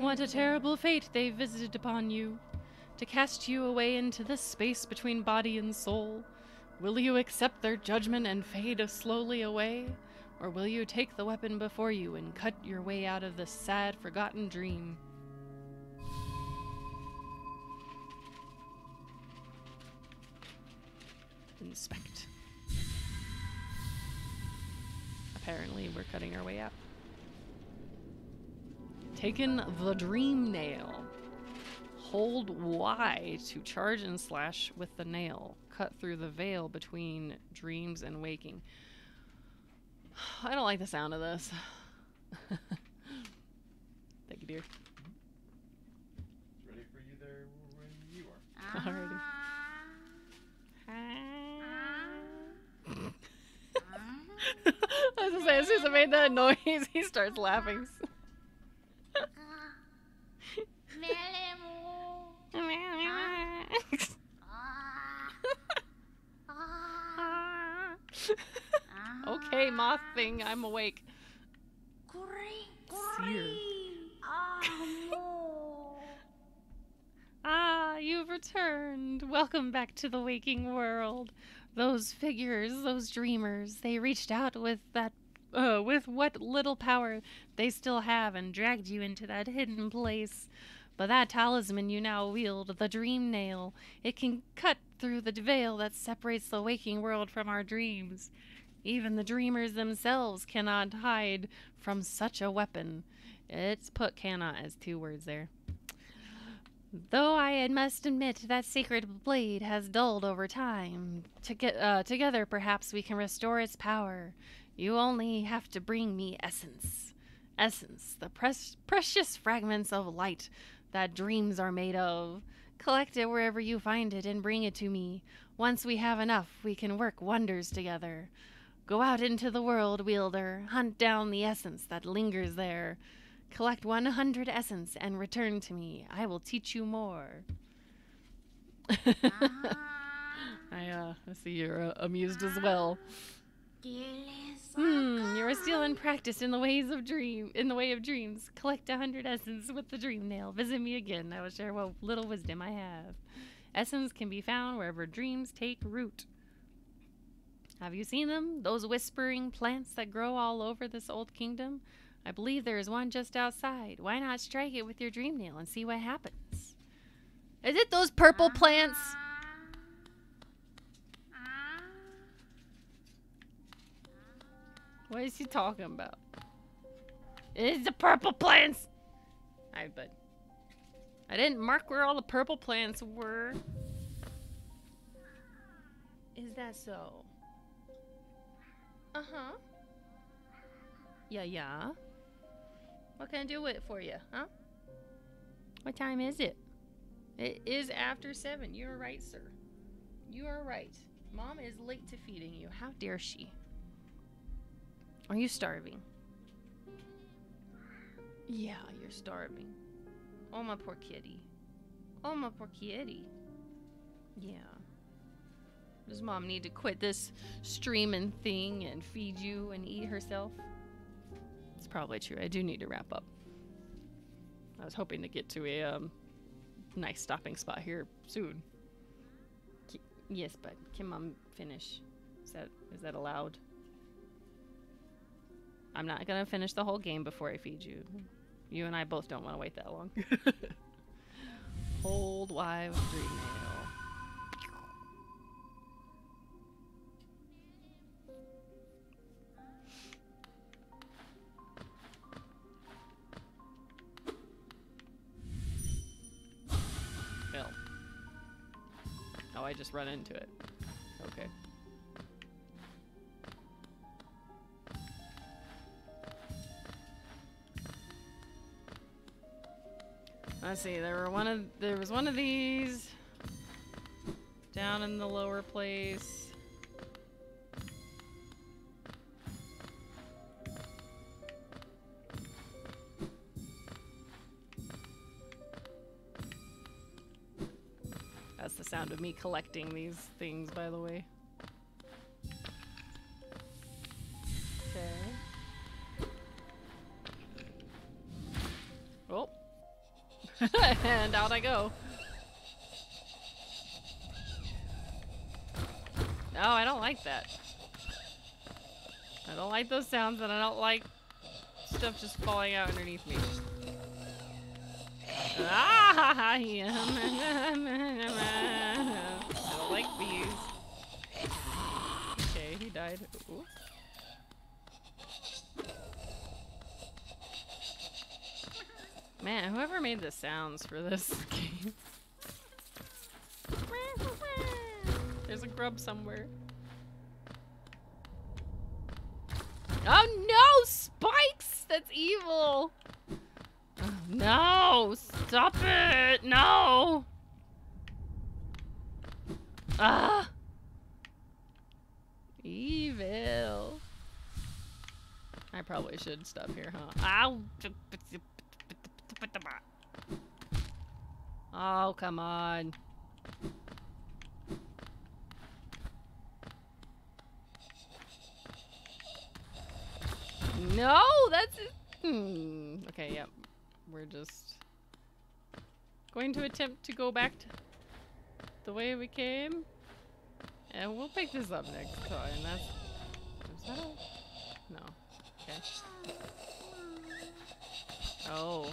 What a terrible fate they visited upon you, to cast you away into this space between body and soul. Will you accept their judgment and fade slowly away? Or will you take the weapon before you and cut your way out of this sad, forgotten dream? Inspect. Apparently, we're cutting our way out. Taken the dream nail. Hold Y to charge and slash with the nail. Cut through the veil between dreams and waking. I don't like the sound of this. Thank you, dear. Ready for you there when you are. Alrighty. I was gonna say, as soon as I made that noise, he starts laughing. okay, moth thing, I'm awake. Seer. Ah, you've returned. Welcome back to the waking world. Those figures, those dreamers, they reached out with that uh, with what little power they still have and dragged you into that hidden place. But that talisman you now wield, the dream nail, it can cut through the veil that separates the waking world from our dreams. Even the dreamers themselves cannot hide from such a weapon. It's put cannot as two words there. Though I must admit that sacred blade has dulled over time, to get, uh, together perhaps we can restore its power. You only have to bring me essence. Essence, the precious fragments of light that dreams are made of. Collect it wherever you find it and bring it to me. Once we have enough, we can work wonders together. Go out into the world, wielder. Hunt down the essence that lingers there. Collect 100 essence and return to me. I will teach you more. I, uh, see you're uh, amused as well. Hmm, you are still in practice in the ways of dream, in the way of dreams. Collect a hundred essence with the dream nail. Visit me again. I will share what little wisdom I have. Essence can be found wherever dreams take root. Have you seen them? Those whispering plants that grow all over this old kingdom? I believe there is one just outside. Why not strike it with your dream nail and see what happens? Is it those purple plants? What is he talking about? It's the purple plants! I but I didn't mark where all the purple plants were. Is that so? Uh-huh. Yeah, yeah. What can I do it for you, huh? What time is it? It is after seven. You're right, sir. You are right. Mom is late to feeding you. How dare she? Are you starving? Yeah, you're starving. Oh, my poor kitty. Oh, my poor kitty. Yeah. Does mom need to quit this streaming thing and feed you and eat herself? It's probably true. I do need to wrap up. I was hoping to get to a um, nice stopping spot here soon. K- yes, but can mom finish? Is that is that allowed? I'm not gonna finish the whole game before I feed you. You and I both don't want to wait that long. Hold Y with run into it. Okay. Let's see. There were one of there was one of these down in the lower place. Of me collecting these things, by the way. Okay. Oh. and out I go. No, I don't like that. I don't like those sounds and I don't like stuff just falling out underneath me. Ah. I don't like these. died. Ooh. Man, whoever made the sounds for this game. There's a grub somewhere. Oh no! Spikes! That's evil! Oh, no! Stop it! No! Ah! Evil. I probably should stop here, huh? Ow! Oh, come on. No, that's. Hmm. Okay, yep. We're just going to attempt to go back to the way we came. And we'll pick this up next time. That's. Is that. No. Okay. Oh.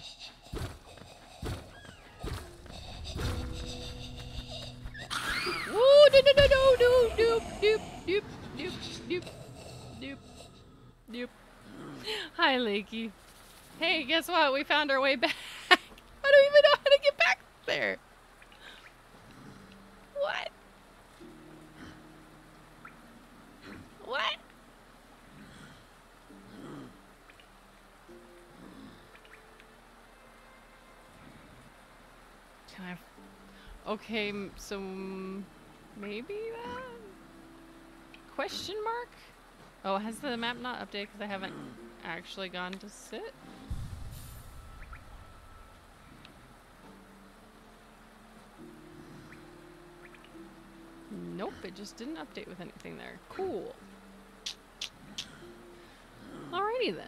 Woo! No, no, no, no, no, nope, nope, nope, nope, nope, nope. Hi, Lakey. Hey, guess what? We found our way back. I don't even know how to get back there. What? What? Okay, so maybe that? Question mark? Oh, has the map not updated because I haven't actually gone to sit? Nope, it just didn't update with anything there. Cool. Alrighty then.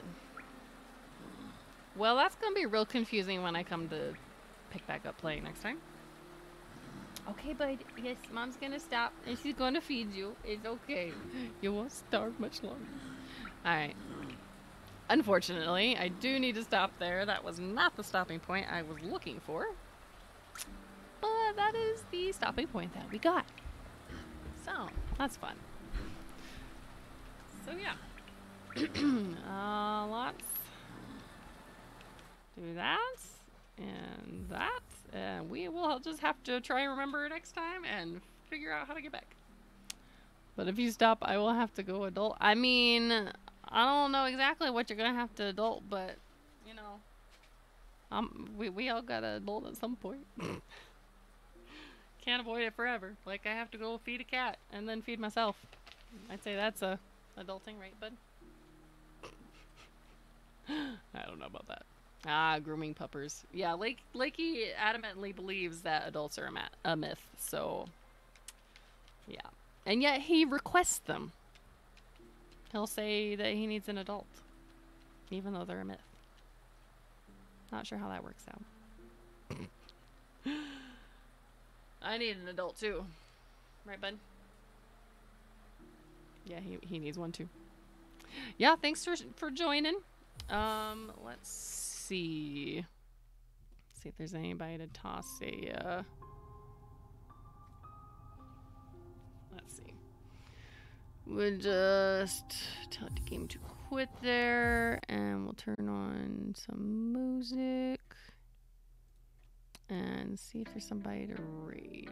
Well, that's gonna be real confusing when I come to pick back up playing next time. Okay, bud. Yes, mom's gonna stop and she's gonna feed you. It's okay. You won't starve much longer. Alright. Unfortunately, I do need to stop there. That was not the stopping point I was looking for. But that is the stopping point that we got. So, that's fun. So, yeah. uh, lots. Do that. And that. We will just have to try and remember next time and figure out how to get back. But if you stop, I will have to go adult. I mean, I don't know exactly what you're gonna have to adult, but you know, um, we we all gotta adult at some point. Can't avoid it forever. Like I have to go feed a cat and then feed myself. I'd say that's a adulting, right, bud? I don't know about that. Ah, grooming puppers. Yeah, Lake Lakey adamantly believes that adults are a, ma- a myth. So, yeah, and yet he requests them. He'll say that he needs an adult, even though they're a myth. Not sure how that works out. I need an adult too, right, bud? Yeah, he he needs one too. Yeah, thanks for for joining. Um, let's see. See if there's anybody to toss a. Uh... Let's see. We'll just tell the game to quit there, and we'll turn on some music and see if there's somebody to raid.